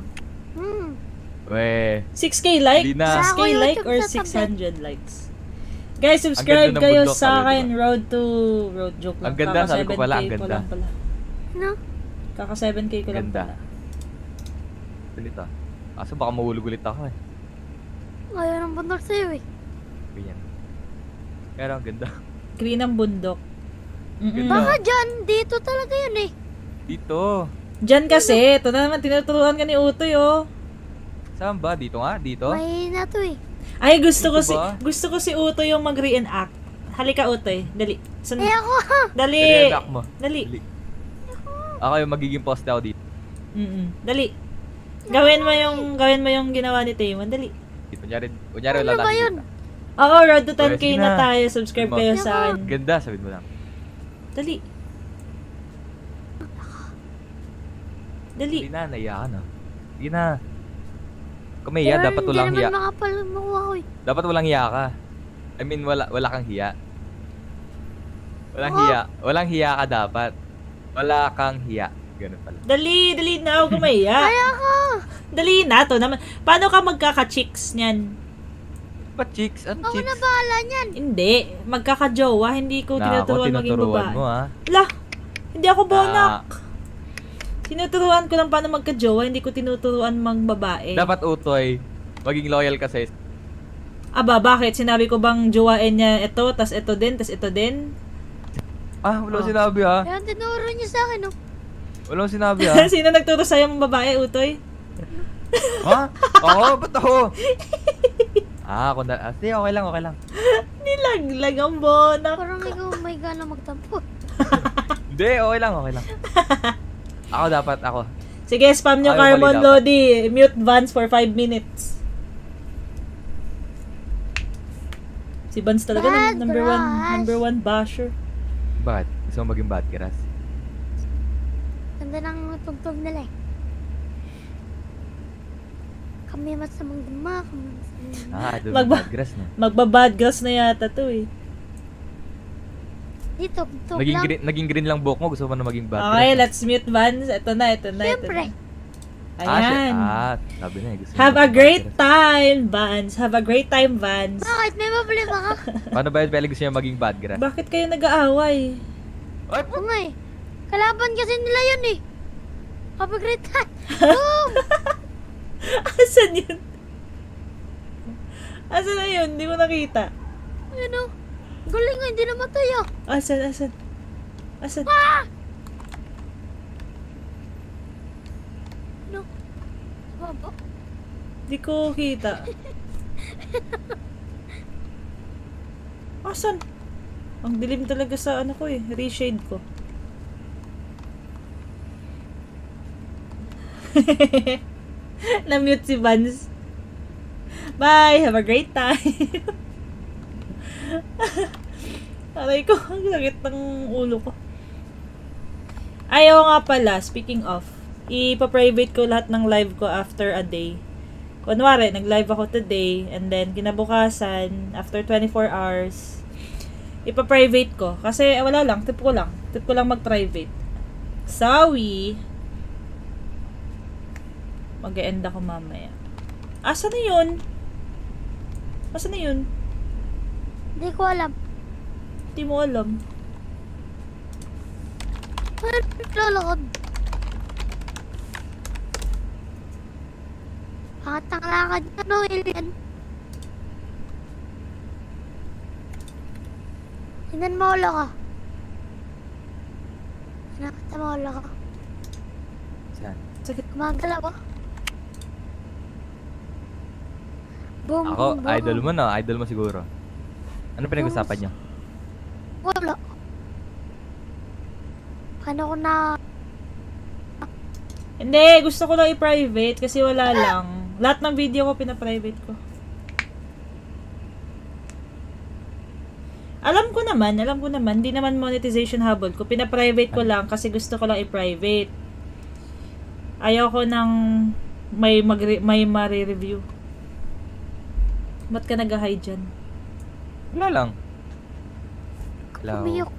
Speaker 7: Hmm.
Speaker 9: Weh.
Speaker 4: 6k like?
Speaker 9: Di na.
Speaker 4: 6k
Speaker 7: Sa ako
Speaker 4: like or
Speaker 7: sa
Speaker 4: 600 likes? Guys, subscribe kayo sa
Speaker 9: ko
Speaker 4: akin. Road to... Road joke lang.
Speaker 9: Ang ganda,
Speaker 4: Kaka
Speaker 9: sabi ko pala,
Speaker 4: 7K
Speaker 9: ang
Speaker 4: ko
Speaker 9: ganda.
Speaker 4: lang pala.
Speaker 7: No?
Speaker 4: Kaka 7k ko lang
Speaker 9: Ganda.
Speaker 4: pala.
Speaker 9: Delete ah. Kaso baka mahulog ulit ako eh.
Speaker 7: Ayaw ng bundok sa'yo eh.
Speaker 9: Ganyan. Pero ang ganda.
Speaker 4: Green ang bundok. Mm-mm.
Speaker 9: Ganda.
Speaker 7: Baka dyan, dito talaga yun eh.
Speaker 9: Dito.
Speaker 4: Diyan kasi, ito na naman, tinuturuan ka ni Utoy, oh.
Speaker 9: Saan ba? Dito nga? Dito?
Speaker 7: Mahina to eh.
Speaker 4: Ay, gusto ko
Speaker 9: Dito
Speaker 4: si
Speaker 9: ba?
Speaker 4: gusto ko si Utoy yung mag-reenact. Halika, Utoy. Dali. Sun-
Speaker 7: Eh ako
Speaker 4: Dali.
Speaker 9: I-react mo.
Speaker 4: Dali.
Speaker 9: Dali. Ako yung magiging post ako dito.
Speaker 4: Mm Dali. Gawin mo yung gawin mo yung ginawa ni Taymon. Dali.
Speaker 9: Kunyari, kunyari
Speaker 7: Ano
Speaker 9: wala
Speaker 7: ba
Speaker 9: lang
Speaker 7: yun?
Speaker 9: kita.
Speaker 4: Oo, road to 10k
Speaker 9: Sige
Speaker 4: na
Speaker 9: na.
Speaker 4: tayo. Subscribe kayo sa akin.
Speaker 9: Ganda, sabihin mo lang.
Speaker 4: Dali. Dali.
Speaker 9: Hindi na, naiya ka na. Sige na. Kung may hiya,
Speaker 7: Pero
Speaker 9: dapat walang
Speaker 7: Hindi
Speaker 9: hiya.
Speaker 7: naman makapal makuha ko eh.
Speaker 9: Dapat walang hiya ka. I mean, wala, wala kang hiya. Walang
Speaker 7: Oh.
Speaker 9: hiya. Walang hiya ka dapat. Wala kang hiya. Ganun pala.
Speaker 4: Dali, dali na ako kumaya.
Speaker 7: Kaya ka.
Speaker 4: Dali na to naman. Paano ka magkaka-chicks niyan?
Speaker 9: Ba, chicks? Ano
Speaker 7: Ako
Speaker 9: chicks?
Speaker 7: na bahala niyan.
Speaker 4: Hindi. Magkaka-jowa. Hindi ko
Speaker 9: Na ako,
Speaker 4: tinuturuan maging
Speaker 9: tinuturuan
Speaker 4: babae.
Speaker 9: mo ah.
Speaker 4: Lah, hindi ako bonak. Tinuturuan ko lang paano magka-jowa, hindi ko tinuturuan mang babae.
Speaker 9: dapat utoy, maging loyal ka sa is-
Speaker 4: Aba, bakit? Sinabi ko bang jowain niya ito, tas ito din, tas ito din?
Speaker 9: Ah, wala
Speaker 4: Oh.
Speaker 9: sinabi ah.
Speaker 7: Kaya tinuro niya sa akin oh.
Speaker 9: Wala sinabi ah.
Speaker 4: Sino nagturo sa'yo mong babae, Utoy?
Speaker 9: ha? Oo, ba't ako? ah, kung na... Ah, sige, okay lang, okay lang.
Speaker 4: Nilaglag ang bonak.
Speaker 7: Parang ikaw may gana magtampo.
Speaker 9: Hindi, okay lang, okay lang. Ako dapat, ako.
Speaker 4: Sige, spam nyo
Speaker 9: Ayaw
Speaker 4: Carmon. Lodi. Mute Vans for 5 minutes. Si Vans talaga
Speaker 7: Bad
Speaker 4: number one,
Speaker 7: brush.
Speaker 4: number one basher.
Speaker 9: Bakit? Gusto mo maging bad kiras?
Speaker 7: Ganda ng tugtog nila eh. Kami masamang dama, kami masamang dama.
Speaker 9: Ah, doon
Speaker 4: Magba-
Speaker 9: bad kiras na.
Speaker 4: Magbabad girls na yata to eh.
Speaker 7: Dito, tugtog
Speaker 9: Naging
Speaker 7: lang.
Speaker 9: green, naging green lang buhok mo, gusto mo na maging bad
Speaker 4: Okay, let's mute Vans. Ito na, ito na, ito
Speaker 7: Siyempre.
Speaker 4: na.
Speaker 9: Ah.
Speaker 4: Ayan.
Speaker 9: Ah, sabi na eh. Gusto
Speaker 4: Have a
Speaker 9: bad
Speaker 4: great time, Vans. Have a great time, Vans.
Speaker 7: Bakit? May problema ka?
Speaker 9: Paano ba yun, Peli? Gusto niya maging bad kiras?
Speaker 4: Bakit kayo nag-aaway?
Speaker 9: Ay,
Speaker 7: Oo nga eh. Kalaban kasi nila yun eh. Have a great time. Boom!
Speaker 4: Asan yun? Asan na yun? Hindi ko nakita.
Speaker 7: Ayun oh. Galing nga, hindi namatay ah.
Speaker 4: Asan, asan? Asan?
Speaker 7: Ah! Ano? Baba.
Speaker 4: Hindi ko kita. Asan? Ang dilim talaga sa ano ko eh. Reshade ko. Na-mute si Vans. Bye! Have a great time! Aray ko, ang sakit ng ulo ko. Ayaw nga pala, speaking of, ipa-private ko lahat ng live ko after a day. Kunwari, nag-live ako today, and then kinabukasan, after 24 hours, ipa-private ko. Kasi eh, wala lang, tip ko lang. Tip ko lang mag-private. Sawi. Mag-e-end ako mamaya. Asa na yun? Asa na yun?
Speaker 7: Hindi ko alam.
Speaker 4: Hindi mo alam.
Speaker 7: Ano naglalakad? Bakit ang lakad niya, no, alien? Tingnan mo ulo ka. Nakita mo ulo ka.
Speaker 9: Saan?
Speaker 4: Sakit.
Speaker 7: Gumagalaw ka. Boom,
Speaker 9: Ako,
Speaker 7: boom, boom.
Speaker 9: idol mo no? Idol mo siguro. Ano pinag-usapan niyo?
Speaker 7: Wala. Paano ko na...
Speaker 4: Hindi, gusto ko lang i-private kasi wala lang. Lahat ng video ko pina-private ko. Alam ko naman, alam ko naman, hindi naman monetization habol ko. Pina-private ko lang kasi gusto ko lang i-private. Ayaw ko ng may mag may mare-review. Ba't ka nag-hide dyan?
Speaker 9: Wala lang. Hello.
Speaker 7: Umiyok.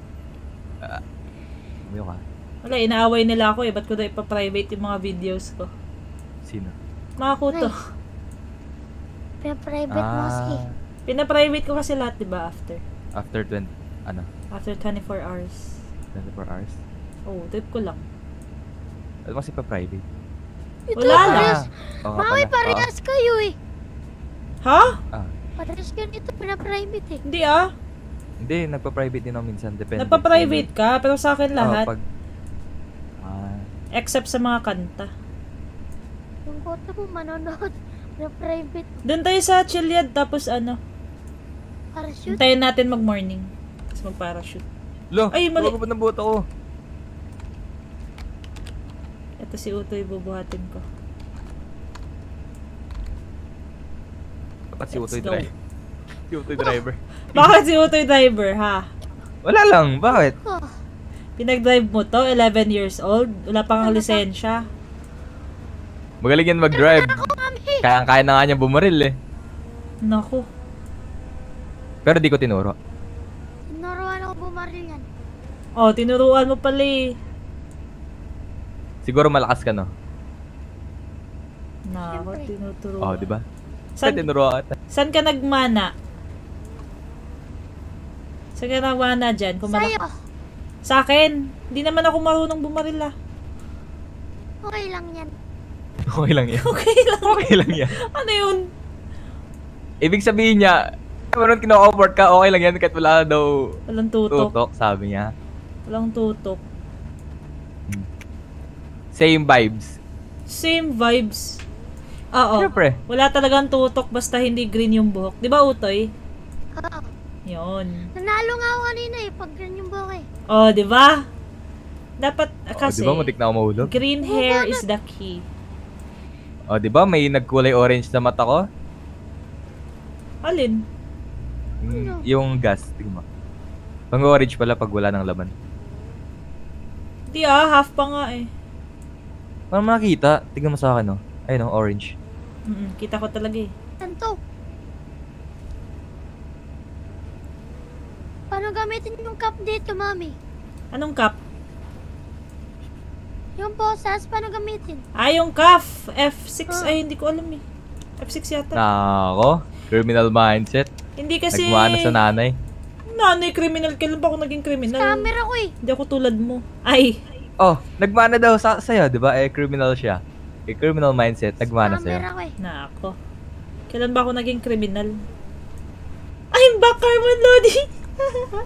Speaker 9: Umiyak ka.
Speaker 4: Wala, inaaway nila ako eh. Ba't ko na ipa-private yung mga videos ko?
Speaker 9: Sino?
Speaker 4: Mga kuto.
Speaker 7: Pina-private mo kasi.
Speaker 9: Ah,
Speaker 4: Pina-private ko kasi lahat, di ba, after?
Speaker 9: after 20, ano?
Speaker 4: After 24 hours.
Speaker 9: 24 hours?
Speaker 4: Oh, trip ko lang.
Speaker 9: Ano kasi pa private?
Speaker 7: Ito,
Speaker 4: Wala lang.
Speaker 9: Oo nga
Speaker 7: Mami, parehas kayo eh.
Speaker 4: Ha?
Speaker 9: Ah,
Speaker 7: Parehas kayo dito, pina-private eh.
Speaker 4: Hindi ah.
Speaker 9: hindi, nagpa-private din ako minsan. Depende.
Speaker 4: Nagpa-private ka, pero sa akin lahat.
Speaker 9: pag... Ah,
Speaker 4: Except sa mga kanta.
Speaker 7: Yung kota mo manonood. Pina-private.
Speaker 4: Doon tayo sa Chiliad, tapos ano,
Speaker 7: Parachute.
Speaker 4: hintayin natin mag-morning. Tapos mag-parachute.
Speaker 9: lo,
Speaker 4: Ay, mali.
Speaker 9: Huwag ko ng buto ko.
Speaker 4: Ito si Utoy, bubuhatin ko.
Speaker 9: Dapat si Utoy driver. Si Utoy driver.
Speaker 4: Bakit si Utoy driver, ha?
Speaker 9: Wala lang, bakit?
Speaker 4: Pinag-drive mo to, 11 years old. Wala pang lisensya.
Speaker 9: Magaling yan mag-drive. Kaya-kaya na nga niya bumaril eh.
Speaker 4: Naku.
Speaker 9: Pero di ko tinuro.
Speaker 7: tinuruan ako bumaril yan.
Speaker 4: Oh, tinuruan mo pala eh.
Speaker 9: Siguro malakas ka no?
Speaker 4: Naku,
Speaker 7: Siyempre.
Speaker 4: tinuturuan.
Speaker 9: Oh, di ba?
Speaker 4: San,
Speaker 9: Saan? Tinuruan ka.
Speaker 4: saan ka nagmana? Saan ka nagmana dyan? Kung
Speaker 7: Sa'yo.
Speaker 4: Sa akin. Hindi naman ako marunong bumaril ah.
Speaker 7: Okay lang yan.
Speaker 9: Okay lang yan.
Speaker 4: Okay lang.
Speaker 9: Okay lang yan.
Speaker 4: Ano yun?
Speaker 9: Ibig sabihin niya, meron kino-comfort ka, okay lang yan kahit wala daw
Speaker 4: Walang tutok.
Speaker 9: tutok, sabi niya.
Speaker 4: Walang tutok.
Speaker 9: Same vibes.
Speaker 4: Same vibes. Oo.
Speaker 9: Siyempre.
Speaker 4: Wala talagang tutok basta hindi green yung buhok. Di ba, Utoy?
Speaker 7: Oo.
Speaker 4: Yun.
Speaker 7: Nanalo nga ako kanina eh. Pag ganyan yung buhok eh.
Speaker 4: Oh, di ba? Dapat,
Speaker 9: Oh,
Speaker 4: kasi,
Speaker 9: di ba, mutik na ako mahulog?
Speaker 4: green hair is the key.
Speaker 9: O, di ba, may nagkulay orange na mata ko?
Speaker 4: Alin?
Speaker 9: Mm, Yung gas, tingnan mo. Pang orange pala pag wala ng laman.
Speaker 4: Di ah, half pa nga eh.
Speaker 9: Paano makakita? Tingnan mo sa akin, no? Ayun, no, orange.
Speaker 4: Mm kita ko talaga eh.
Speaker 7: Yan to. Paano gamitin yung cup dito, mami?
Speaker 4: Anong cup?
Speaker 7: Yung bosas, paano gamitin?
Speaker 4: Ah, yung cuff. F6. Ay, hindi ko alam eh. F6 yata.
Speaker 9: Nako, criminal mindset.
Speaker 4: Hindi kasi...
Speaker 9: Nagmana sa nanay.
Speaker 4: Nanay, criminal. Kailan pa ako naging criminal?
Speaker 7: Scammer ako eh.
Speaker 4: Hindi ako tulad mo. Ay,
Speaker 9: Oh, nagmana daw sa sa'yo, di ba? Eh, criminal siya. Eh, criminal mindset, nagmana
Speaker 7: Scammer
Speaker 9: sa'yo.
Speaker 7: ako eh.
Speaker 4: nako. Kailan ba ako naging criminal? I'm back, Carmen Lodi!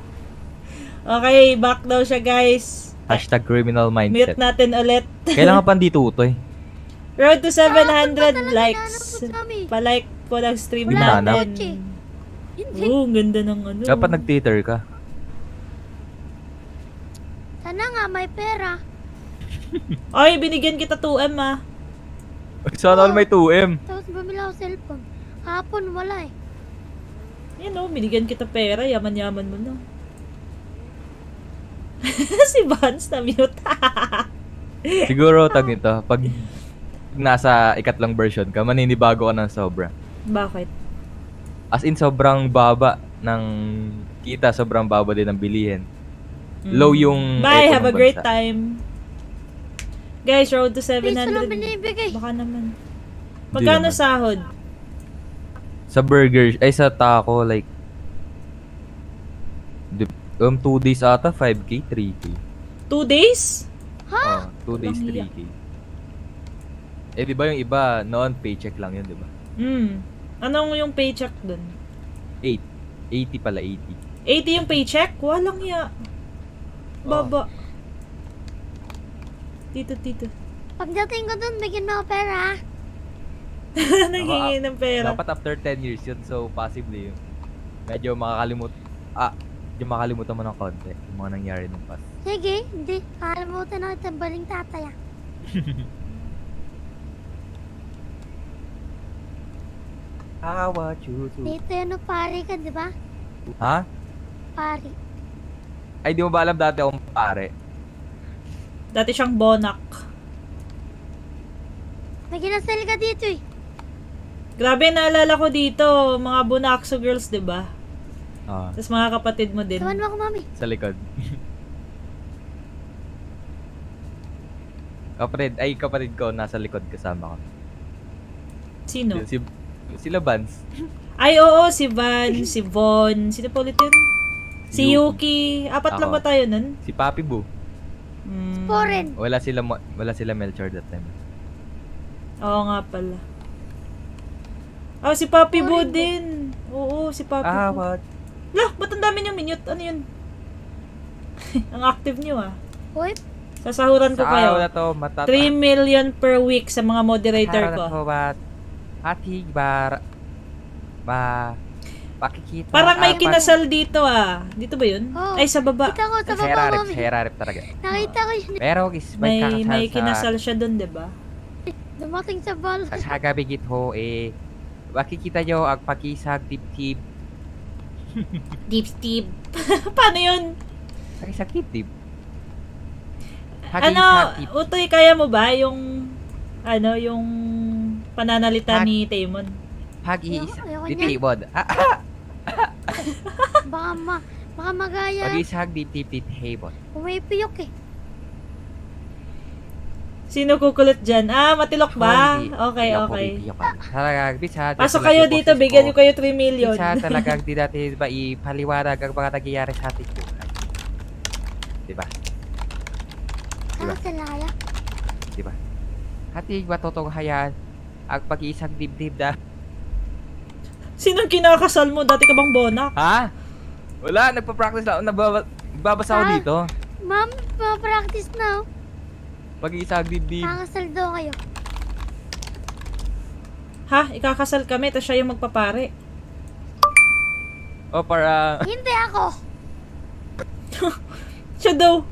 Speaker 4: okay, back daw siya, guys.
Speaker 9: Hashtag criminal
Speaker 4: Mute
Speaker 9: mindset.
Speaker 4: natin ulit.
Speaker 9: Kailangan pa dito utoy.
Speaker 4: Road to 700
Speaker 7: talaga
Speaker 4: likes.
Speaker 7: mami.
Speaker 4: Palike po ng stream
Speaker 7: Wala
Speaker 4: natin. Oo, ang ganda ng ano.
Speaker 9: Dapat nag-theater ka.
Speaker 7: Sana nga may pera.
Speaker 4: Ay, binigyan kita 2M ah.
Speaker 9: Sana all may 2M.
Speaker 7: Tapos bumili ako cellphone. Hapon wala eh.
Speaker 4: Yan oh, binigyan kita pera. Yaman-yaman mo na. si Vance na mute.
Speaker 9: Siguro tag nito, pag nasa ikatlong version ka, maninibago ka ng sobra.
Speaker 4: Bakit?
Speaker 9: As in, sobrang baba ng kita, sobrang baba din ng bilihin. Low yung
Speaker 4: Mm. Bye, have a
Speaker 9: ng
Speaker 4: great
Speaker 9: bansa.
Speaker 4: time. Guys, road to
Speaker 7: Piso lang
Speaker 4: 700.
Speaker 7: binibigay.
Speaker 4: Baka naman. Magkano
Speaker 9: naman.
Speaker 4: sahod?
Speaker 9: Sa burger, ay sa taco, like, um, 2 days ata, 5k, 3k.
Speaker 4: Two days?
Speaker 9: Oh, 2 days,
Speaker 4: Walang hiya.
Speaker 9: 3k. Eh, di ba yung iba, noon, paycheck lang yun, di ba?
Speaker 4: Hmm. Anong yung paycheck dun?
Speaker 9: 8. 80 pala, 80.
Speaker 4: 80 yung paycheck? Walang ya. Baba. Tito, tito.
Speaker 7: Pagdating ko dun, bigyan mo pera.
Speaker 4: Naghingi ng pera.
Speaker 9: Dapat after 10 years yun, so possibly yun. Medyo makakalimut, ah, medyo makalimutan mo ng konti yung mga nangyari nung past.
Speaker 7: Sige, hindi. Kalimutan na kita baling tatay ah.
Speaker 9: I want you to...
Speaker 7: Dito yun, no, pari ka, di ba?
Speaker 9: Ha?
Speaker 7: Pari.
Speaker 9: Ay, di mo ba alam dati akong pare?
Speaker 4: Dati siyang bonak.
Speaker 7: May kinasal ka dito eh.
Speaker 4: Grabe, naalala ko dito, mga Bonakso girls, di ba?
Speaker 9: Ah,
Speaker 4: Tapos mga kapatid mo din.
Speaker 7: Sawan mo ako, mami.
Speaker 9: sa likod. kapatid, ay kapatid ko, nasa likod kasama ko.
Speaker 4: Sino?
Speaker 9: Si, sila Vance.
Speaker 4: Ay, oo, si Van, si Von, sino pa ulit yun? Si Yuki. Apat lang
Speaker 9: Ako.
Speaker 4: ba tayo nun?
Speaker 9: Si Papi Boo.
Speaker 7: Foreign.
Speaker 9: Wala sila, wala sila Melchor that time.
Speaker 4: Oo nga pala. Ah, si Papi Bo din. Oo, si Papi
Speaker 9: Ah,
Speaker 4: Bo.
Speaker 9: what?
Speaker 4: Lah, ba't ang dami niyong minute? Ano yun? ang active niyo ah.
Speaker 7: Uy,
Speaker 4: Sasahuran ko
Speaker 9: Sa
Speaker 4: kayo.
Speaker 9: araw na to, matata...
Speaker 4: 3 million per week sa mga moderator
Speaker 9: Araw
Speaker 4: ko.
Speaker 9: na to, bat... Hatig bar... Ba... Pakikita...
Speaker 4: Parang may
Speaker 9: apat-
Speaker 4: kinasal dito ah. Dito ba yun?
Speaker 7: Oo.
Speaker 4: Ay, sa baba.
Speaker 7: kita ko sa
Speaker 9: Sa
Speaker 7: baba,
Speaker 9: Herarip,
Speaker 7: mami.
Speaker 9: sa Herarip talaga.
Speaker 7: Nakita ko yun.
Speaker 9: Pero is
Speaker 4: May,
Speaker 9: may, kakasal
Speaker 4: may
Speaker 9: sa...
Speaker 4: kinasal siya dun, di ba?
Speaker 7: Dumating sa bal.
Speaker 9: Sa sagabigit ho, eh... Makikita nyo ang pakisag.
Speaker 4: Deep Steve. Paano yun?
Speaker 9: Pakisag tip-tip.
Speaker 4: Ano, Utoy, kaya mo ba yung, ano, yung pananalita
Speaker 9: Hag-
Speaker 4: ni Tamon?
Speaker 9: Pag-iisa. Titibod. Ah, ah!
Speaker 7: Baka ma... Baka magaya.
Speaker 9: Pag-isag tip-tip hebon.
Speaker 7: Umipiyok eh.
Speaker 4: Sino kukulit dyan? Ah, matilok ba? Okay, okay.
Speaker 9: Talagang bisa.
Speaker 4: Pasok kayo dito, bigyan nyo kayo 3 million.
Speaker 9: Bisa talagang di natin ba ipaliwanag ang mga nangyayari sa ating buhay. Diba? Diba? Diba? Hating matutunghayan ang pag-iisang dibdib na...
Speaker 4: Sinong kinakasal mo? Dati ka bang bonak?
Speaker 9: Ha? Wala, nagpa-practice lang. Nababa, nagbabasa ako
Speaker 7: Ah.
Speaker 9: dito.
Speaker 7: Ma'am, ma-practice na. oh.
Speaker 9: Pag-iisang dibdib.
Speaker 7: Kakasal daw kayo.
Speaker 4: Ha? Ikakasal kami, tapos siya yung magpapare.
Speaker 9: O para...
Speaker 7: Hindi ako.
Speaker 4: Siya daw.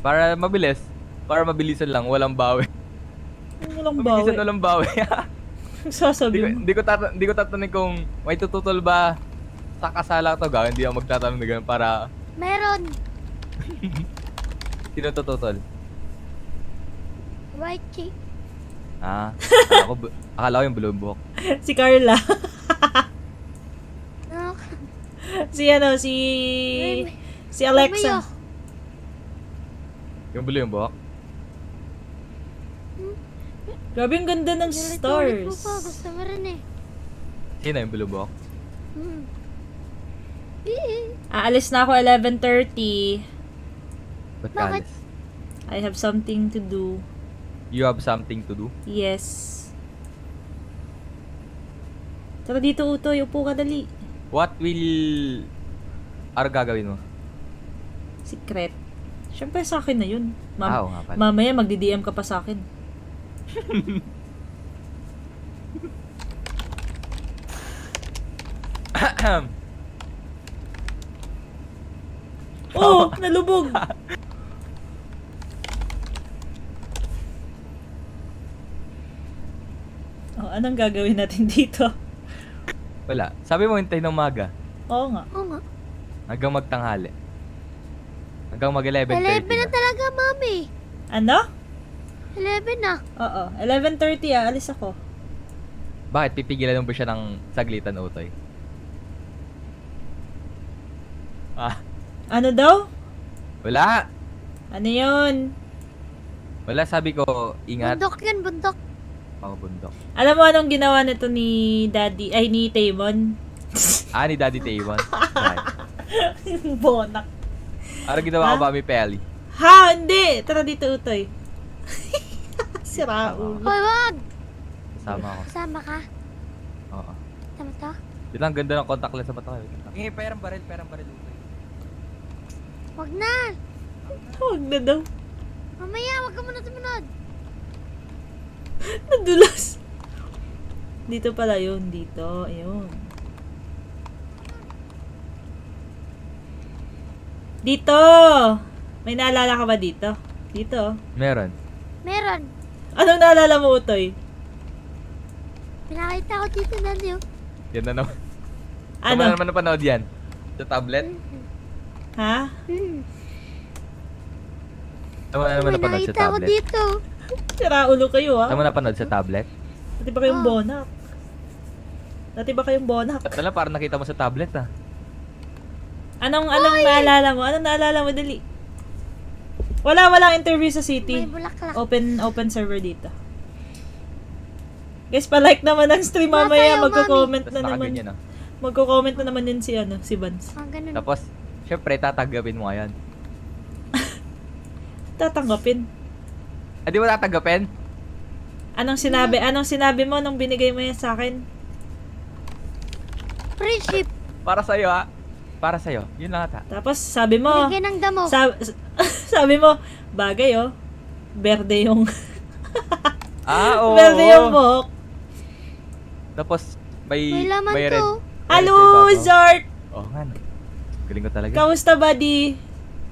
Speaker 9: Para mabilis. Para mabilisan lang, walang bawi.
Speaker 4: Walang bawi.
Speaker 9: Mabilisan walang bawi.
Speaker 4: Sasabi
Speaker 9: Di ko,
Speaker 4: mo.
Speaker 9: di ko, tata- di ko tatanungin kung may tututol ba sa kasala to ga. Hindi ako magtatanong na ganun para
Speaker 7: Meron.
Speaker 9: sino tututol.
Speaker 7: White chick.
Speaker 9: Ah, akala ko, akala ko yung bulong buhok.
Speaker 4: si Carla.
Speaker 7: No.
Speaker 4: si ano, si... Si Alexa.
Speaker 9: Yung bulong buhok.
Speaker 4: Grabe ang ganda ng
Speaker 7: mo
Speaker 4: stars.
Speaker 7: pa. Gusto mo rin eh.
Speaker 9: Sino yung bulong buhok?
Speaker 7: Hmm.
Speaker 4: Aalis na ako 11.30.
Speaker 9: Ba't ka
Speaker 7: Bakit?
Speaker 9: alis?
Speaker 4: I have something to do.
Speaker 9: You have something to do?
Speaker 4: Yes. Tara dito, Utoy. Upo ka dali.
Speaker 9: What will... Ano gagawin mo?
Speaker 4: Secret. Siyempre sa akin na yun.
Speaker 9: Ah, oo nga pala.
Speaker 4: mamaya magdi-DM ka pa sa akin. Oh, nalubog. oh, anong gagawin natin dito?
Speaker 9: Wala. Sabi mo hintay ng maga.
Speaker 4: Oo nga.
Speaker 7: Oo nga.
Speaker 9: Hanggang magtanghali. Hanggang mag 11.30
Speaker 7: 11 na
Speaker 9: na.
Speaker 7: talaga, mami.
Speaker 4: Ano?
Speaker 7: 11 na.
Speaker 4: Oo, 11.30 ah, alis ako.
Speaker 9: Bakit? Pipigilan mo ba siya ng saglitan, Utoy? Ah,
Speaker 4: Ano daw?
Speaker 9: wala.
Speaker 4: Ano yun?
Speaker 9: Wala, sabi ko, ingat.
Speaker 7: Bundok yun, bundok.
Speaker 9: Pangabundok.
Speaker 4: Alam mo anong ginawa nito ni Daddy, ay ni Tamon?
Speaker 9: Ah, ni Daddy Tayvon. Right.
Speaker 4: Bonak.
Speaker 9: Ano ginawa ko ba, mi Peli?
Speaker 4: Ha, hindi. Tara dito, Utoy. si Raul.
Speaker 7: Hoy, wag!
Speaker 9: Kasama ako.
Speaker 7: Sama ka.
Speaker 9: Oo.
Speaker 7: Tama to?
Speaker 9: Yun lang, ganda ng contact lens sa mata ko. Eh, perang baril, perang baril.
Speaker 7: Wag na!
Speaker 4: Huwag na daw.
Speaker 7: Mamaya, wag ka muna sumunod.
Speaker 4: Nadulas. Dito pala yun. Dito. Ayun. Dito! May naalala ka ba dito? Dito.
Speaker 9: Meron.
Speaker 7: Meron.
Speaker 4: Anong naalala mo, Utoy?
Speaker 7: Pinakita ko dito na niyo.
Speaker 9: Yan na naman.
Speaker 4: Ano?
Speaker 9: Ano? naman napanood yan? Sa tablet?
Speaker 4: Ha?
Speaker 7: Hmm.
Speaker 9: Tama na naman napanood sa tablet?
Speaker 7: dito.
Speaker 4: Sira ulo kayo, ha?
Speaker 9: Tama napanood sa tablet?
Speaker 4: Dati ba kayong bonak? Dati ba kayong bonak?
Speaker 9: At wala, parang nakita mo sa tablet ah.
Speaker 4: Anong, anong naalala mo? Anong naalala mo? Dali. Wala, walang interview sa city.
Speaker 7: May bulaklak.
Speaker 4: Open, open server dito. Guys, pa-like naman ang stream mamaya.
Speaker 7: Iyo,
Speaker 4: Magko-comment
Speaker 9: Tapos
Speaker 4: na naman.
Speaker 9: nakaganyan ah.
Speaker 4: Magko-comment na naman din si, ano, si Vance.
Speaker 7: Ah, ganun.
Speaker 9: Tapos, syempre, tatanggapin mo ngayon.
Speaker 4: Tatanggapin.
Speaker 9: Ah, di mo tatanggapin?
Speaker 4: Anong sinabi? Anong sinabi mo nung binigay mo yan sa akin?
Speaker 7: Friendship.
Speaker 9: Para sa'yo ah. Para sa'yo. Yun lang ata.
Speaker 4: Tapos, sabi mo,
Speaker 7: Bigyan ng damo.
Speaker 4: sa- sabi mo, bagay oh. Berde yung,
Speaker 9: Ah, oo.
Speaker 4: berde yung buhok.
Speaker 9: Tapos, may,
Speaker 7: May laman
Speaker 9: may red.
Speaker 7: to.
Speaker 4: Hello. Zart!
Speaker 9: Oo nga no. Galing ko talaga.
Speaker 4: Kamusta, buddy?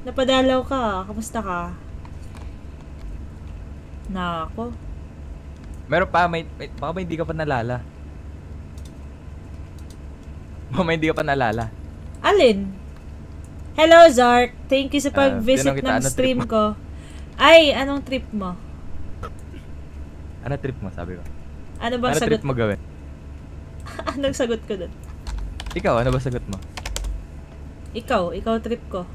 Speaker 4: Napadalaw ka. Kamusta ka? Nako.
Speaker 9: Meron pa, may, may, baka may hindi ka pa nalala. Baka may hindi ka pa nalala.
Speaker 4: Alin? Hello, Zart. Thank you sa
Speaker 9: Ah,
Speaker 4: pag-visit
Speaker 9: kita,
Speaker 4: ng
Speaker 9: anong
Speaker 4: stream ko. Ay, anong trip mo?
Speaker 9: Ano trip mo, sabi ko?
Speaker 4: Ano bang
Speaker 9: ano
Speaker 4: sagot?
Speaker 9: trip mo gawin?
Speaker 4: Anong sagot ko dun?
Speaker 9: Ikaw, ano ba sagot mo?
Speaker 4: Ikaw, ikaw trip ko.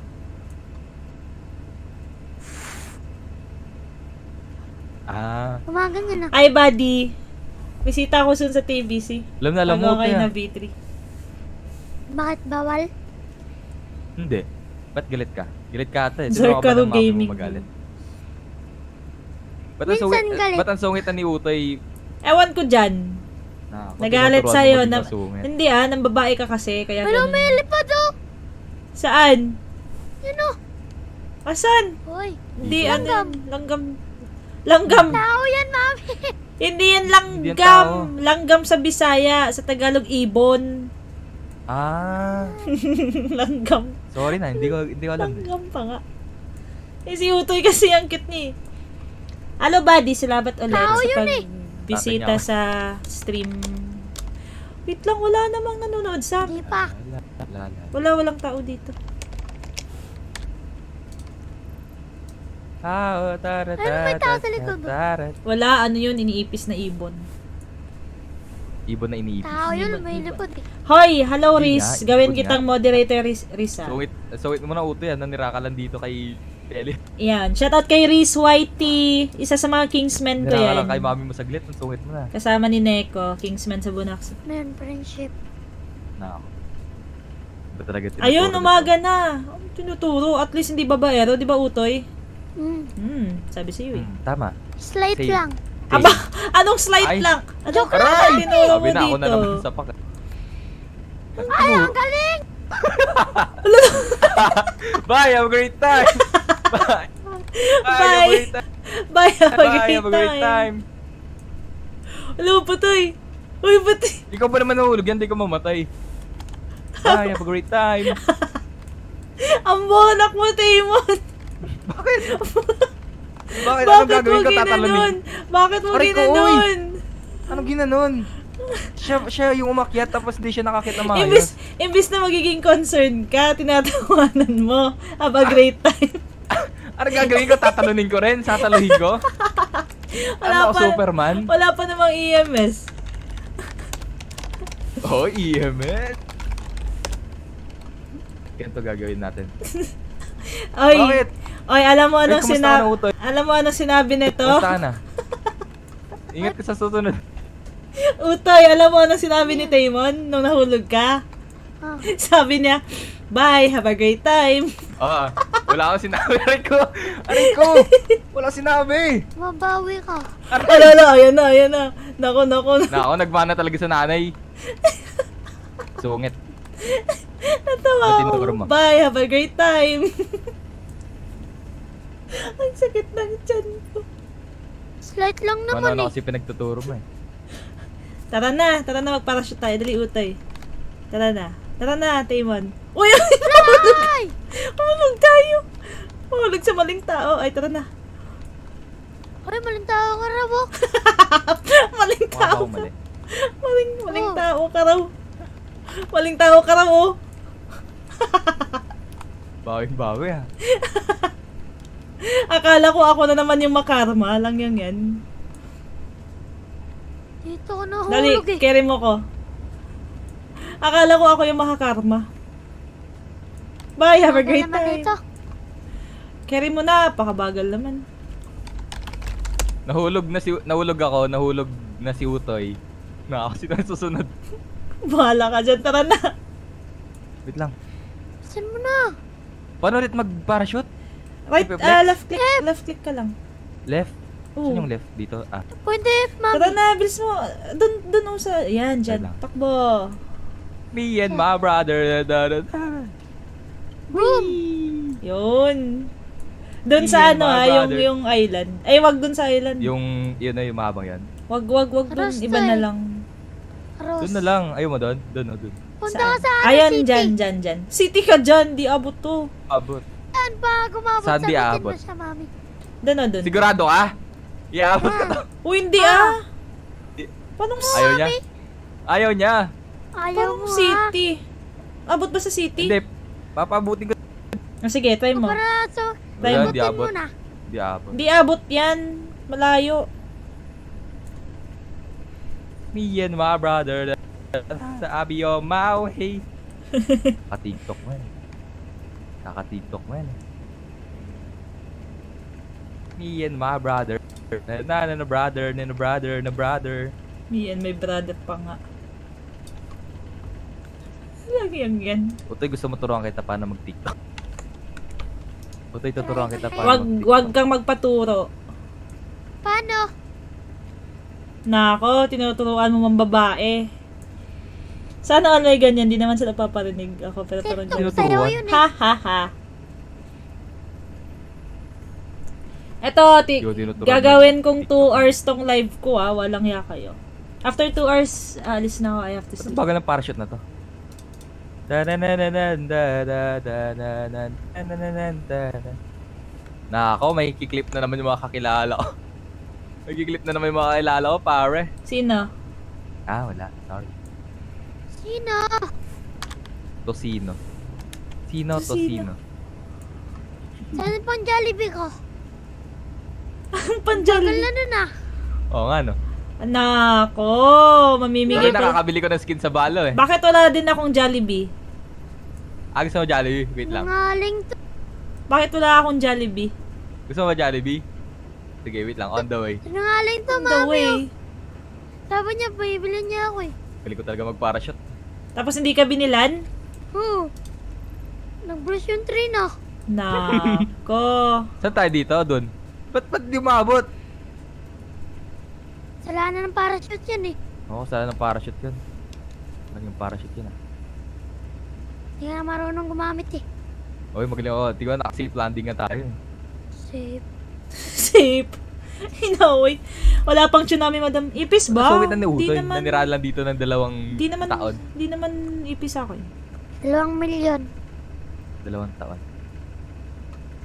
Speaker 9: Ah,
Speaker 7: Umaga nga na.
Speaker 4: Ay, buddy. Bisita ko sun sa TBC.
Speaker 9: alam na alam mo
Speaker 4: Bago kayo na V3.
Speaker 7: Bakit bawal?
Speaker 9: Hindi. Ba't galit ka? Galit ka ata eh. Sino ka ba ng mami mo magalit? Ba't ang
Speaker 7: Minsan
Speaker 9: sungit,
Speaker 7: galit.
Speaker 9: ba't ang sungit ni Utoy?
Speaker 4: Ewan ko dyan.
Speaker 9: Ah,
Speaker 4: Nagalit sa'yo. Na, hindi ah, nang babae ka kasi. Kaya
Speaker 7: Pero
Speaker 4: ganun.
Speaker 7: may lipad oh.
Speaker 4: Saan?
Speaker 7: Yun oh.
Speaker 4: Asan?
Speaker 7: Hoy.
Speaker 4: Hindi, ano
Speaker 7: Langgam.
Speaker 4: Langgam. Langgam.
Speaker 7: Tao yan, mami.
Speaker 4: Hindi yan
Speaker 9: Hindi yan
Speaker 4: langgam. Langgam sa Bisaya. Sa Tagalog, ibon.
Speaker 9: Ah,
Speaker 4: langgam.
Speaker 9: sorry na, hindi ko, hindi ko alam. eh.
Speaker 4: Langgam pa nga. Eh, si Utoy kasi ang cute ni. Hello, buddy. Salamat ulit
Speaker 7: Tao
Speaker 4: sa
Speaker 7: eh.
Speaker 4: pagbisita
Speaker 9: niya
Speaker 4: sa stream. Wait lang, wala namang nanonood sa...
Speaker 7: Hindi pa.
Speaker 9: Wala, wala, wala.
Speaker 4: Wala, walang tao dito.
Speaker 9: Tao, tara,
Speaker 7: Ano tao sa likod?
Speaker 9: tara.
Speaker 4: Wala, ano yun, iniipis na ibon.
Speaker 9: Ibon na iniipis.
Speaker 7: Tao yun, may lipad eh.
Speaker 4: Hoy, hello Riz. Gawin kitang moderator Riz, Riz ah.
Speaker 9: Sungit, sungit mo na Utoy, ano, niraka lang dito kay Peli.
Speaker 4: Yan. Shoutout kay Riz Whitey. Isa sa mga Kingsmen ko
Speaker 9: Niraka lang
Speaker 4: yan.
Speaker 9: kay mami mo saglit, ang sungit mo na.
Speaker 4: Kasama ni Neko. Kingsman sa Bunax.
Speaker 7: Meron friendship.
Speaker 9: Na ako. Ba talaga tinuturo
Speaker 4: Ayun, umaga na. Ang Tinuturo. At least hindi babaero. Di ba, Utoy?
Speaker 7: Mm.
Speaker 4: Hmm, sabi sa'yo eh.
Speaker 9: Hmm, tama.
Speaker 7: Slight
Speaker 9: Same.
Speaker 7: lang.
Speaker 4: Aba, anong slide
Speaker 9: Ay.
Speaker 4: lang? Anong
Speaker 9: Aray!
Speaker 4: tinuro mo
Speaker 9: Sabi na ako na
Speaker 4: dito?
Speaker 9: naman sa pak.
Speaker 7: Ay, ang galing!
Speaker 9: Bye, have a great time! Bye! Bye, have a great time!
Speaker 4: Bye, have a
Speaker 9: Bye,
Speaker 4: great time. Hello, Putoy. Uy, Putoy.
Speaker 9: Ikaw pa naman nahulog yan, di ka mamatay. Bye, have a great time!
Speaker 4: Ang bonak mo, Timon.
Speaker 9: Bakit? Bakit? Anong
Speaker 4: Bakit mo
Speaker 9: gagawin ko?
Speaker 4: ginanon?
Speaker 9: Tatalunin?
Speaker 4: Bakit mo
Speaker 9: Aray ko,
Speaker 4: ginanon?
Speaker 9: Anong ginanon? Siya, siya yung umakyat tapos di siya nakakita maayos.
Speaker 4: Imbis, imbis na magiging concerned ka, tinatawanan mo. Have a great time.
Speaker 9: Ano gagawin ko? Tatalunin ko rin? Sataluhin ko?
Speaker 4: Wala
Speaker 9: ano ako,
Speaker 4: pa-
Speaker 9: Superman?
Speaker 4: Wala pa namang EMS.
Speaker 9: Oh, EMS! Ganito gagawin natin.
Speaker 4: Oy,
Speaker 9: Bakit?
Speaker 4: Oy, alam mo anong sinabi, alam mo anong sinabi nito?
Speaker 9: Kamusta ka na? Ingat ka sa susunod.
Speaker 4: Utoy, alam mo ano sinabi ni Taymon nung nahulog ka?
Speaker 7: Ah.
Speaker 4: Sabi niya, bye, have a great time.
Speaker 9: Ah, wala akong sinabi. Aray ko! Aray ko! Wala sinabi!
Speaker 7: Mabawi ka.
Speaker 4: Ano, ano, ayan na, ayan na. Nako, nako.
Speaker 9: Na ako, nagmana talaga sa nanay. Sungit.
Speaker 4: Natawa
Speaker 9: mo?
Speaker 4: Bye, have a great time. Ang sakit ng tiyan ko.
Speaker 7: Slight lang naman
Speaker 9: ano
Speaker 7: eh.
Speaker 9: kasi pinagtuturo mo eh.
Speaker 4: Tara na, tara na magparachute tayo. Dali, Utoy. Tara na. Tara na, Taymon. Uy,
Speaker 7: Ay!
Speaker 4: Hulog tayo. Hulog sa maling tao. Ay, tara na.
Speaker 7: Ay, maling tao ka raw oh.
Speaker 4: maling tao ka.
Speaker 9: mali.
Speaker 4: Maling, maling
Speaker 7: Oh.
Speaker 4: tao ka raw. Maling tao ka raw, oh.
Speaker 9: Bawi-bawi ah.
Speaker 4: Akala ko ako na naman yung makarma. Lang yan yan.
Speaker 7: Dito ko
Speaker 4: Dali,
Speaker 7: nahulog eh.
Speaker 4: carry mo ko. Akala ko ako yung makakarma. Bye, have a
Speaker 7: Bagal
Speaker 4: great time.
Speaker 7: ito.
Speaker 4: Carry mo na, pakabagal naman.
Speaker 9: Nahulog na si nahulog ako, nahulog na si Utoy. Na ako sino susunod.
Speaker 4: Bahala ka dyan, tara na.
Speaker 9: Wait lang.
Speaker 7: Saan mo na?
Speaker 9: Paano ulit mag-parachute?
Speaker 4: Right,
Speaker 9: Flex?
Speaker 4: ah, left click, left click ka lang.
Speaker 9: Left?
Speaker 4: Oo.
Speaker 9: Saan yung left? Dito? Ah.
Speaker 7: Pwede, mami.
Speaker 4: Tara na, bilis mo. Dun, dun ako sa, yan, dyan. Takbo.
Speaker 9: Me and my brother. Da, da, da.
Speaker 7: Boom!
Speaker 4: Yun. Dun
Speaker 9: Me
Speaker 4: sa ano
Speaker 9: my
Speaker 4: ah, yung, yung island. Ay, wag dun sa island.
Speaker 9: Yung, yun na yung mahabang yan.
Speaker 4: Wag, wag, wag dun.
Speaker 7: Rasta
Speaker 4: Iba na lang.
Speaker 7: Aros.
Speaker 9: Doon na lang. Ayaw mo doon? Doon o doon.
Speaker 7: Punta ka sa ano,
Speaker 4: Ayan,
Speaker 7: city.
Speaker 4: dyan, dyan, dyan. City ka dyan, di abot to.
Speaker 9: Abot.
Speaker 7: Saan ba gumabot
Speaker 9: Saan
Speaker 7: sa
Speaker 9: di aabot?
Speaker 7: mo siya, mami?
Speaker 4: Dun o dun.
Speaker 9: Sigurado ka? Iabot ka to.
Speaker 4: Uy, hindi ah. Paano mo
Speaker 9: Ayaw niya? Ayaw niya.
Speaker 7: Ayaw
Speaker 4: Paano
Speaker 7: mo ha?
Speaker 4: city? Abot ba sa city?
Speaker 9: Hindi. Papabutin ko.
Speaker 4: Ah, sige, try mo.
Speaker 7: Para so,
Speaker 9: di abot.
Speaker 7: mo na.
Speaker 9: Di abot.
Speaker 4: Di abot yan. Malayo.
Speaker 9: Me and my brother. Sabi yo, mau hey. Kaka-tiktok mo yan. Kaka-tiktok mo yan. Me and my brother. Na na na brother, na na brother, na brother.
Speaker 4: Me and my brother pa nga. Lagi yan yan.
Speaker 9: Utoy, gusto mo turuan kita paano mag-tiktok. Utoy, tuturuan kita paano
Speaker 4: Wag,
Speaker 9: mag-tiktok.
Speaker 4: wag kang magpaturo.
Speaker 7: Paano?
Speaker 4: Nako, tinuturuan mo mang babae. Sana all may ganyan, di naman sila paparinig ako, pero parang ganyan.
Speaker 7: sa'yo yun eh.
Speaker 4: Ha ha ha. Eto, ti-
Speaker 9: tinuturuan
Speaker 4: gagawin kong 2 hours tong live ko ah, walang ya kayo. After 2 hours, alis na ako, I have to sleep.
Speaker 9: ang bagal ng parachute na to? Da da da da da da da da da da da da da da da da Na ako, may kiklip na naman yung mga kakilala ko. May kiklip na naman yung mga kakilala ko, pare.
Speaker 4: Sino?
Speaker 9: Ah, wala. Sorry.
Speaker 7: Sino?
Speaker 9: Tosino. Sino
Speaker 4: Tosino.
Speaker 7: Saan pang Jollibee ko?
Speaker 4: Ang panjali.
Speaker 7: Tagal na nun ah.
Speaker 9: Oo nga, no?
Speaker 4: Nako, mamimigay
Speaker 9: Pero
Speaker 4: pa.
Speaker 9: nakakabili ko ng skin sa balo, eh.
Speaker 4: Bakit wala din akong Jollibee?
Speaker 9: Ah, gusto mo Jollibee? Wait lang.
Speaker 7: Nangaling to.
Speaker 4: Bakit wala akong Jollibee?
Speaker 9: Gusto mo ba Jollibee? Sige, wait lang. On the way.
Speaker 7: Nangaling to,
Speaker 4: On the
Speaker 7: mami.
Speaker 4: way.
Speaker 7: oh. Sabi niya, bibili niya ako eh.
Speaker 9: Galing ko talaga mag-parachute.
Speaker 4: Tapos hindi ka binilan?
Speaker 7: Oo. Nag-brush yung train ah.
Speaker 4: Nako.
Speaker 9: Saan tayo dito? Doon. Ba't ba't di umabot?
Speaker 7: Sala na ng parachute yan eh.
Speaker 9: Oo, sala ng parachute yun. Lang yung parachute yun, ah.
Speaker 7: Hindi ka na marunong gumamit eh.
Speaker 9: Uy, magaling ako. Tingnan, naka-safe landing nga tayo. eh.
Speaker 7: Safe.
Speaker 4: Safe. Hinaway. Wala pang tsunami, madam. Ipis ba?
Speaker 9: Sumitan ni
Speaker 4: Di
Speaker 9: Utoy.
Speaker 4: naman,
Speaker 9: Nanirahan lang dito ng dalawang
Speaker 4: di naman,
Speaker 9: taon.
Speaker 4: di naman ipis ako eh.
Speaker 7: Dalawang milyon.
Speaker 9: Dalawang taon.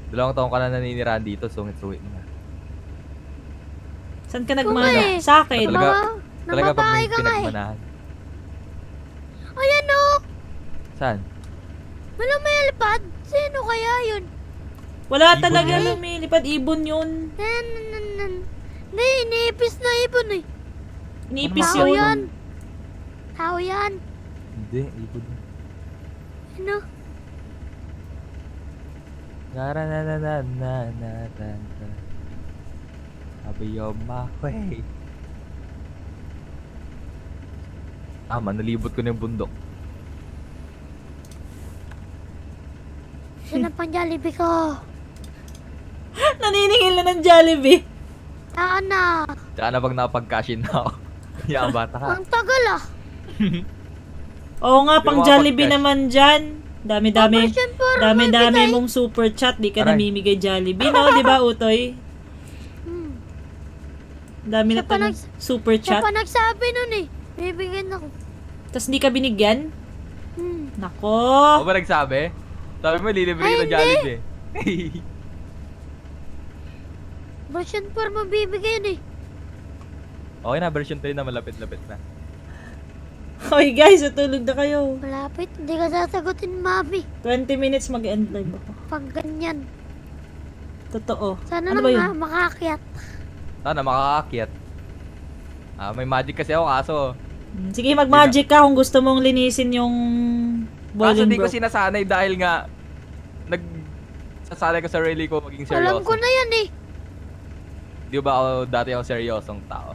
Speaker 9: Dalawang taon ka na naninirahan dito, sungit-sungit mo na.
Speaker 4: Saan ka nagmana?
Speaker 7: eh.
Speaker 4: Sa akin.
Speaker 9: Talaga,
Speaker 7: Mga-
Speaker 9: talaga pag may
Speaker 7: eh.
Speaker 9: pinagmanahan.
Speaker 7: Ayan oh!
Speaker 9: Saan?
Speaker 7: Wala may alipad. Sino kaya yun?
Speaker 4: Wala
Speaker 9: Ibon
Speaker 4: talaga
Speaker 9: yan.
Speaker 4: lumilipad. Ibon yun.
Speaker 7: Nan, nan, nan, nan. Hindi, iniipis na ibon eh.
Speaker 4: Iniipis
Speaker 7: Tao
Speaker 4: yun.
Speaker 7: yan. Tao yan.
Speaker 9: Hindi, ibon.
Speaker 7: Ano?
Speaker 9: Nara na na na na na na na. Sabi yo my way. Tama, nalibot ko na yung bundok.
Speaker 7: Saan ang pang Jollibee ko?
Speaker 4: Naniningil na ng Jollibee.
Speaker 7: Saan na?
Speaker 9: Tsaka na pag napag-cashin na ako. Yan, bata ka.
Speaker 7: Ang tagal ah.
Speaker 4: Oo nga, pang Jollibee naman dyan. Dami-dami. Dami-dami mong super chat. Di ka
Speaker 9: Aray.
Speaker 4: namimigay Jollibee, no? Di ba, Utoy?
Speaker 7: Hmm.
Speaker 4: Dami na
Speaker 7: Siya pa
Speaker 4: pa
Speaker 7: nags-
Speaker 4: super
Speaker 7: Siya
Speaker 4: chat.
Speaker 7: pa nagsabi nun eh. Bibigyan ako.
Speaker 4: Tapos di ka binigyan?
Speaker 7: Hmm.
Speaker 4: Nako.
Speaker 9: Ako ba nagsabi? Sabi mo, lilibre
Speaker 7: hindi.
Speaker 9: Jollibee.
Speaker 7: Version 4 mo bibigyan eh.
Speaker 9: okay na, version 3 na malapit-lapit na.
Speaker 4: Hoy guys, natulog na kayo.
Speaker 7: Malapit. Hindi ka sasagutin, mami.
Speaker 4: 20 minutes mag-end live ako.
Speaker 7: Pag ganyan.
Speaker 4: Totoo.
Speaker 7: Sana
Speaker 4: ano ba yun?
Speaker 7: naman makakyat.
Speaker 9: Sana makakakyat. Ah, may magic kasi ako kaso.
Speaker 4: Mm, Sige, mag-magic ka kung gusto mong linisin yung
Speaker 9: Kaso
Speaker 4: bowling
Speaker 9: di ko sinasanay dahil nga nag sasanay ko sa sarili ko maging seryoso.
Speaker 7: Alam ko na yan eh.
Speaker 9: Di ba ako dati ako seryosong tao?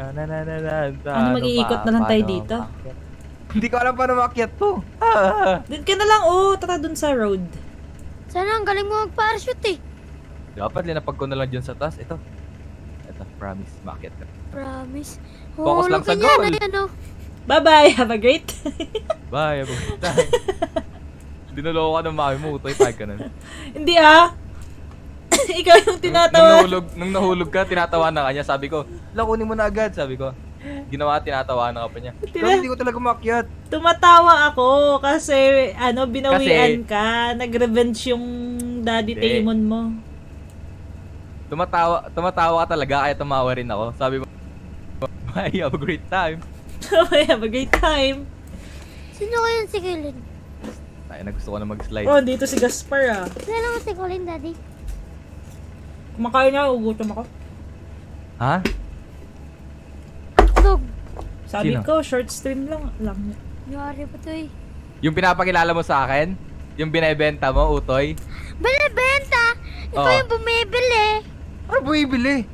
Speaker 9: Na, na, na, na, na, na,
Speaker 4: Ano, mag-iikot na lang tayo dito?
Speaker 9: Hindi ko alam paano maakyat to.
Speaker 4: Doon ka na lang, oh. Tara dun sa road.
Speaker 7: Sana ang galing mo mag-parachute eh.
Speaker 9: Dapat linapag ko na lang dyan sa taas. Ito. Ito, promise. Maakyat ka.
Speaker 7: Promise.
Speaker 9: Focus lang sa goal.
Speaker 7: yan, oh.
Speaker 4: Bye-bye. Have a great
Speaker 9: Bye. Have a good time. Dinuloko ka ng mami mo. Utoy, tag ka nun.
Speaker 4: Hindi ah. Ikaw yung
Speaker 9: Nung
Speaker 4: tinatawa.
Speaker 9: nahulog, nung nahulog ka, tinatawa na kanya. Sabi ko, lakunin mo na agad. Sabi ko. Ginawa, tinatawa na ka pa niya. Pero hindi ko talaga maakyat.
Speaker 4: Tumatawa ako kasi ano, binawian
Speaker 9: Kasi-
Speaker 4: ka. Nag-revenge yung daddy
Speaker 9: Hindi.
Speaker 4: Tamon mo.
Speaker 9: Tumatawa, tumatawa ka talaga, kaya tumawa rin ako. Sabi mo, bye, have a great time.
Speaker 4: Have a great time.
Speaker 7: Sino kaya si Kulin?
Speaker 9: Tayo na gusto ko na mag-slide.
Speaker 4: Oh, dito si Gaspar ah.
Speaker 7: Sino naman si Kulin, daddy?
Speaker 4: Kumakain na, ugutom ako.
Speaker 9: Ha?
Speaker 7: Dog.
Speaker 4: Sabi
Speaker 9: Sino?
Speaker 4: ko, short stream lang. lang.
Speaker 7: Yari pa to eh.
Speaker 9: Yung pinapakilala mo sa akin? Yung binebenta mo, Utoy?
Speaker 7: Binibenta! Ikaw
Speaker 9: Oo.
Speaker 7: yung bumibili.
Speaker 9: Ano bumibili?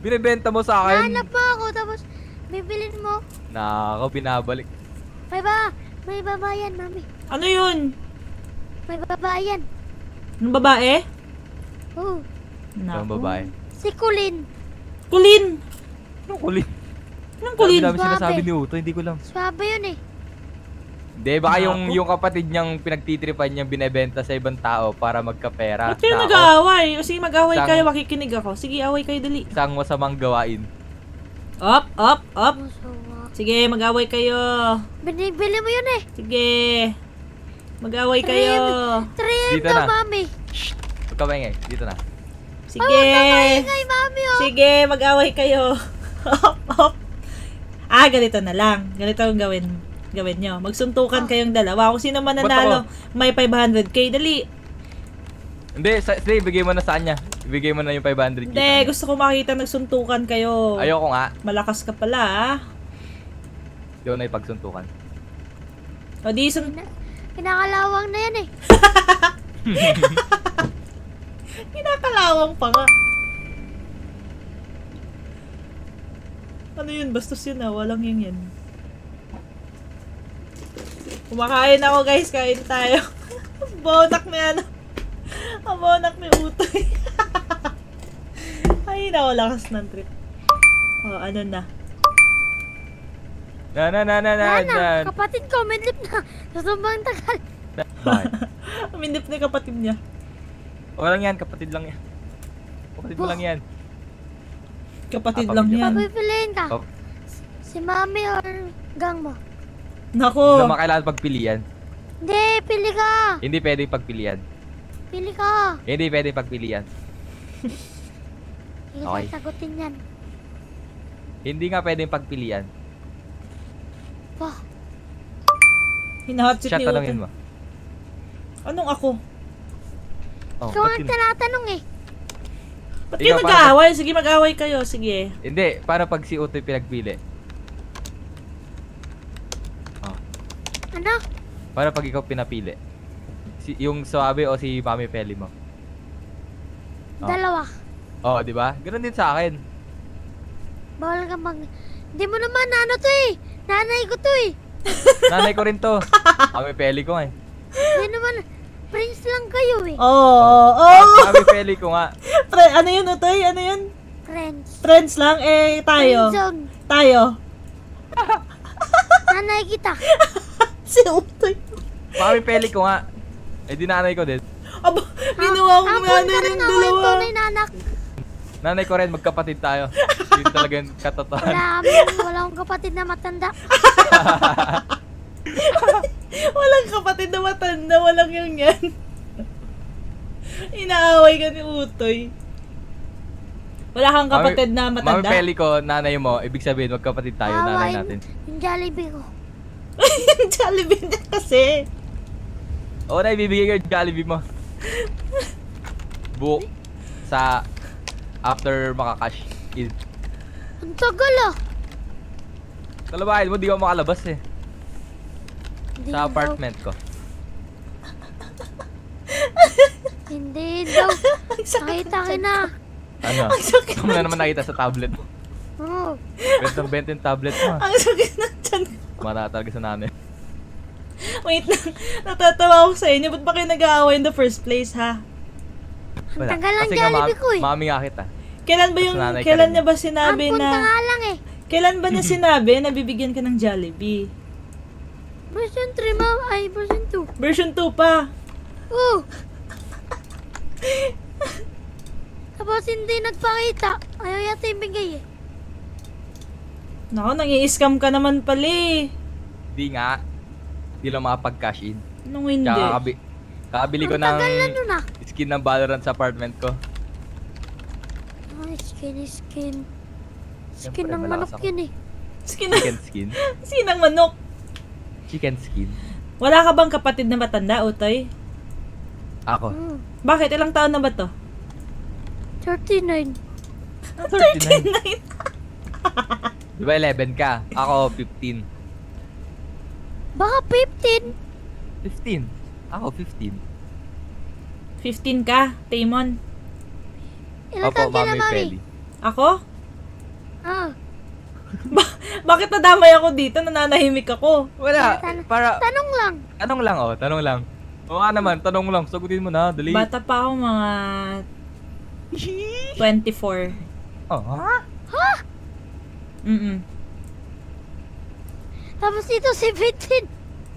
Speaker 9: Binebenta mo sa akin?
Speaker 7: Hanap mo ako, tapos bibilin mo.
Speaker 9: Nako, binabalik.
Speaker 7: May ba? May babayan, mami.
Speaker 4: Ano yun?
Speaker 7: May babayan.
Speaker 4: Yung babae?
Speaker 7: Oh,
Speaker 9: Yung babae.
Speaker 7: si Kulin.
Speaker 4: Kulin!
Speaker 9: Anong kulin?
Speaker 4: Anong kulin?
Speaker 9: Dami sinasabi ni Utoy, hindi ko lang.
Speaker 7: Swabe yun eh.
Speaker 9: Hindi, baka yung, yung kapatid niyang pinagtitripan niyang binebenta sa ibang tao para magkapera.
Speaker 4: Ba't kayo nag-aaway? O sige, mag-away
Speaker 9: Sang-
Speaker 4: kayo, makikinig ako. Sige, away kayo dali.
Speaker 9: Isang masamang gawain.
Speaker 4: Up, up, up. Sige, mag-away kayo.
Speaker 7: Binibili mo yun eh.
Speaker 4: Sige. Mag-away kayo.
Speaker 7: Trim
Speaker 9: Dito
Speaker 7: daw,
Speaker 9: na.
Speaker 7: mami.
Speaker 9: Huwag ka maingay, dito na.
Speaker 4: Sige.
Speaker 7: Ingay, mami oh.
Speaker 4: Sige, mag-away kayo. Up, up. Ah, ganito na lang. Ganito ang gawin. Gawin nyo. Magsuntukan kayong dalawa. Kung sino man nanalo, may 500k. Dali.
Speaker 9: Hindi, sa, sige, ibigay mo na sa kanya. Ibigay mo na yung 500
Speaker 4: Hindi, gusto ko makita nagsuntukan kayo.
Speaker 9: Ayoko nga.
Speaker 4: Malakas ka pala, ah.
Speaker 9: Hindi ko na ipagsuntukan.
Speaker 4: O di, sun-
Speaker 7: Kinakalawang na yan eh.
Speaker 4: Kinakalawang pa nga. Ano yun? Bastos yun ah. Walang yung yan. Kumakain ako guys. Kain tayo. bonak ni ano. Ang bonak ni Utoy. Ay, nako lakas ng trip. Oh, ano na.
Speaker 9: Na na na na na
Speaker 7: Yan
Speaker 9: na.
Speaker 7: na, kapatid ko, medlip na. Susumbang tagal.
Speaker 9: Bakit?
Speaker 4: Minip na kapatid niya.
Speaker 9: Okay lang yan, kapatid lang yan. Kapatid mo lang yan.
Speaker 4: Kapatid
Speaker 9: Ah,
Speaker 4: lang yan.
Speaker 7: Papipiliin ka.
Speaker 9: Oh.
Speaker 7: Si mami or gang mo.
Speaker 9: Hindi
Speaker 4: Nako.
Speaker 9: naman kailangan pagpilian.
Speaker 7: Hindi, pili ka.
Speaker 9: Hindi pwedeng pagpilian.
Speaker 7: Pili ka.
Speaker 9: Hindi pwedeng pagpilian.
Speaker 7: Hindi
Speaker 9: Okay.
Speaker 7: sasagutin yan.
Speaker 9: Hindi nga pwedeng pagpilian.
Speaker 7: Wah,
Speaker 4: Hinahot seat
Speaker 9: Siya
Speaker 4: ni
Speaker 9: tanongin mo.
Speaker 4: Anong ako?
Speaker 9: Oh,
Speaker 7: ikaw ang tinatanong eh.
Speaker 4: Ba't kayo
Speaker 9: Ikaw,
Speaker 4: nag-aaway? Sige, mag-aaway kayo. Sige.
Speaker 9: Hindi, para pag si Utoy pinagpili.
Speaker 7: Ano?
Speaker 9: Para pag ikaw pinapili. Si, yung Suabe o si Mami Peli mo. Oh.
Speaker 7: Dalawa.
Speaker 9: Oo, di ba? Ganun din sa akin.
Speaker 7: Bawal ka mag... Hindi mo naman ano to eh. Nanay ko to eh.
Speaker 9: Nanay ko rin to. Kami peli ko eh.
Speaker 7: Hindi naman... Friends lang kayo eh.
Speaker 4: Oo, oo, oo.
Speaker 9: Kami peli ko nga.
Speaker 4: Pre- ano yun, Utoy? Ano yun?
Speaker 7: Friends.
Speaker 4: Friends lang? Eh, tayo.
Speaker 7: Friendzone.
Speaker 4: Tayo.
Speaker 7: Nanay kita.
Speaker 4: si Utoy.
Speaker 9: Kami peli ko nga. Eh di nanay ko din.
Speaker 4: Aba, ginawa ko
Speaker 7: Hapon
Speaker 4: nanay
Speaker 7: ka rin
Speaker 4: ng dalawa.
Speaker 7: tunay na anak.
Speaker 9: Nanay ko rin, magkapatid tayo. Yun talaga yung katotohanan.
Speaker 7: Wala kami, wala akong kapatid na matanda.
Speaker 4: Walang kapatid na matanda, walang yung yan. Inaaway ka ni Utoy. Wala kang kapatid na
Speaker 9: Mami
Speaker 4: matanda?
Speaker 9: peli ko, nanay mo, ibig sabihin magkapatid tayo, nanay
Speaker 7: Awain
Speaker 9: natin.
Speaker 7: Yung Jollibee ko.
Speaker 4: yung Jollibee niya kasi.
Speaker 9: Oo na, ibibigay ko yung Jollibee mo. Book sa after makakash.
Speaker 7: Ang tagal ah.
Speaker 9: Kalabahin mo, di ako makalabas eh.
Speaker 7: Hindi
Speaker 9: Sa
Speaker 7: daw.
Speaker 9: apartment ko.
Speaker 7: Hindi daw. Nakita ka na.
Speaker 9: Ano? Ito mo na naman nakita sa tablet mo.
Speaker 7: Oo.
Speaker 9: Bentang benta yung tablet mo. ah.
Speaker 4: Ang sakit ng tiyan ko.
Speaker 9: Mata talaga sa nanay.
Speaker 4: Wait lang, natatawa ako sa inyo. Ba't ba kayo nag-aaway in the first place, ha?
Speaker 7: Ang tagal ng
Speaker 9: Kasi nga,
Speaker 7: Jollibee ko eh.
Speaker 9: Mami nga kita.
Speaker 4: Kailan ba yung, kailan niya ba sinabi
Speaker 7: Ang punta
Speaker 4: na,
Speaker 7: nga lang eh.
Speaker 4: kailan ba niya sinabi na bibigyan ka ng Jollibee?
Speaker 7: Version 3 ma, ay version 2.
Speaker 4: Version 2 pa.
Speaker 7: Oo. Tapos hindi nagpakita. Ayaw yata ibigay eh.
Speaker 4: Nako, nangi-scam ka naman pala eh.
Speaker 9: Di nga. Di lang makapag-cash in.
Speaker 4: Nung hindi.
Speaker 9: Tsaka kabi kakabili ko ng
Speaker 7: na ah.
Speaker 9: skin ng Valorant sa apartment ko.
Speaker 7: Ay, skin, skin. Skin
Speaker 9: Siyempre,
Speaker 7: ng
Speaker 9: malakas
Speaker 7: manok
Speaker 9: ako.
Speaker 7: yun eh.
Speaker 4: Skin,
Speaker 9: Chicken skin.
Speaker 4: skin ng manok.
Speaker 9: Chicken skin.
Speaker 4: Wala ka bang kapatid na matanda, Utoy?
Speaker 9: Ako.
Speaker 7: Hmm.
Speaker 4: Bakit? Ilang taon na ba to?
Speaker 7: 39.
Speaker 9: 39. Di ba 11 ka? Ako 15.
Speaker 7: Baka 15.
Speaker 9: 15. Ako 15.
Speaker 4: 15 ka, Tamon.
Speaker 7: Ilan
Speaker 9: Opo,
Speaker 7: taon ka na,
Speaker 9: Mami
Speaker 7: mami?
Speaker 9: Feli.
Speaker 4: Ako? Bakit nadamay ako dito? Nananahimik ako.
Speaker 9: Wala.
Speaker 7: Tan-
Speaker 9: Para,
Speaker 7: Tanong lang.
Speaker 9: tanong lang oh, tanong lang. Oo nga naman, tanong lang. Sagutin mo na, dali.
Speaker 4: Bata pa ako mga 24.
Speaker 9: Oh, ha?
Speaker 4: Mm
Speaker 7: Tapos dito 17.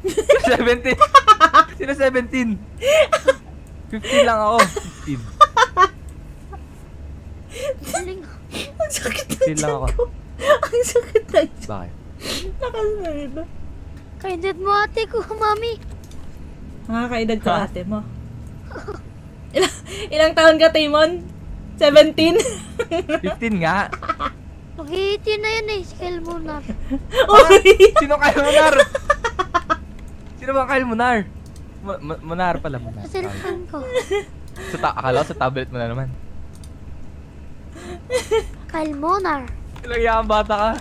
Speaker 9: 17. Sino 17? 15 lang ako. 15.
Speaker 7: Galing.
Speaker 4: Ang sakit ng
Speaker 9: 15 lang
Speaker 4: tiyan ko. Ang sakit ng tiyan.
Speaker 9: Bakit?
Speaker 4: Nakasalita.
Speaker 7: Kainit mo ate ko, mami.
Speaker 4: Nakakaedad ko ate mo. Ilang, ilang taon ka, Tamon? 17?
Speaker 9: 15 nga.
Speaker 7: Mag-18 na yan eh. Mo na.
Speaker 4: Uy!
Speaker 9: Sino Kyle Munar? Sino bang Kyle Munar? Ma- ma- Munar pala, Munar.
Speaker 7: Sa cellphone ko.
Speaker 9: Sa ta akala ko sa tablet mo na naman.
Speaker 7: Kyle Monar.
Speaker 9: Ilang yakang bata ka.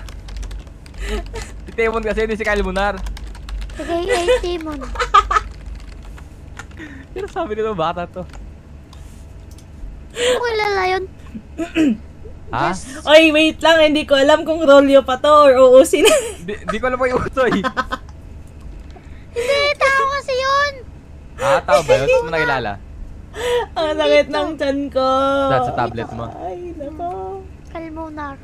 Speaker 9: Si Temon kasi, hindi si Kyle Munar.
Speaker 7: Tagay ay Timon.
Speaker 9: Pero sabi nito, bata to.
Speaker 7: Ano kilala yun?
Speaker 9: Ha?
Speaker 4: Oy, wait lang. Hindi ko alam kung Rolyo pa to or uusin.
Speaker 9: Di, di ko alam po yung utoy.
Speaker 7: Hindi, tao kasi yun.
Speaker 9: Ah, tao ba yun? Saan mo nakilala?
Speaker 4: Ang sakit ng tiyan ko.
Speaker 9: Sa, sa tablet mo.
Speaker 4: Ay, nako.
Speaker 7: Kyle Monar.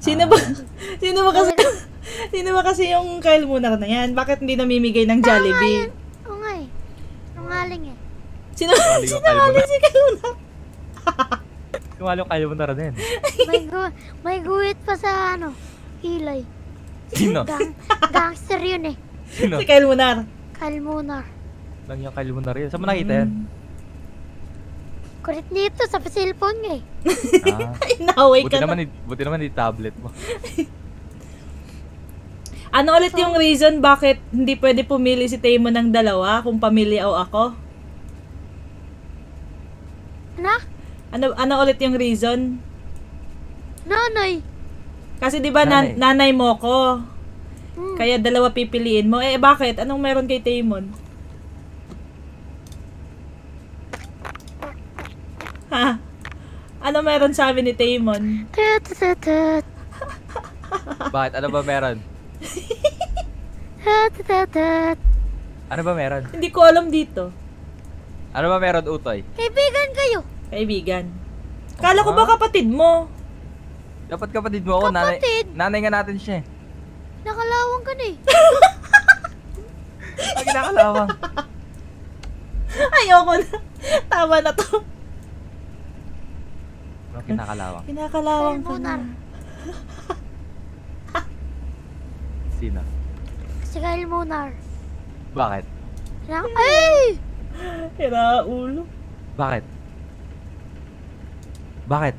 Speaker 4: Sino ba? Sino ba kasi? Sino ba kasi yung Kyle Munar na yan? Bakit hindi namimigay ng Jollibee?
Speaker 7: Oo nga eh. Nungaling eh.
Speaker 4: Sino? Sino nga
Speaker 9: Munar.
Speaker 4: si Kyle Munar?
Speaker 9: Sumali yung Kyle Munar din.
Speaker 7: May, gu- may guhit pa sa ano, kilay.
Speaker 9: Sino?
Speaker 7: Gang, gangster yun eh.
Speaker 9: Sino?
Speaker 4: Si Kyle Munar.
Speaker 7: Kyle Monar.
Speaker 9: Lang yung Kyle Munar yun. Saan mo nakita yan?
Speaker 7: Kulit nito sa cellphone niya eh.
Speaker 9: Ah.
Speaker 4: Inaway
Speaker 9: Buti
Speaker 4: ka
Speaker 9: naman,
Speaker 4: na.
Speaker 9: buti naman yung tablet mo.
Speaker 4: Ano ulit yung reason bakit hindi pwede pumili si Tamo ng dalawa kung pamilya o ako?
Speaker 7: Na?
Speaker 4: Ano ano ulit yung reason?
Speaker 7: Nanay.
Speaker 4: Kasi 'di ba nan- nanay mo ko.
Speaker 7: Hmm.
Speaker 4: Kaya dalawa pipiliin mo. Eh bakit? Anong meron kay Tamon? Ha? Ano meron sa amin ni
Speaker 7: tut.
Speaker 9: Bakit? Ano ba meron? Ano ba meron?
Speaker 4: Hindi ko alam dito.
Speaker 9: Ano ba meron, Utoy?
Speaker 7: Kaibigan kayo.
Speaker 4: Kaibigan. Kala ko ba kapatid mo?
Speaker 9: Dapat kapatid mo ako. Nanay,
Speaker 7: Kapatid?
Speaker 9: nanay nga natin siya eh.
Speaker 7: Nakalawang ka na eh.
Speaker 9: Pag nakalawang.
Speaker 4: Ayoko na. Tama na to.
Speaker 9: Ano kinakalawang?
Speaker 4: Pinakalawang ka na.
Speaker 9: Sino?
Speaker 7: Si Kyle Monar.
Speaker 9: Bakit?
Speaker 7: Lang, ay!
Speaker 4: Hira ulo.
Speaker 9: Bakit? Bakit?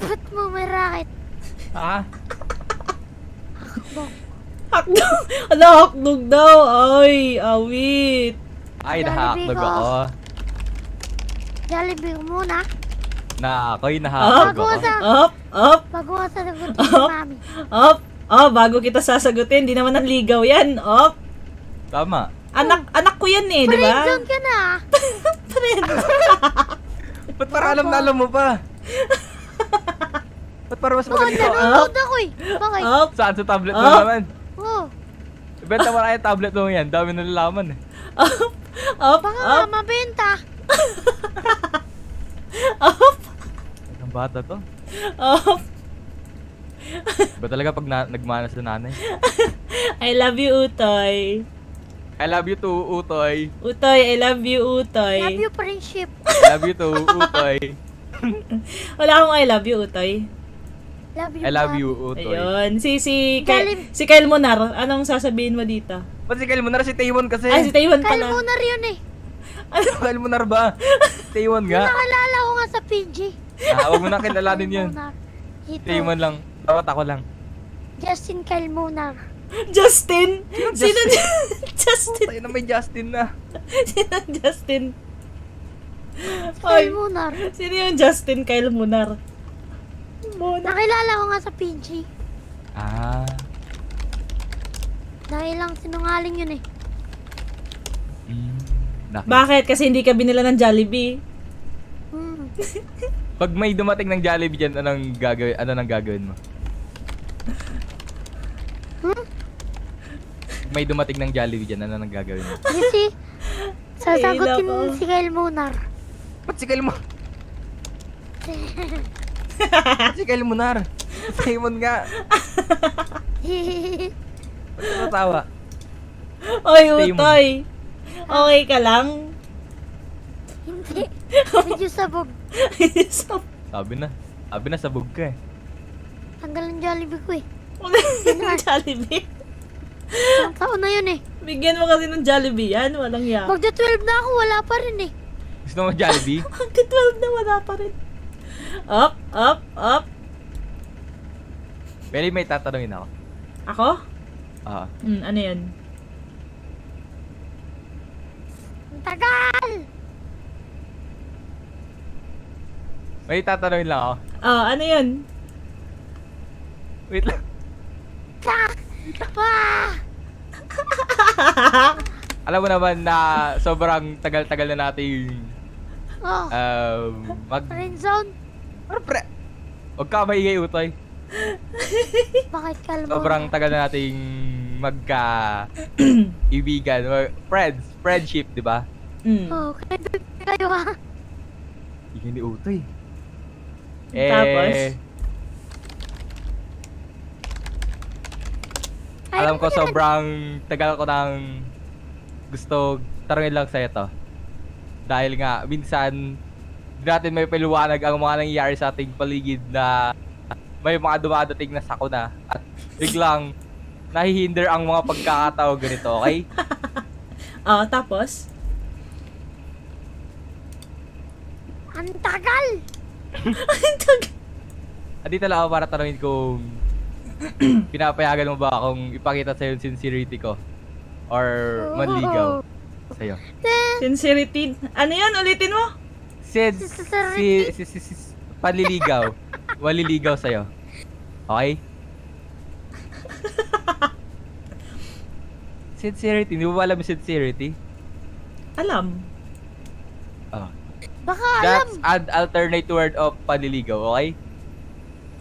Speaker 7: Ba't mo may racket?
Speaker 9: Ha?
Speaker 4: Hakdog. Ano, hakdog daw. Ay, awit.
Speaker 9: Ay, nahakdog
Speaker 7: ko.
Speaker 9: ako.
Speaker 7: Jollibee ko muna.
Speaker 9: Na ako'y
Speaker 7: Bago
Speaker 9: ako.
Speaker 4: up, up,
Speaker 7: bago ka sa nagutin ni
Speaker 4: Up.
Speaker 7: mami.
Speaker 4: up. Oh, bago kita sasagutin, di naman ang ligaw yan. Up.
Speaker 9: Tama.
Speaker 4: Anak, anak ko yan eh, di ba?
Speaker 7: Friendzone ka na. ah.
Speaker 9: Ba't parang alam na alam mo pa? Ba't parang mas magaling ko?
Speaker 7: nanonood ako eh. Bakit?
Speaker 4: Up,
Speaker 9: Saan sa tablet mo naman?
Speaker 7: Oo.
Speaker 9: Ibenta mo na yung tablet mo yan. Dami nalalaman eh.
Speaker 4: up, up,
Speaker 7: Baka mabenta.
Speaker 4: up,
Speaker 9: bata to.
Speaker 4: up.
Speaker 9: Ba talaga pag na- nagmana sa nanay?
Speaker 4: I love you, Utoy.
Speaker 9: I love you too, Utoy.
Speaker 4: Utoy, I love you, Utoy.
Speaker 7: Love you, friendship.
Speaker 9: I love you too, Utoy.
Speaker 4: Wala akong I love you, Utoy.
Speaker 7: Love you,
Speaker 9: I love you, Utoy.
Speaker 4: Ayun. Si, si, Kyle, si Kyle Monar, anong sasabihin mo dito?
Speaker 9: Ba't si Kyle Munar? Si Taewon kasi.
Speaker 4: Ay, si
Speaker 7: Kyle
Speaker 4: pala.
Speaker 7: Monar yun eh.
Speaker 9: Kyle Munar ba? Taewon nga.
Speaker 7: Nakalala ko nga sa PG.
Speaker 9: Ah, huwag mo na kilalanin yun.
Speaker 7: Monar. Ito,
Speaker 9: Taewon lang. Dapat ako lang.
Speaker 7: Justin Kyle Monar.
Speaker 4: Justin? Sino
Speaker 9: Justin?
Speaker 4: Justin?
Speaker 9: Tayo na may Justin na.
Speaker 4: Sino Justin?
Speaker 7: Kyle
Speaker 4: Ay,
Speaker 7: Monar.
Speaker 4: sino yung Justin Kyle Munar? Munar.
Speaker 7: Nakilala ko nga sa PG.
Speaker 9: Ah.
Speaker 7: Dahil lang sinungaling yun eh.
Speaker 9: Mm.
Speaker 4: Bakit? Kasi hindi ka binila ng Jollibee.
Speaker 7: Hmm.
Speaker 9: Pag may dumating ng Jollibee dyan, anong gagawin, ano nang gagawin mo?
Speaker 7: Hmm?
Speaker 9: Pag may dumating ng Jollibee dyan, ano nang gagawin mo?
Speaker 7: Kasi, sasagutin
Speaker 4: Ay, nako.
Speaker 7: si Kyle Monar.
Speaker 9: Ba't si Kyle mo? Ba't si Kyle Munar? Simon nga. Ba't ka natawa?
Speaker 4: Oy,
Speaker 9: mo.
Speaker 4: Utoy. Okay ka lang?
Speaker 7: Hindi. Medyo sabog.
Speaker 9: Sabi na. Sabi na, sabog ka eh.
Speaker 7: Tanggal ng Jollibee ko eh.
Speaker 4: Wala ng Jollibee.
Speaker 7: Isang taon na yun eh.
Speaker 4: Bigyan mo kasi ng Jollibee yan. Walang yak.
Speaker 7: Magda 12 na ako, wala pa rin eh.
Speaker 9: Gusto mo Jollibee?
Speaker 4: Hanggang 12 na wala pa rin. Up, up, up.
Speaker 9: Pwede may tatanungin ako.
Speaker 4: Ako?
Speaker 9: Ah.
Speaker 4: Hmm, ano yun?
Speaker 7: Ang tagal!
Speaker 9: May tatanungin lang ako.
Speaker 4: Ah, ano yun?
Speaker 9: Wait lang.
Speaker 7: Tak! Ah!
Speaker 9: Alam mo naman na sobrang tagal-tagal na natin
Speaker 7: Oh,
Speaker 9: um, mag...
Speaker 7: friend zone.
Speaker 9: Ano pre? Huwag ka maingay, Utoy.
Speaker 7: Bakit kalmo?
Speaker 9: Sobrang tagal na nating magka ibigan, or friends, friendship, di ba?
Speaker 4: Hmm.
Speaker 7: Oh, kaibigan kayo ha.
Speaker 9: Hindi ni Utoy. Eh,
Speaker 4: Tapos?
Speaker 9: alam ko sobrang tagal ko nang gusto tarungin lang sa'yo to. Dahil nga, minsan, di natin may paliwanag ang mga nangyayari sa ating paligid na may mga dumadating na sakuna at biglang nahihinder ang mga pagkakataon ganito, okay?
Speaker 4: Ah, tapos?
Speaker 7: Ang tagal!
Speaker 9: Andito lang ako para tanungin kung pinapayagan mo ba akong ipakita sa'yo yung sincerity ko or manligaw sa'yo.
Speaker 4: Sincerity. Ano yun? Ulitin mo?
Speaker 9: Sid, si, si, si, si, panliligaw. Maliligaw sa'yo. Okay? sincerity. Hindi mo ba alam yung sincerity?
Speaker 4: Alam.
Speaker 7: Baka alam.
Speaker 9: That's an alternate word of panliligaw, okay?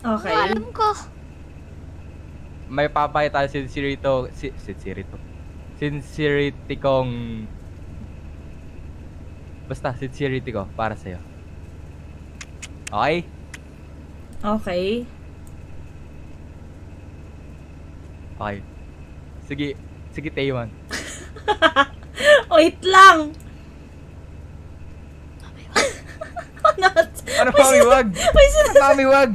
Speaker 4: Okay.
Speaker 7: Baka alam ko.
Speaker 9: may papakita sincerity to, si, sincerity to. Sincerity kong Basta sincerity ko para sa'yo. Okay?
Speaker 4: Okay.
Speaker 9: Okay. Sige, sige Tayman.
Speaker 4: Wait lang!
Speaker 9: Ano mami, wag?
Speaker 4: May sin-
Speaker 9: Mami, wag!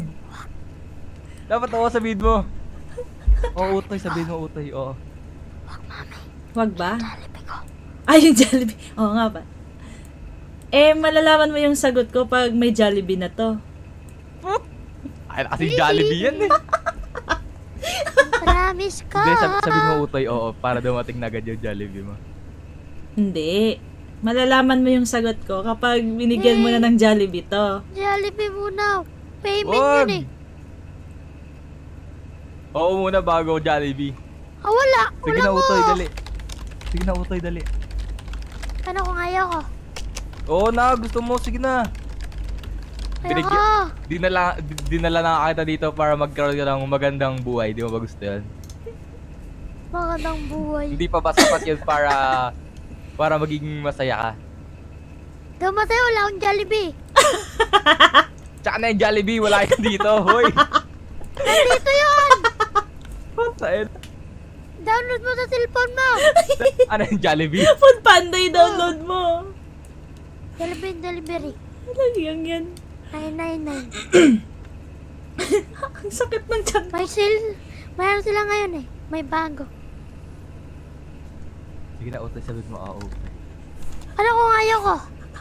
Speaker 9: Dapat ako sabihin mo. Oo, utoy, sabihin mo utoy, oo.
Speaker 4: Wag ba? Ay, yung Jollibee. Oo nga ba? Eh, malalaman mo yung sagot ko pag may Jollibee na to.
Speaker 9: Ay, kasi Jollibee yan eh.
Speaker 7: Promise ka.
Speaker 9: Hindi, sabi, sabihin mo utoy, oo, para dumating na agad yung Jollibee mo.
Speaker 4: Hindi. Malalaman mo yung sagot ko kapag binigyan mo na ng Jollibee to.
Speaker 7: Jollibee muna. Payment
Speaker 9: Wag!
Speaker 7: yun eh.
Speaker 9: Oo muna bago Jollibee.
Speaker 7: Ah, wala.
Speaker 9: Sige
Speaker 7: wala
Speaker 9: na,
Speaker 7: ko.
Speaker 9: utoy, dali. Sige na, utoy, dali.
Speaker 7: Ano kung ayaw ko?
Speaker 9: Oo na, gusto mo, sige na.
Speaker 7: Ayaw
Speaker 9: Binigyan-
Speaker 7: ko.
Speaker 9: Dinala, di- dinala na kita dito para magkaroon ka ng magandang buhay. Di mo ba gusto yan?
Speaker 7: Magandang buhay.
Speaker 9: Hindi pa ba sapat yun para para maging masaya ka?
Speaker 7: Damatay wala akong Jollibee.
Speaker 9: Tsaka na yung Jollibee, wala yun dito. Hoy!
Speaker 7: Nandito yun.
Speaker 9: Saan?
Speaker 7: Download mo sa cellphone mo.
Speaker 9: Ano yung Jollibee?
Speaker 4: Food Panda yung download mo.
Speaker 7: Jollibee delivery.
Speaker 4: Talagang yan.
Speaker 7: 999.
Speaker 4: Ang sakit ng tiyan.
Speaker 7: May sale. Mayroon sila ngayon eh. May bago.
Speaker 9: Sige na, utoy, sabihin mo, oo. utoy.
Speaker 7: Ano kung ayaw ko?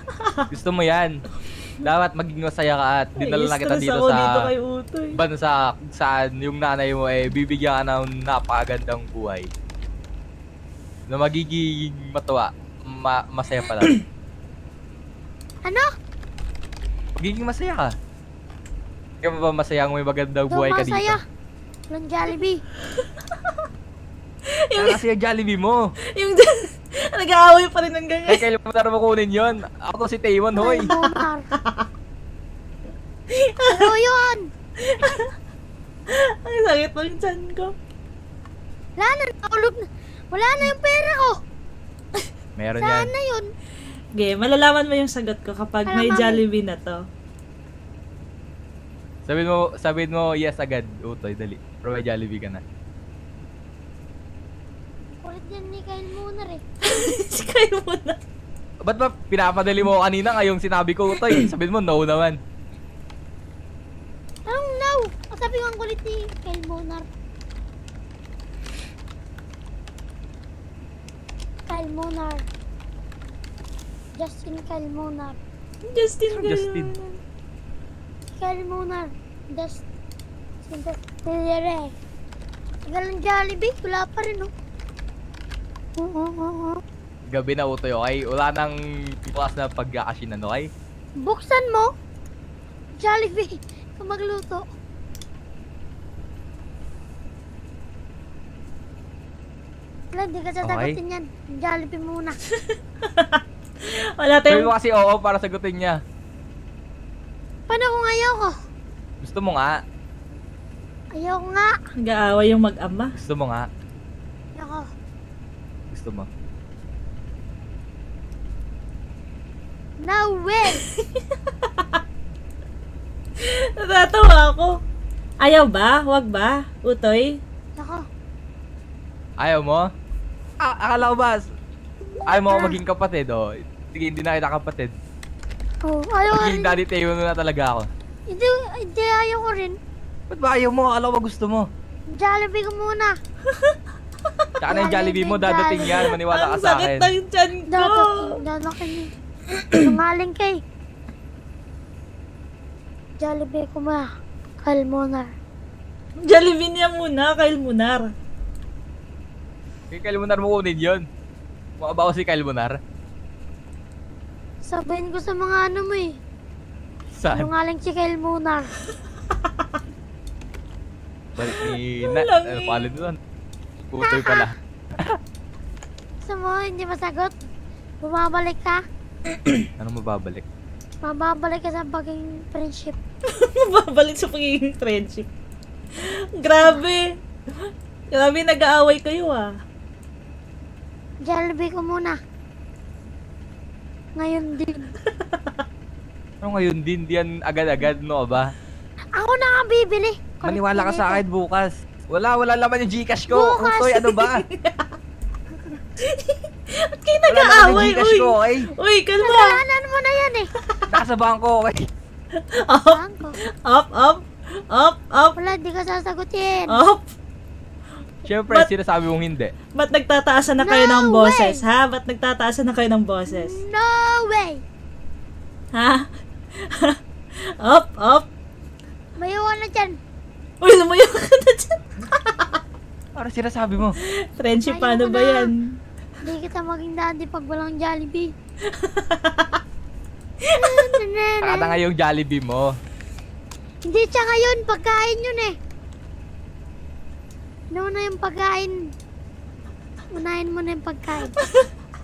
Speaker 9: Gusto mo yan. Dapat maging masaya ka at dinala na kita dito sa
Speaker 4: dito kay Utoy.
Speaker 9: bansa kung saan yung nanay mo eh bibigyan ka ng napakagandang buhay. Na magiging matuwa. Ma- masaya pala.
Speaker 7: Ano?
Speaker 9: magiging masaya ka. Ikaw ba masaya kung may magandang buhay ka dito?
Speaker 7: Masaya. Walang Jollibee.
Speaker 9: Kaya kasi yung Jollibee mo.
Speaker 4: Yung nag-aaway pa rin hanggang
Speaker 9: Eh, kailan mo tara mo kunin yun? Ako to si Taymon, hoy.
Speaker 7: Ano yun?
Speaker 4: Ang sakit ng tiyan ko.
Speaker 7: Wala na. Nakulog na. Wala na yung pera ko.
Speaker 9: Meron yan.
Speaker 7: Saan na yun?
Speaker 4: Okay, malalaman mo yung sagot ko kapag may
Speaker 7: Malalaman.
Speaker 4: Jollibee na to.
Speaker 9: Sabihin mo, sabihin mo yes agad. Utoy, dali. Pero may Jollibee ka na.
Speaker 7: Kulit yan ni Kyle Munar eh.
Speaker 4: si Kyle mo na.
Speaker 9: Ba't ba pinapadali mo kanina ngayong sinabi ko, Utoy? Sabihin mo no naman.
Speaker 7: Anong no? Ang sabi ko ang kulit ni Kyle Munar. Kyle Munar. Justin Kyle Munar.
Speaker 4: Justin
Speaker 9: Justin.
Speaker 7: Kyle Munar. Just... Sinto... Tilere. Tagal ng Jollibee. Wala pa rin oh.
Speaker 9: Gabi na Utoy, okay? Wala nang bukas na pagkakasinan, okay?
Speaker 7: Buksan mo. Jollibee. Kung magluto. Wala, di ka sasagutin yan. Jollibee muna.
Speaker 4: Wala tayong...
Speaker 9: mo kasi oo para sagutin niya.
Speaker 7: Paano kung ayaw ko?
Speaker 9: Gusto mo nga.
Speaker 7: Ayaw ko nga.
Speaker 4: Nag-aaway yung mag-ama.
Speaker 9: Gusto mo nga.
Speaker 7: Ayaw ko.
Speaker 9: Gusto mo.
Speaker 7: No way!
Speaker 4: Natatawa ako. Ayaw ba? Wag ba? Utoy?
Speaker 7: Ako.
Speaker 9: Ayaw mo? Ah, akala ko ba? Ayaw mo ako maging kapatid, oh. Sige, hindi na kita kapatid.
Speaker 7: Oh, ayaw ko
Speaker 9: Maging
Speaker 7: rin.
Speaker 9: daddy Teo na talaga ako.
Speaker 7: Hindi, hindi ayaw ko rin.
Speaker 9: Ba't ba ayaw mo? Akala ko ba gusto mo?
Speaker 7: Jollibee ko muna.
Speaker 9: Tsaka na yung Jollibee mo, dadating yan. Maniwala ka
Speaker 4: Ang
Speaker 9: sa
Speaker 4: sakit
Speaker 9: akin.
Speaker 4: ng tiyan ko.
Speaker 7: Dadating, dadating. Sungaling kay. Jollibee ko muna. Kyle Munar.
Speaker 4: Jollibee niya muna, Kyle Munar.
Speaker 9: Kay Kyle Munar mo kunin yun. Mukha ba ako si Kyle Munar?
Speaker 7: Sabihin ko sa mga ano mo eh.
Speaker 9: Saan?
Speaker 7: Sungaling si Kyle Munar.
Speaker 9: Balik ni Ano
Speaker 4: eh.
Speaker 9: pangalan doon? Putoy pala.
Speaker 7: Gusto mo, hindi masagot? Bumabalik ka?
Speaker 9: Ano mababalik?
Speaker 7: Mababalik ka sa pagiging friendship.
Speaker 4: Babalik sa pagiging friendship. Grabe. Grabe, nag-aaway kayo ah.
Speaker 7: Jollibee ko muna. Ngayon din.
Speaker 9: Ano ngayon din, di yan agad-agad, no ba?
Speaker 7: Ako na nga bibili.
Speaker 9: Maniwala ka sa akin bukas. Wala, wala laman yung Gcash ko.
Speaker 7: Bukas.
Speaker 9: Utoy, ano ba?
Speaker 4: Ba't kayo
Speaker 9: Wala naman
Speaker 4: nag-aaway?
Speaker 9: yung Gcash
Speaker 4: Uy,
Speaker 9: ko, okay?
Speaker 4: uy, kalma.
Speaker 7: Kasalanan mo na yan eh.
Speaker 9: Nasa bangko, okay?
Speaker 4: Up, up, up, up, up,
Speaker 7: Wala, di ka sasagutin.
Speaker 4: up.
Speaker 9: Siyempre,
Speaker 4: Ba't-
Speaker 9: sinasabi mong hindi.
Speaker 4: Ba't nagtataasan na kayo
Speaker 7: No
Speaker 4: ng boses,
Speaker 7: way.
Speaker 4: ha? Ba't nagtataasan na kayo ng boses?
Speaker 7: No way.
Speaker 4: Ha? up, up.
Speaker 7: Mayawan na dyan.
Speaker 4: Uy, lumayo ka na dyan.
Speaker 9: Ano sinasabi mo?
Speaker 4: Friendship,
Speaker 7: Ayaw
Speaker 4: paano ba
Speaker 7: na.
Speaker 4: yan?
Speaker 7: Hindi kita maging daddy pag walang Jollibee.
Speaker 9: Na nga yung Jollibee mo.
Speaker 7: Hindi siya ngayon, pagkain yun eh. Nauna yung pagkain. Unahin mo na yung pagkain.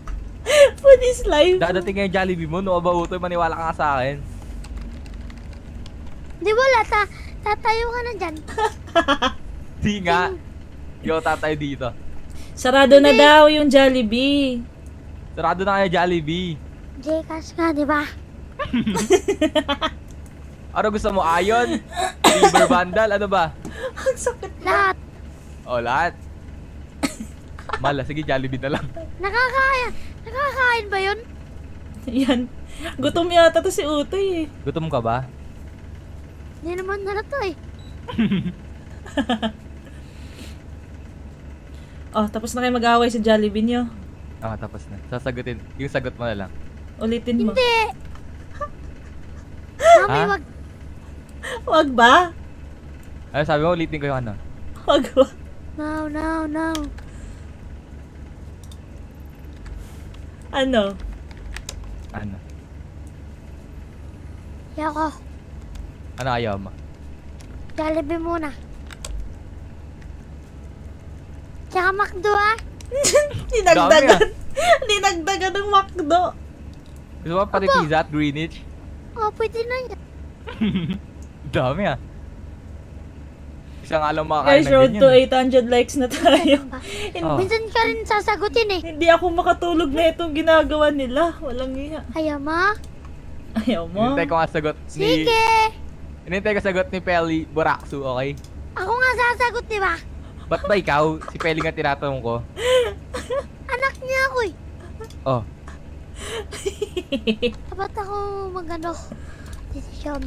Speaker 4: Food is life.
Speaker 9: Dadating nga yung Jollibee mo, no ba Utoy? Maniwala ka nga sa akin.
Speaker 7: Di wala, ta tatayo ka na dyan.
Speaker 9: Di nga. Yo, tatay dito.
Speaker 4: Sarado na daw yung Jollibee.
Speaker 9: Sarado na kaya Jollibee.
Speaker 7: Gcash nga, di ba?
Speaker 9: Ano gusto mo? Ayon? River Vandal? Ano ba?
Speaker 4: Ang sakit
Speaker 7: Lahat.
Speaker 9: O, lahat. Mala, sige, Jollibee na lang.
Speaker 7: Nakakain. Nakakain ba yun?
Speaker 4: Yan. Gutom yata to si Utoy eh.
Speaker 9: Gutom ka ba?
Speaker 7: Hindi naman nalata eh.
Speaker 4: Oh, tapos na kayo mag-away sa Jollibee nyo.
Speaker 9: Ah, tapos na. Sasagutin. Yung sagot mo na lang.
Speaker 4: Ulitin mo.
Speaker 7: Hindi. Mami,
Speaker 9: Ha?
Speaker 7: wag.
Speaker 4: Wag ba?
Speaker 9: Ano sabi mo? Ulitin ko yung ano.
Speaker 4: Wag ba?
Speaker 7: No, no, no.
Speaker 4: Ano?
Speaker 9: Ano?
Speaker 7: Yako.
Speaker 9: Ano ayaw mo?
Speaker 7: Jollibee muna. Tsaka McDo ah.
Speaker 4: Dinagdagan. Dinagdagan ng McDo.
Speaker 9: Gusto mo pati
Speaker 7: Aba.
Speaker 9: pizza at Greenwich?
Speaker 7: Oh, pwede na yan.
Speaker 9: Dami ah. Isa nga lang makakain
Speaker 4: Guys,
Speaker 9: ng
Speaker 4: road to
Speaker 9: ganyan.
Speaker 4: 800 likes na tayo.
Speaker 9: Oh.
Speaker 7: Minsan ka rin sasagutin eh.
Speaker 4: Hindi ako makatulog na itong ginagawa nila. Walang iya.
Speaker 7: Ayaw mo?
Speaker 4: Ayaw mo.
Speaker 9: Hinintay ko nga sagot ni...
Speaker 7: Sige.
Speaker 9: Hinintay ko sagot ni Pelly Buraksu, okay?
Speaker 7: Ako nga sasagot, di ba?
Speaker 9: Ba't ba ikaw? Si Pelly nga tinatanong ko.
Speaker 7: Anak niya ako eh.
Speaker 9: Oh,
Speaker 7: Dapat ako magano desisyon.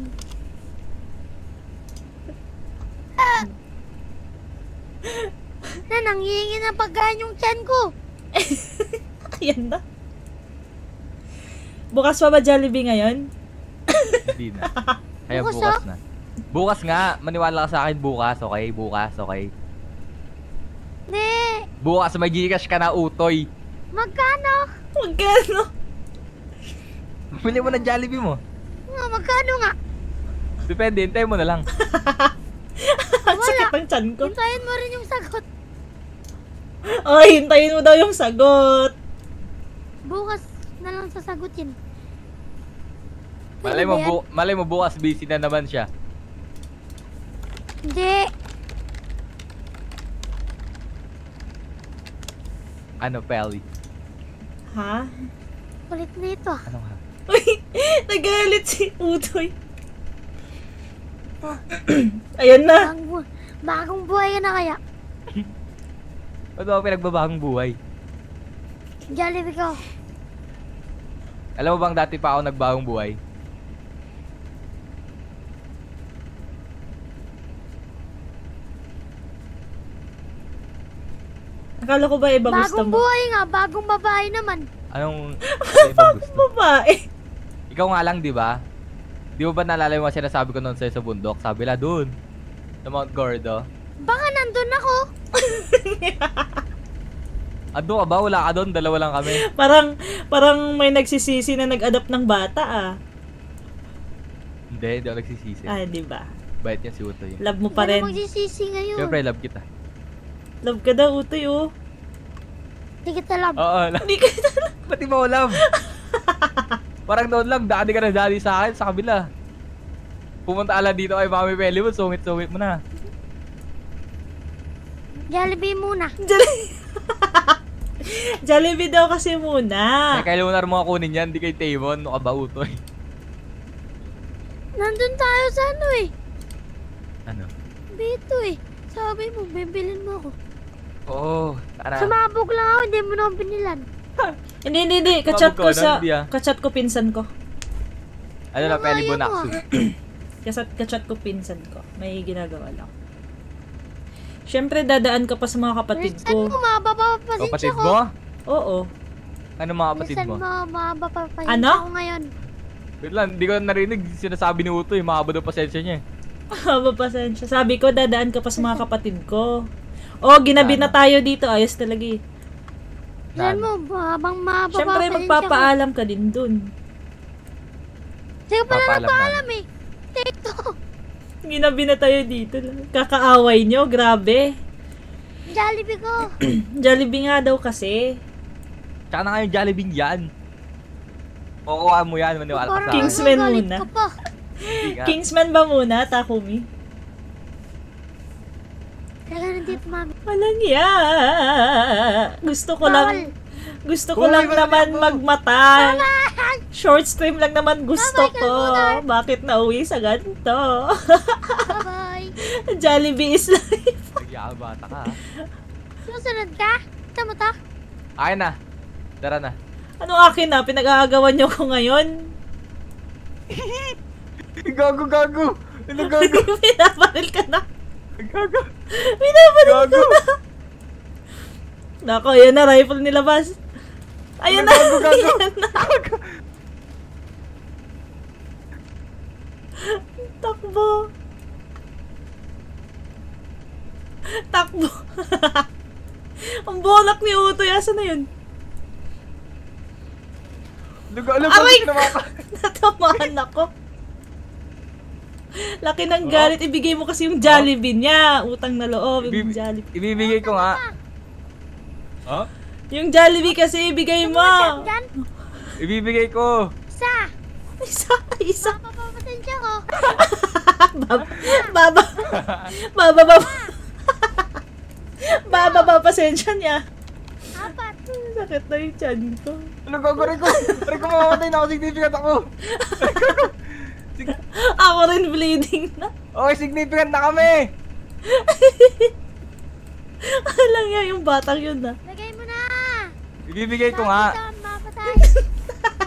Speaker 7: Ah! Na nanghihingi ng pagkain yung tiyan ko.
Speaker 4: Ayan na. Bukas pa ba Jollibee ngayon?
Speaker 9: hindi na. Kaya
Speaker 7: Bukas,
Speaker 9: bukas
Speaker 7: ah?
Speaker 9: na. Bukas nga, maniwala ka sa akin bukas, okay? Bukas, okay?
Speaker 7: Ne,
Speaker 9: Bukas may Gcash ka na utoy.
Speaker 7: magkano?
Speaker 4: Magkano?
Speaker 9: Bili mo ng Jollibee mo.
Speaker 7: Nga, magkano nga?
Speaker 9: Depende, hintay mo na lang.
Speaker 4: Ang sakit ng chan ko.
Speaker 7: Hintayin mo rin yung sagot.
Speaker 4: Ay, hintayin mo daw yung sagot.
Speaker 7: Bukas na lang sasagutin.
Speaker 9: Malay mo, bu- malay mo bukas busy na naman siya.
Speaker 7: Hindi.
Speaker 9: Ano, Pelly?
Speaker 4: Ha?
Speaker 7: Kulit na ito.
Speaker 9: Ano nga?
Speaker 4: Uy, nagalit si Utoy. Ayan na.
Speaker 7: Bagong, bu- bagong buhay na kaya.
Speaker 9: Ba't ba pinagbabahang buhay?
Speaker 7: Jollibee ko.
Speaker 9: Alam mo bang dati pa ako nagbahong buhay?
Speaker 4: Akala ko ba iba gusto
Speaker 7: Bagong
Speaker 4: mo?
Speaker 7: buhay nga, bagong babae naman.
Speaker 9: Anong ano ibang gusto?
Speaker 4: Babae.
Speaker 9: Ikaw nga lang, di ba? Di mo ba naalala yung mga sinasabi ko noon sa'yo sa bundok? Sabi la, dun. Sa Mount Gordo.
Speaker 7: Baka nandun ako.
Speaker 9: Ando ka ba? Wala ka doon. Dalawa lang kami.
Speaker 4: Parang, parang may nagsisisi na nag-adopt ng bata ah.
Speaker 9: Hindi, hindi ako nagsisisi.
Speaker 4: Ah, di ba?
Speaker 9: Bait niya si Utoy.
Speaker 4: Love mo pa
Speaker 7: Hindi
Speaker 4: rin.
Speaker 7: na magsisisi ngayon.
Speaker 9: Siyempre, love kita.
Speaker 4: Love ka daw, Utoy oh.
Speaker 7: Hindi kita love.
Speaker 9: Oo, love.
Speaker 4: Hindi ka
Speaker 9: Ba't di mo love? Parang noon lang, dati ka na dali sa akin, sa kabila. Pumunta ala dito kay Mami mo, sungit-sungit mo na.
Speaker 7: Jollibee muna.
Speaker 4: Jollibee daw kasi muna.
Speaker 9: Kaya kay Lunar mo kunin yan, di kay Tavon. Ano ka ba, Utoy?
Speaker 7: Nandun tayo sa ano eh.
Speaker 9: Ano?
Speaker 7: Dito eh. Sabi mo, bibilin mo ako.
Speaker 9: Oo, tara.
Speaker 7: Sumabog lang ako, hindi mo na ako binilan.
Speaker 4: Hindi, hindi, hindi. Kachat ko sa...
Speaker 9: hindi ah.
Speaker 4: Kachat ko pinsan ko.
Speaker 9: Ano na, Peli
Speaker 7: Ayaw mo
Speaker 9: Bonaxu.
Speaker 4: Kachat, kachat ko pinsan ko. May ginagawa lang. Siyempre, dadaan ka pa sa mga kapatid
Speaker 7: Minsan
Speaker 4: ko.
Speaker 7: mo, mababa pa pasensya
Speaker 9: Kapatid
Speaker 7: ko.
Speaker 9: mo?
Speaker 4: Oo.
Speaker 9: Ano mga kapatid
Speaker 7: Minsan
Speaker 9: mo?
Speaker 7: mo, mababa pa pasensya
Speaker 4: Ano?
Speaker 7: ko ngayon.
Speaker 9: Wait lang, hindi ko narinig sinasabi ni Utoy. Mahaba daw pasensya niya eh.
Speaker 4: Haba pasensya. Sabi ko, dadaan ka pa sa mga kapatid ko. Oh, ginabi na tayo dito. Ayos talaga eh.
Speaker 7: Minsan mo, habang mababa
Speaker 4: Siyempre, magpapaalam ka din dun.
Speaker 7: Sige pala
Speaker 9: Papaalam
Speaker 7: nagpaalam eh. Two.
Speaker 4: Ginabi na tayo dito. Kakaaway nyo, grabe.
Speaker 7: Jollibee ko.
Speaker 4: Jollibee nga daw kasi.
Speaker 9: Tsaka na kayo Jollibee yan. Kukuha mo yan, maniwala ka sa akin.
Speaker 4: Kingsman muna.
Speaker 9: nga.
Speaker 4: Kingsman ba muna, Takumi?
Speaker 7: Kaya nandito mami.
Speaker 4: Walang ya. Gusto ko lang gusto ko
Speaker 9: Uy,
Speaker 4: lang naman
Speaker 9: ako.
Speaker 4: magmatay. Short stream lang naman gusto ko. Bakit nauwi sa ganito?
Speaker 7: Bye-bye.
Speaker 4: Jollibee is life.
Speaker 9: Nagyaka bata ka ha.
Speaker 7: Susunod ka? Ito mo to?
Speaker 9: Akin na. Tara na.
Speaker 4: Ano akin na? Pinag-aagawan niyo ko ngayon?
Speaker 9: gago, gago. Ano gago?
Speaker 4: Pinabaril ka na.
Speaker 9: Gago.
Speaker 4: Pinabaril ka
Speaker 9: Gago.
Speaker 4: na. Nako, yan na. Rifle nilabas. Ayan na.
Speaker 9: Gago, gago.
Speaker 4: Ayan na. Takbo. Takbo. Ang bolak ni Utoy. Asa na yun?
Speaker 9: Lugo, alam
Speaker 4: Aray!
Speaker 9: ko ka.
Speaker 4: Natamaan ako. Laki ng
Speaker 9: Oh.
Speaker 4: galit. Ibigay mo kasi yung Jollibee niya. Utang na loob. Yung
Speaker 9: Ibib-
Speaker 4: Jollibee.
Speaker 9: Ibibigay ko nga. Ha?
Speaker 4: Yung Jollibee kasi ibigay mo.
Speaker 9: Ibibigay ko.
Speaker 7: Isa.
Speaker 4: Isa, isa.
Speaker 7: Mapapapasensya ko.
Speaker 4: Baba, baba, baba, baba. Baba, baba, pasensya niya.
Speaker 7: Apat.
Speaker 4: Sakit na yung chan ko.
Speaker 9: Ano gago rin ko? Rin ko mamamatay na ako. Significant ako.
Speaker 4: Ako rin bleeding na.
Speaker 9: Okay, significant na kami.
Speaker 4: Alang yan yung batang yun na.
Speaker 7: Lagay mo na.
Speaker 9: Ibibigay ko nga.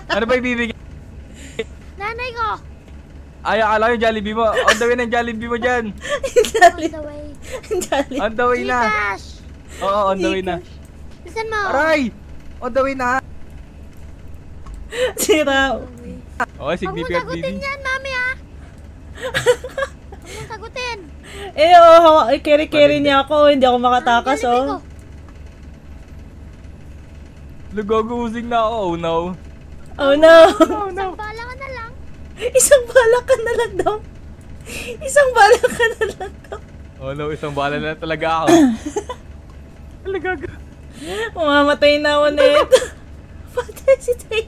Speaker 9: Ano ba ibibigay?
Speaker 7: Nanay ko.
Speaker 9: Ay, akala yung Jollibee mo. On the way ng Jollibee mo dyan.
Speaker 7: On the way.
Speaker 4: Jollibee.
Speaker 9: On the way na.
Speaker 7: Gcash.
Speaker 9: Oo, on the way na.
Speaker 7: Bisan mo.
Speaker 9: Aray! On the way na.
Speaker 4: Sira.
Speaker 9: Okay,
Speaker 7: Huwag mo
Speaker 9: significant
Speaker 7: sagutin
Speaker 9: bleeding.
Speaker 7: yan, mami ah. Huwag mo sagutin.
Speaker 4: Eh, oh, hawa- eh, carry-carry niya ako. Hindi ako makatakas, oh.
Speaker 9: Nagagusing na ako. Oh no.
Speaker 4: Oh, no.
Speaker 7: Isang bala ka na lang.
Speaker 4: Isang bala ka na lang daw. Isang bala ka na lang daw.
Speaker 9: Oh no, isang bala na talaga ako. Talaga.
Speaker 4: Mamamatay na ako nito. Patay si Tay.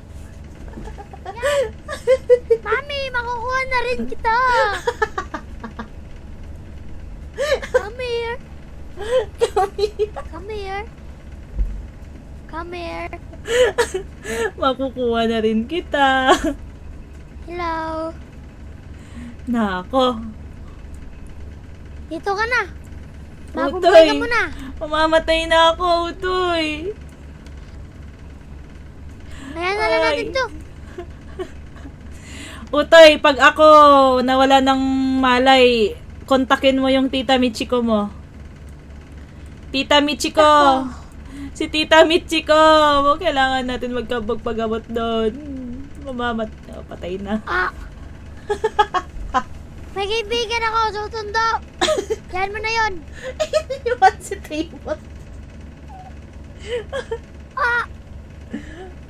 Speaker 7: Mami, makukuha na rin kita. Come here. Come here. Come here.
Speaker 4: Makukuha na rin kita.
Speaker 7: Hello.
Speaker 4: Nako.
Speaker 7: Dito ka na. Buhay ka muna.
Speaker 4: Mamamatay na ako, Utoy.
Speaker 7: Kaya na lang natin to.
Speaker 4: Utoy, pag ako nawala ng malay, kontakin mo yung Tita Michiko mo. Tita Michiko! Si Tita Michiko! Mo, kailangan natin magkabagpagamot doon. Mamamat, oh, patay na.
Speaker 7: Ah. May kaibigan ako, susundo. Yan mo na yon.
Speaker 4: Iwan si Timot.
Speaker 7: Ah.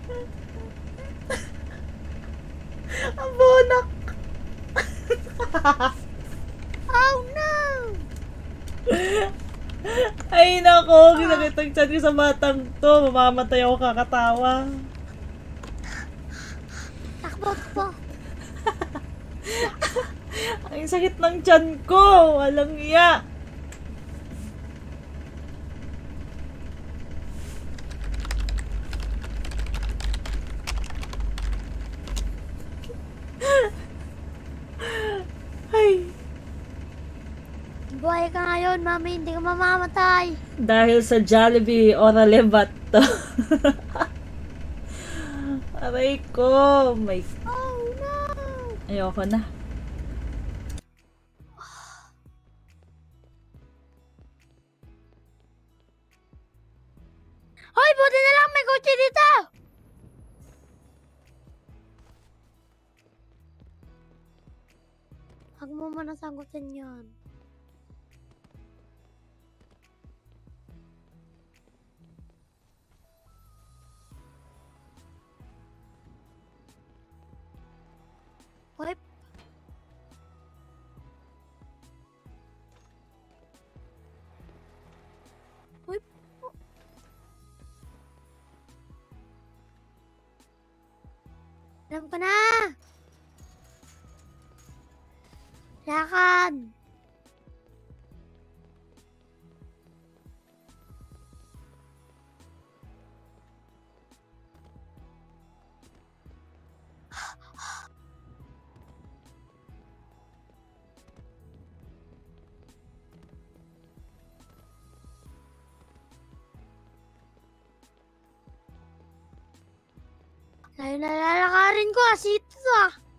Speaker 4: Ang bonak!
Speaker 7: Oh no.
Speaker 4: Ay nako, ginagitag chat ko sa batang to. Mamamatay ako kakatawa.
Speaker 7: Takbo, takbo.
Speaker 4: Ang sakit ng tiyan ko. Walang iya. Ay.
Speaker 7: Buhay ka ngayon, mami. Hindi ka mamamatay.
Speaker 4: Dahil sa Jollibee, oralebat to. Aray ko. May...
Speaker 7: Oh, no.
Speaker 4: Ayoko na.
Speaker 7: Hoy, buti na lang may kotse dito! Huwag mo muna sagutin yan. Hoy, Hoy. Alam ko na! Lakad! Layo na lalakarin ko, asito to ah.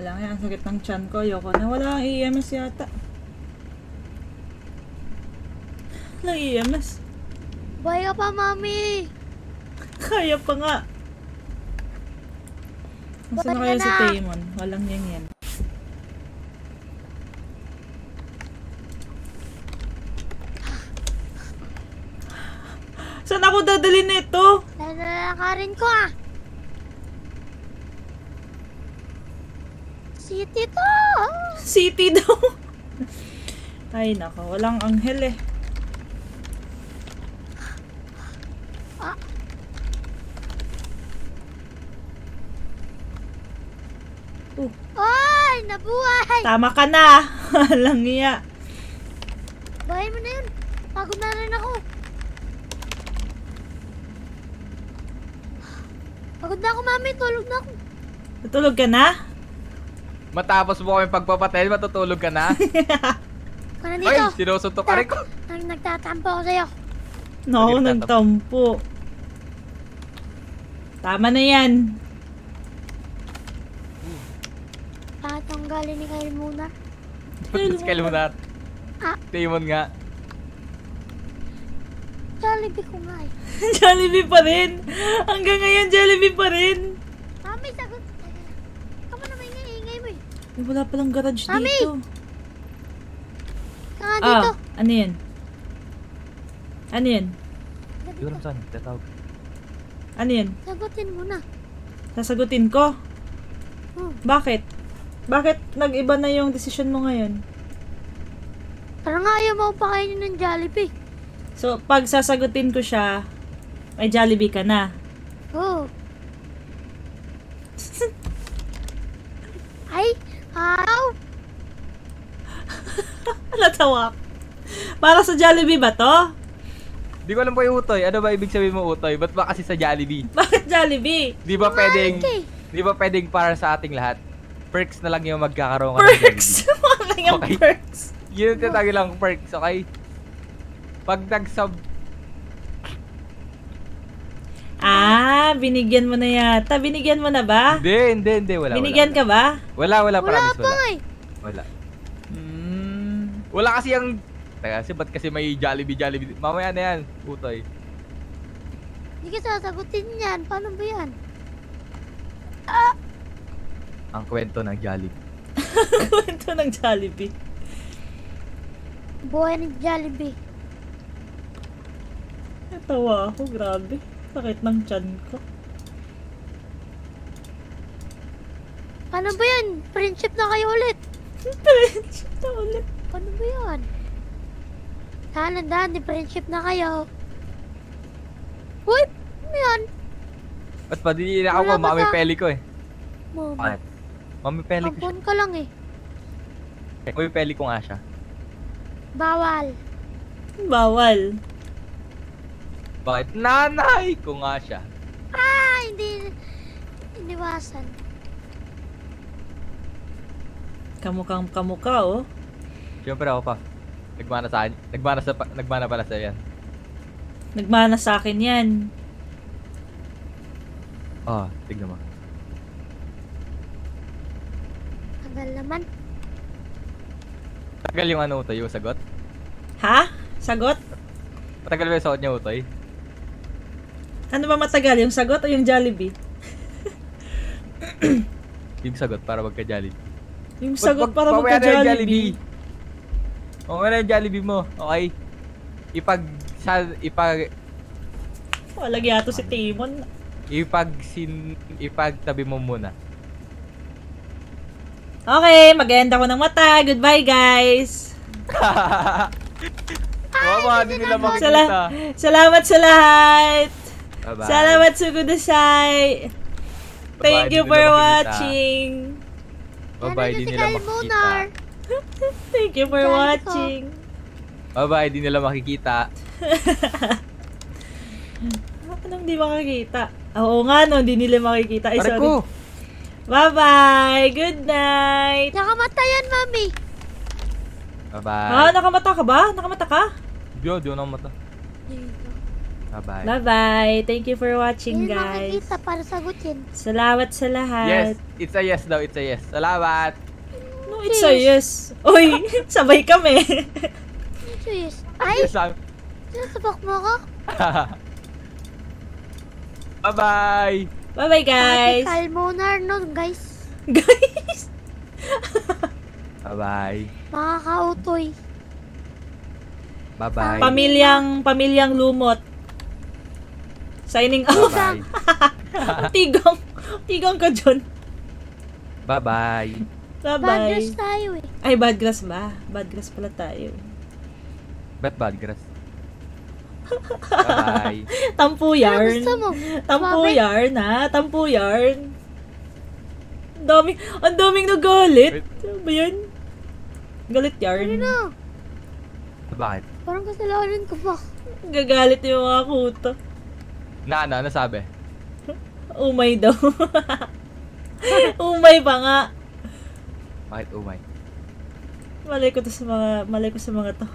Speaker 4: Wala nga, ang sakit ng chan ko. Ayoko na. Wala kang EMS yata. Walang EMS.
Speaker 7: Buhay ka pa, mami!
Speaker 4: Kaya pa nga. Nasaan na kaya
Speaker 7: ka
Speaker 4: si
Speaker 7: na.
Speaker 4: Taymon? Walang yan yan. Saan ako dadali nito?
Speaker 7: Lalakarin ko ah. City to!
Speaker 4: City daw. Ay nako, walang anghel eh.
Speaker 7: Ay, nabuhay!
Speaker 4: Tama ka na. Walang iya.
Speaker 7: Buhay mo na yun. Pagod na rin ako. Pagod na ako, mami. Tulog na ako.
Speaker 4: Natulog ka na?
Speaker 9: Matapos mo kami pagpapatay, matutulog ka na?
Speaker 7: Ka na
Speaker 9: Ay,
Speaker 7: dito.
Speaker 9: sinusuntok ka rin ko.
Speaker 7: Nag nagtatampo ako sa'yo.
Speaker 4: No,
Speaker 9: Sige,
Speaker 4: nagtampo. Tama na yan.
Speaker 7: Tatanggalin ni Kyle muna.
Speaker 9: Tapos kay Lunar.
Speaker 7: Ah.
Speaker 9: Taymon nga.
Speaker 7: Jollibee ko nga eh.
Speaker 4: Jollibee pa rin. Hanggang ngayon, Jollibee pa rin.
Speaker 7: Mami, sagot. Ikaw mo naman ingay mo eh.
Speaker 4: Ay, wala palang garage
Speaker 7: Mami!
Speaker 4: dito.
Speaker 7: Ka nga dito.
Speaker 4: Ah, ano yun? Ano yun?
Speaker 9: Hindi ko alam saan. Tatawag.
Speaker 4: Ano yun?
Speaker 7: Sagutin mo na.
Speaker 4: Sasagutin ko?
Speaker 7: Hmm.
Speaker 4: Bakit? Bakit nag-iba na yung desisyon mo ngayon?
Speaker 7: Parang nga ayaw mo pakainin ng Jollibee.
Speaker 4: So, pag sasagutin ko siya, may Jollibee ka na.
Speaker 7: Oo. Ay, araw.
Speaker 4: Natawa. Para sa Jollibee ba to?
Speaker 9: Di ko alam po yung utoy. Ano ba ibig sabihin mo utoy? Ba't ba kasi sa Jollibee?
Speaker 4: Bakit Jollibee?
Speaker 9: Di ba pwedeng, di ba pwedeng para sa ating lahat? Perks na lang yung magkakaroon ka ng
Speaker 4: Perks! Yung
Speaker 9: Okay.
Speaker 4: perks.
Speaker 9: Yun yung tinatawag lang perks, okay? Pag nag-sub,
Speaker 4: Ah, binigyan mo na yata. Binigyan mo na ba?
Speaker 9: hindi, hindi, hindi, wala,
Speaker 4: Binigyan
Speaker 9: wala.
Speaker 4: ka ba?
Speaker 9: Wala, wala,
Speaker 7: Wala
Speaker 9: promise,
Speaker 7: pa
Speaker 9: wala.
Speaker 7: eh.
Speaker 9: Wala.
Speaker 4: Hmm.
Speaker 9: Wala kasi yung, teka, kasi ba't kasi may Jollibee, Jollibee? Mamaya na yan, utoy.
Speaker 7: Hindi ka sasagutin yan. Paano ba yan?
Speaker 9: Ang kwento ng Jollibee.
Speaker 4: Kwento ng Jollibee.
Speaker 7: Buhay ng Jollibee.
Speaker 4: Natawa ako, grabe. Sakit ng chan ko.
Speaker 7: Paano ba yan? Friendship na kayo ulit.
Speaker 4: Friendship na ulit.
Speaker 7: Paano ba yan? Sana daan, di friendship na kayo. Uy! Ano yan?
Speaker 9: Ba't pa? Di na ako
Speaker 7: Wala
Speaker 9: mami
Speaker 7: sa-
Speaker 9: peli ko eh.
Speaker 7: Mom,
Speaker 9: Bakit? Mami peli ko siya.
Speaker 7: ampon ka lang eh.
Speaker 9: Eh, Mami peli ko nga siya.
Speaker 7: Bawal.
Speaker 4: Bawal.
Speaker 9: Bakit? Nanay ko nga siya.
Speaker 7: Ah, hindi. Iniwasan.
Speaker 4: Kamukang kamukha, oh.
Speaker 9: Siyempre ako pa. Nagmana sa akin. Nagmana, sa, nagmana pala sa yan.
Speaker 4: Nagmana sa akin yan.
Speaker 9: Ah, tignan mo.
Speaker 7: Tagal naman.
Speaker 9: Tagal yung ano utoy, yung sagot.
Speaker 4: Ha? Sagot?
Speaker 9: Matagal ba yung sagot niya utoy?
Speaker 4: Ano ba matagal? Yung sagot o yung Jollibee?
Speaker 9: Yung sagot para magka-Jollibee.
Speaker 4: Yung
Speaker 9: Wag-
Speaker 4: sagot
Speaker 9: wag-
Speaker 4: para
Speaker 9: na yung
Speaker 4: magka-Jollibee.
Speaker 9: Mamaya na yung Jollibee mo, okay? Ipag... Sa, ipag...
Speaker 4: Walang yato si Timon.
Speaker 9: Ipag... Sin, ipagtabi mo muna.
Speaker 4: Okay, mag-end ako ng mata. Goodbye, guys.
Speaker 9: Mama, di nila makikita.
Speaker 4: Sala- salamat sa lahat.
Speaker 9: Bye-bye.
Speaker 4: Salamat sa Kudasai. Thank
Speaker 9: Bye-bye,
Speaker 4: you
Speaker 9: di
Speaker 4: for watching.
Speaker 9: Bye-bye, di nila makikita.
Speaker 4: Thank you for watching.
Speaker 9: Bye-bye, di nila makikita.
Speaker 4: Anong di makikita? Oo nga, no, hindi nila makikita. Ay,
Speaker 9: Pare
Speaker 4: sorry.
Speaker 9: ko!
Speaker 4: Bye-bye. Good night.
Speaker 7: Nakamatayan, mami.
Speaker 9: Bye-bye.
Speaker 4: Ah, nakamata ka ba? Nakamata ka?
Speaker 9: Diyo, diyo na mata. Bye-bye.
Speaker 4: Bye-bye. Thank you for watching,
Speaker 7: Hindi
Speaker 4: guys.
Speaker 7: makikita para sagutin.
Speaker 4: Salamat sa lahat.
Speaker 9: Yes, it's a yes daw, it's a yes. Salamat!
Speaker 4: No, it's a yes. Uy, sabay kami.
Speaker 7: Jeez. Ay,
Speaker 9: Yes, ah.
Speaker 7: sinasabak mo ako?
Speaker 9: Bye-bye!
Speaker 4: Bye-bye, guys.
Speaker 7: Ate Calmonar nun, guys.
Speaker 4: Guys.
Speaker 9: Bye-bye.
Speaker 7: Makakautoy.
Speaker 9: Bye-bye.
Speaker 4: Pamilyang, pamilyang lumot. Signing out.
Speaker 9: Bye-bye.
Speaker 4: tigang. Tigang ka dyan.
Speaker 9: Bye-bye.
Speaker 7: Bad
Speaker 4: Bye-bye.
Speaker 7: dress tayo eh.
Speaker 4: Ay, bad grass ba? Bad grass pala tayo.
Speaker 9: Bet bad grass. Bye-bye.
Speaker 4: Tampu
Speaker 7: Ano
Speaker 4: yarn. Tampu yarn, ha? Tampu yarn. Ang daming, ang daming nagalit. Ano ba yan? Galit yarn.
Speaker 7: Ano na?
Speaker 9: Bakit?
Speaker 7: Parang kasalanan ko pa.
Speaker 4: Gagalit yung mga kuto.
Speaker 9: Na, ano, ano sabi?
Speaker 4: Umay daw. Umay pa nga.
Speaker 9: Bakit umay?
Speaker 4: Malay ko to sa mga, malay ko sa mga to.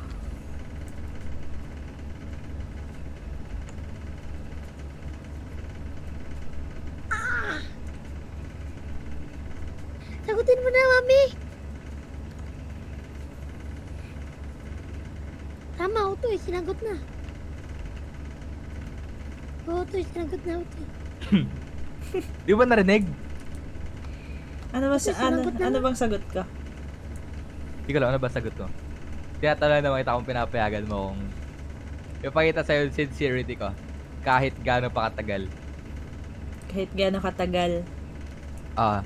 Speaker 7: Sagutin mo na, mami. Tama, auto eh. Sinagot na. Auto eh. Sinagot na eh.
Speaker 9: Di ba narinig?
Speaker 4: Ano ba sa, ano,
Speaker 7: na
Speaker 4: ano bang sagot ko?
Speaker 9: Hindi ko alam, ano ba sagot ko? Tinatanong naman kita kung pinapayagan mo kung ipakita sa'yo yung sincerity ko kahit gaano pa katagal.
Speaker 4: Kahit gaano katagal.
Speaker 9: Ah.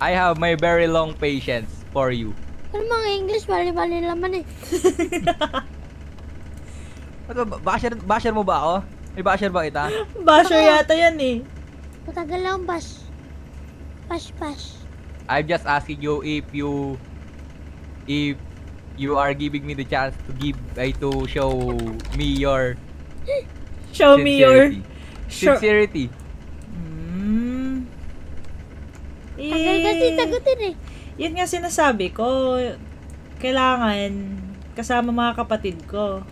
Speaker 9: I have my very long patience for you.
Speaker 7: Ano mga English, bali-bali laman eh.
Speaker 9: Ano ba? Basher, basher mo ba ako? May basher ba kita?
Speaker 4: Basher yata yan eh.
Speaker 7: Matagal lang bash. Bash, bash.
Speaker 9: I'm just asking you if you if you are giving me the chance to give ay to show me your
Speaker 4: Show me your...
Speaker 9: sincerity.
Speaker 4: Sure.
Speaker 9: Sincerity.
Speaker 4: Mm.
Speaker 7: Tagal kasi sagutin eh.
Speaker 4: Yun nga sinasabi ko. Kailangan kasama mga kapatid ko.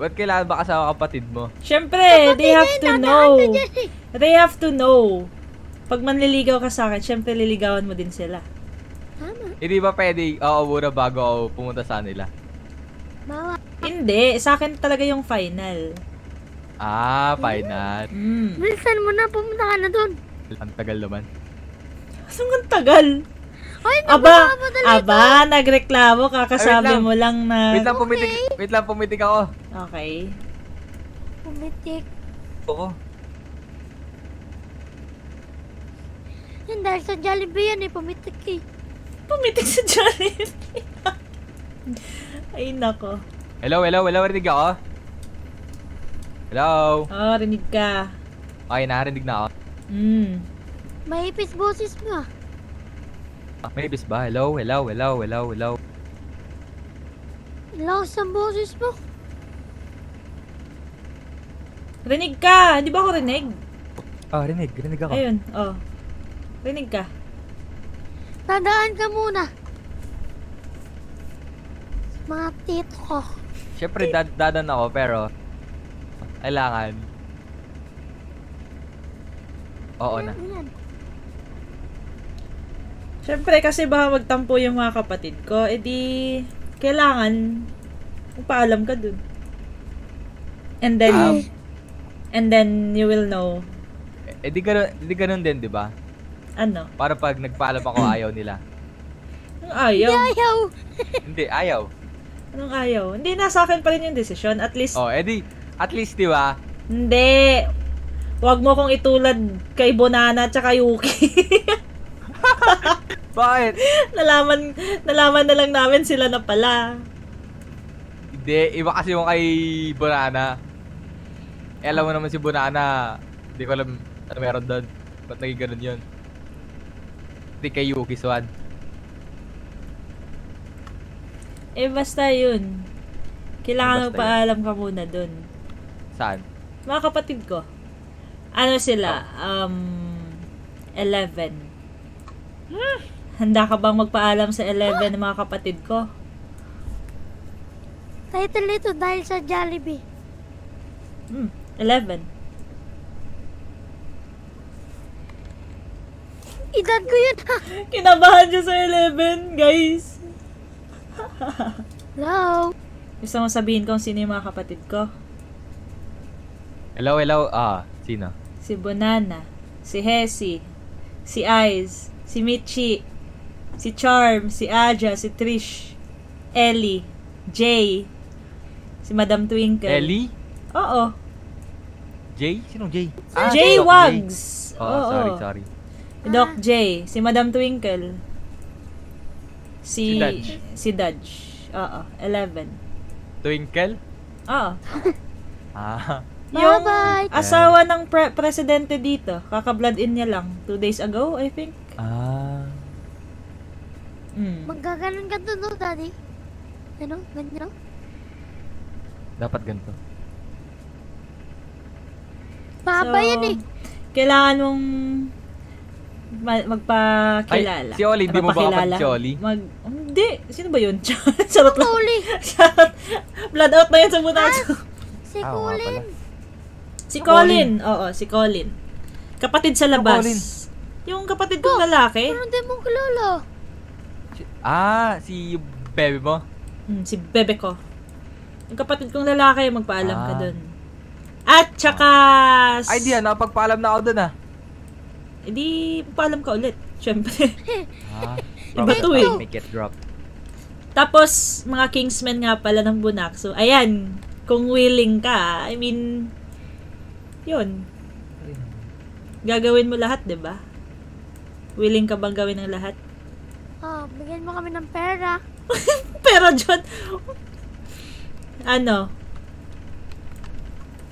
Speaker 9: Ba't kailangan ba kasama kapatid mo?
Speaker 4: Siyempre, they have to know.
Speaker 7: Eh.
Speaker 4: They have to know. Pag manliligaw ka sa akin, syempre liligawan mo din sila.
Speaker 7: Tama.
Speaker 9: Hindi ba pwede oo muna bago ako pumunta sa nila?
Speaker 7: Bawa.
Speaker 4: Hindi, sa akin talaga yung final.
Speaker 9: Ah, final.
Speaker 4: Mm.
Speaker 7: Bilisan mo na, pumunta ka na dun.
Speaker 9: Ang tagal naman.
Speaker 4: Saan ang tagal?
Speaker 7: Ay,
Speaker 4: Aba, aba, nagreklamo, kakasabi
Speaker 9: Ay,
Speaker 4: mo lang na...
Speaker 9: Wait lang, pumitik. Wait lang, pumitik ako.
Speaker 4: Okay.
Speaker 7: Pumitik.
Speaker 9: Oo.
Speaker 7: Yan dahil sa Jollibee yan eh, pumitik eh.
Speaker 4: Pumitik sa Jollibee. Ay, nako.
Speaker 9: Hello, hello, hello, rinig ako? Hello?
Speaker 4: Oh, rinig ka.
Speaker 9: Okay, narinig na ako.
Speaker 4: Hmm.
Speaker 7: Mahipis boses mo ah.
Speaker 9: May ibis ba? Hello, hello, hello, hello, hello.
Speaker 7: Lakas ang boses mo.
Speaker 4: Rinig ka! Di ba ako rinig?
Speaker 9: Ah, rinig, rinig ako.
Speaker 4: Ayun, oh. Rinig ka.
Speaker 7: Tandaan ka muna. Mga tito ko.
Speaker 9: Siyempre, dad dadan ako, pero... Kailangan. Oo na.
Speaker 7: Ayan.
Speaker 4: Siyempre, kasi baka magtampo yung mga kapatid ko, edi kailangan paalam ka dun. And then,
Speaker 9: Um,
Speaker 4: and then you will know,
Speaker 9: Eh, di ganun, di ganun din, di ba?
Speaker 4: ano,
Speaker 9: Para pag nagpaalam ako, ayaw nila.
Speaker 4: anong ayaw.
Speaker 7: Ayaw.
Speaker 9: Hindi, ayaw.
Speaker 4: Anong ayaw? Hindi, nasa akin pa rin yung desisyon. At least,
Speaker 9: Oh, edi, at least, di ba?
Speaker 4: hindi. Huwag mo kong itulad kay Bonana at saka Yuki.
Speaker 9: Bakit?
Speaker 4: nalaman, nalaman na lang namin sila na pala.
Speaker 9: Hindi, iba kasi yung kay Bonana. Eh, alam mo naman si Bonana, hindi ko alam ano meron doon. Ba't naging ganun yun? Hindi kay Yuki Swan.
Speaker 4: Eh, basta yun. Kailangan
Speaker 9: Basta
Speaker 4: mo paalam ka muna dun.
Speaker 9: Saan?
Speaker 4: Mga kapatid ko. Ano sila? Um, 11. Handa ka bang magpaalam sa 11 ng mga kapatid ko?
Speaker 7: Title nito dahil sa Jollibee.
Speaker 4: Hmm, 11.
Speaker 7: Edad ko yun ha.
Speaker 4: Kinabahan siya sa 11, guys.
Speaker 7: Hello.
Speaker 4: Gusto mo sabihin kung sino yung mga kapatid ko?
Speaker 9: Hello, hello. Ah, sino?
Speaker 4: Si Bonana, si Hesi, si Eyes, si Michi, si Charm, si Aja, si Trish, Ellie, Jay, si Madam Twinkle.
Speaker 9: Ellie?
Speaker 4: Oo.
Speaker 9: Jay? Sinong Jay?
Speaker 4: Jay
Speaker 9: Doc
Speaker 4: Wags.
Speaker 9: Oh,
Speaker 4: Oo.
Speaker 9: sorry, sorry.
Speaker 4: Si Doc J, si Madam Twinkle. Si
Speaker 9: Si Dudge.
Speaker 4: Si Dudge. Oo, 11.
Speaker 9: Twinkle?
Speaker 4: Oo.
Speaker 9: Ah.
Speaker 4: Yung
Speaker 7: Bye-bye.
Speaker 4: asawa ng pre- presidente dito, kaka-blood in niya lang. Two days ago, I think.
Speaker 9: Ah.
Speaker 4: Mm.
Speaker 7: Magkaganon ka doon, no, daddy? Ano? Ganyan?
Speaker 9: Dapat ganito.
Speaker 7: Mahaba yan eh.
Speaker 4: Kailangan mong ma- magpakilala.
Speaker 9: Ay, si Oli, di mo ba kapatid si Oli?
Speaker 4: Mag, hindi. Sino ba yun? Charot lang.
Speaker 7: Uli.
Speaker 4: Charot. Blood out na yun sa bunaso.
Speaker 7: Si
Speaker 9: Ah, oo nga
Speaker 7: Colin.
Speaker 4: Si Colin. Oo, si Colin. Kapatid sa labas.
Speaker 9: Colin?
Speaker 4: Yung kapatid kong lalaki.
Speaker 7: Pero hindi mo kilala.
Speaker 9: Ah, si bebe mo?
Speaker 4: Hmm, si bebe ko. Yung kapatid kong lalaki, magpaalam ka
Speaker 9: Ah.
Speaker 4: dun. At saka...
Speaker 9: Ay, di ah, nakapagpaalam na ako dun ah.
Speaker 4: Edi, paalam ka ulit. Siyempre.
Speaker 9: Ah,
Speaker 4: Iba to eh.
Speaker 9: Make it drop.
Speaker 4: Tapos, mga Kingsmen nga pala ng Bunak. So, ayan. Kung willing ka, I mean, yun. Gagawin mo lahat, 'di ba? Willing ka bang gawin ng lahat?
Speaker 7: Ah, bigyan mo kami ng pera.
Speaker 4: Pero, John, ano?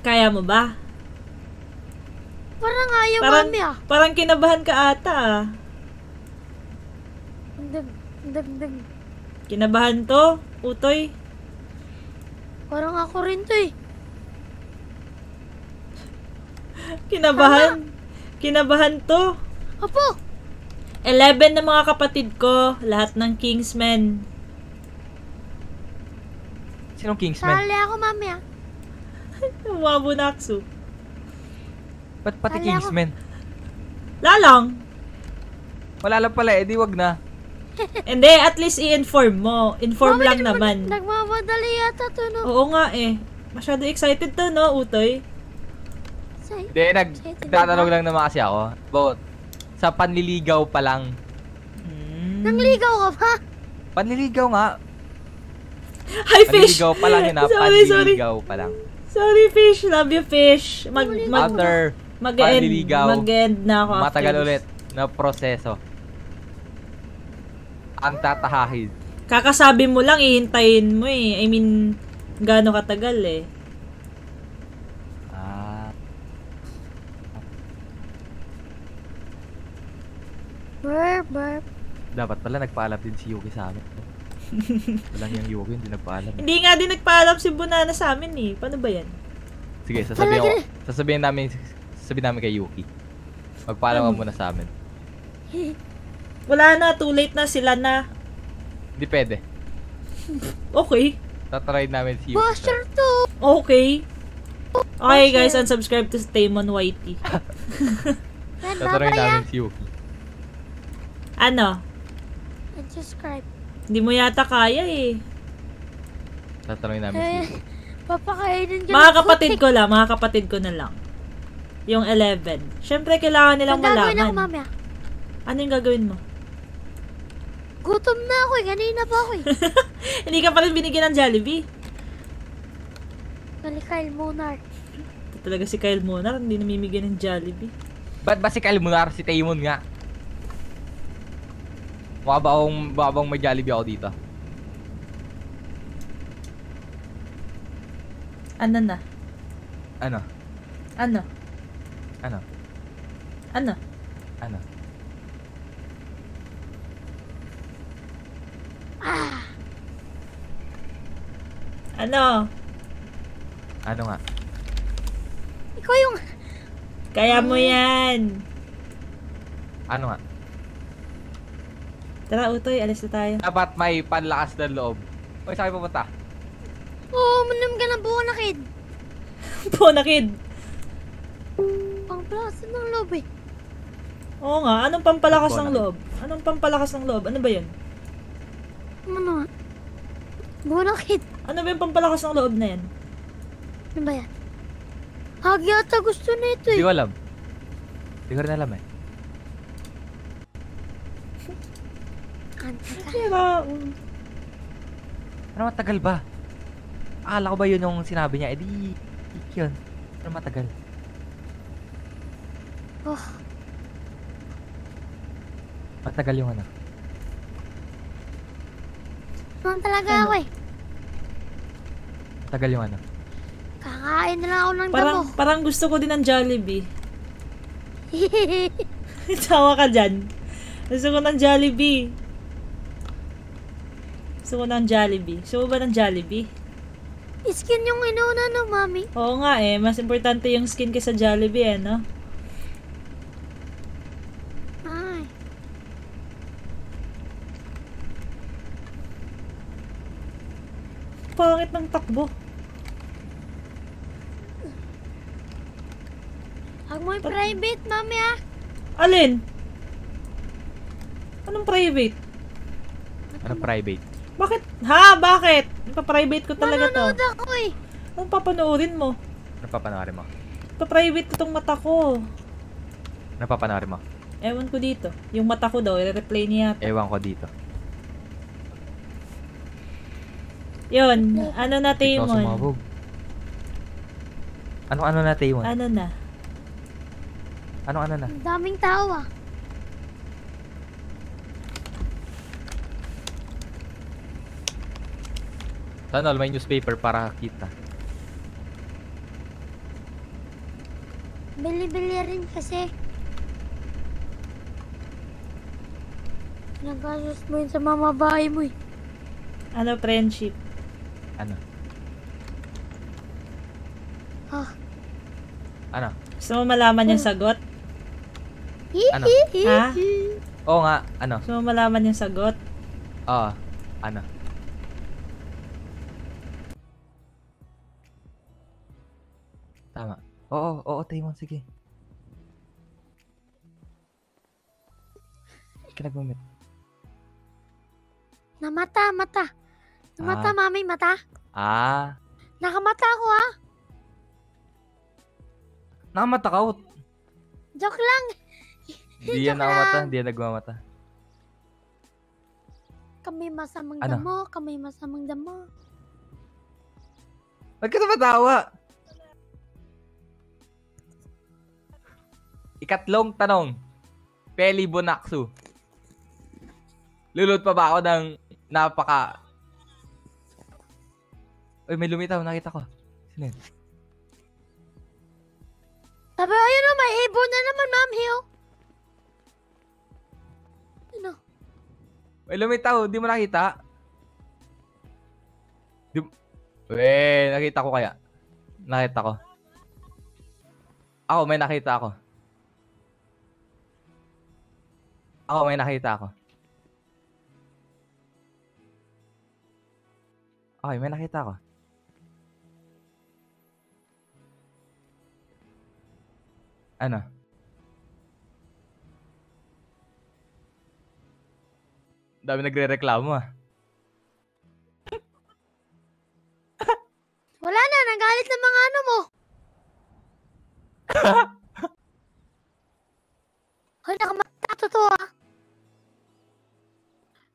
Speaker 4: Kaya mo ba?
Speaker 7: Parang ayaw
Speaker 4: Parang,
Speaker 7: mami ah.
Speaker 4: parang kinabahan ka ata ah.
Speaker 7: Dag, dag, dag.
Speaker 4: Kinabahan to, Utoy.
Speaker 7: Parang ako rin to eh.
Speaker 4: Kinabahan. Kinabahan to.
Speaker 7: Apo!
Speaker 4: 11 na mga kapatid ko, lahat ng Kingsmen.
Speaker 9: Sinong Kingsman?
Speaker 7: Sali ako mami ah.
Speaker 4: Mga bunakso.
Speaker 9: Ba't pati
Speaker 7: Kala ko-
Speaker 9: Kingsman?
Speaker 4: Lalang.
Speaker 9: Wala lang pala, edi wag na.
Speaker 4: Hindi, at least i-inform mo. Inform
Speaker 7: Mami,
Speaker 4: lang naman.
Speaker 7: Nagmamadali yata to no.
Speaker 4: Oo nga eh. Masyado excited to, no, Utoy?
Speaker 9: Hindi, nag tatanong lang naman kasi ako. About sa panliligaw pa lang.
Speaker 4: Hmm.
Speaker 7: nangligaw ka ba?
Speaker 9: Panliligaw nga.
Speaker 4: Hi, Fish!
Speaker 9: Panliligaw pa lang yun ha.
Speaker 4: sorry, sorry.
Speaker 9: Panliligaw pa lang.
Speaker 4: Sorry, Fish. Love you, Fish. Mag, mag,
Speaker 9: After
Speaker 4: mag-end.
Speaker 9: panliligaw,
Speaker 4: Mag-end na ako after
Speaker 9: matagal
Speaker 4: this.
Speaker 9: ulit na proseso. Ang tatahahin.
Speaker 4: Kakasabi mo lang, ihintayin mo eh. I mean, gaano katagal eh.
Speaker 7: Burp.
Speaker 9: Dapat pala nagpaalam din si Yuki sa amin. Walang yung Yuki, hindi nagpaalam.
Speaker 4: Hindi nga din nagpaalam si Bunana sa amin eh. Paano ba yan?
Speaker 9: Sige, sasabihin ko, sasabihin namin, sasabihin namin kay Yuki. Magpaalam ka muna sa amin.
Speaker 4: Wala na, too late na sila na.
Speaker 9: Hindi pwede.
Speaker 4: Okay.
Speaker 9: Tatry namin si Yuki.
Speaker 7: Buster to.
Speaker 4: Okay. Okay guys, unsubscribe to Tamon Whitey.
Speaker 9: Tatry namin si Yuki.
Speaker 4: Ano?
Speaker 7: Unsubscribe.
Speaker 4: Hindi mo yata kaya eh.
Speaker 9: Tatry namin si
Speaker 7: Eh,
Speaker 9: Yuki.
Speaker 7: papakainin ka
Speaker 4: Mga kapatid ko lang, mga kapatid ko na lang. Yung 11. Siyempre, kailangan nilang
Speaker 7: Ang gagawin ako
Speaker 4: malaman.
Speaker 7: mamaya.
Speaker 4: Ano yung gagawin mo?
Speaker 7: Gutom na ako eh. Kanina pa ako eh.
Speaker 4: Hindi ka pa rin binigyan ng Jollibee.
Speaker 7: Kali Kyle Monar.
Speaker 4: Ito talaga si Kyle Monar, hindi namimigyan ng Jollibee.
Speaker 9: Ba't ba si Kyle Munar, si Taymon nga? Mukha ba akong, mukha bang may Jollibee ako dito?
Speaker 4: Ano na?
Speaker 9: Ano?
Speaker 4: Ano?
Speaker 9: Ano?
Speaker 4: Ano?
Speaker 9: Ano?
Speaker 4: Ano?
Speaker 9: Ano nga?
Speaker 7: Ikaw yung...
Speaker 4: Kaya mo yan.
Speaker 9: Ano nga?
Speaker 4: Tara, Utoy, alis na tayo.
Speaker 9: Dapat may panlakas ng loob. Uy, saan pupunta?
Speaker 7: Oo, oh, manam ka ng buo na kid.
Speaker 4: Po na kid.
Speaker 7: Pang plaza ng loob eh.
Speaker 4: Oo nga, anong pampalakas
Speaker 9: Buo
Speaker 4: ng loob? Anong pampalakas ng loob? Ano ba yun?
Speaker 7: Ano nga? Buo na kid.
Speaker 4: Ano ba yung pampalakas ng loob na yan?
Speaker 7: Ano ba yan? Hagi ata gusto na ito
Speaker 9: Hindi
Speaker 7: eh.
Speaker 9: ko alam. Hindi ko rin alam eh.
Speaker 7: Kanta ka.
Speaker 4: Tira. um,
Speaker 9: Ano matagal ba? Akala ko ba yun yung sinabi niya? Eh di, yun. Ano matagal?
Speaker 7: Oh,
Speaker 9: Matagal yung ano.
Speaker 7: naman talaga ako eh.
Speaker 9: Matagal yung ano.
Speaker 7: Kakain na lang ako ng
Speaker 4: Parang,
Speaker 7: damo.
Speaker 4: parang gusto ko din ng Jollibee. Tawa ka dyan. Gusto ko ng Jollibee. Gusto ko ng Jollibee. Gusto mo ba ng Jollibee?
Speaker 7: Skin yung inuna no, mami.
Speaker 4: Oo nga eh. Mas importante yung skin kaysa Jollibee eh, no?
Speaker 7: Ay.
Speaker 4: Pangit ng takbo.
Speaker 7: Huwag mo yung private, mami ah.
Speaker 4: Alin? Anong private?
Speaker 9: Ano private?
Speaker 4: Bakit? Ha? Bakit? Pa-private ko talaga to.
Speaker 7: Manonood ako eh.
Speaker 4: Anong papanoorin mo?
Speaker 9: Ano papanoorin mo?
Speaker 4: Pa-private ko tong mata ko.
Speaker 9: Ano papanoorin mo?
Speaker 4: Ewan ko dito. Yung mata ko daw, i-replay niya.
Speaker 9: Ewan ko dito.
Speaker 4: Yun. Ano na, Tamon?
Speaker 9: sumabog. Ano ano na Taymon?
Speaker 4: Ano na?
Speaker 9: Ano ano na?
Speaker 7: Ang daming tao ah.
Speaker 9: Sana all may newspaper para kita.
Speaker 7: Bili-bili rin kasi. Nagasos mo yun sa mama bahay mo eh.
Speaker 4: Ano, friendship?
Speaker 9: Ano?
Speaker 7: Ah.
Speaker 9: Ano?
Speaker 4: Gusto mo malaman yung sagot?
Speaker 9: Ano?
Speaker 4: Ha?
Speaker 9: Oo nga, ano?
Speaker 4: Gusto mo malaman yung sagot?
Speaker 9: Oo. Ano? Oo, oo, Taymon, sige. Kinagmamit.
Speaker 7: Na mata, mata. Na mata,
Speaker 9: Ah.
Speaker 7: mami, mata.
Speaker 9: Ah,
Speaker 7: Nakamata ako ah.
Speaker 9: nakamata ka. oh.
Speaker 7: Joke lang.
Speaker 9: Hindi yan
Speaker 7: Joke
Speaker 9: nakamata,
Speaker 7: lang.
Speaker 9: hindi yan nagmamata.
Speaker 7: Kami masamang
Speaker 9: Ano?
Speaker 7: damo, kami masamang damo.
Speaker 9: Ba't ka tumatawa? Ikatlong tanong. Peli Bonaksu. Lulot pa ba ako ng napaka... Uy, may lumitaw. Nakita ko. Sino yun?
Speaker 7: Sabi, ayun o, may ibon na naman, ma'am Hill. Ano?
Speaker 9: May lumitaw, di mo nakita? Di Weh, nakita ko kaya. Nakita ko. Ako, may nakita ako. Ako, may nakita ako. Okay, may nakita ako. Ano? Dami nagre-reklamo ah.
Speaker 7: Wala na, nagalit ng mga ano mo. Hoy, nakamata ako totoo ah.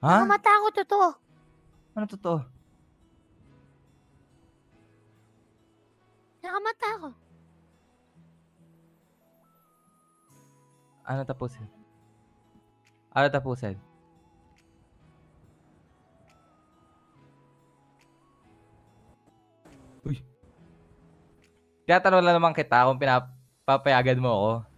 Speaker 9: Ha?
Speaker 7: Nakamata ako totoo.
Speaker 9: Ano totoo?
Speaker 7: Nakamata ako.
Speaker 9: Ano tapusin? Ano tapusin? Uy. Tinatanong lang naman kita kung pinapapayagan mo ako.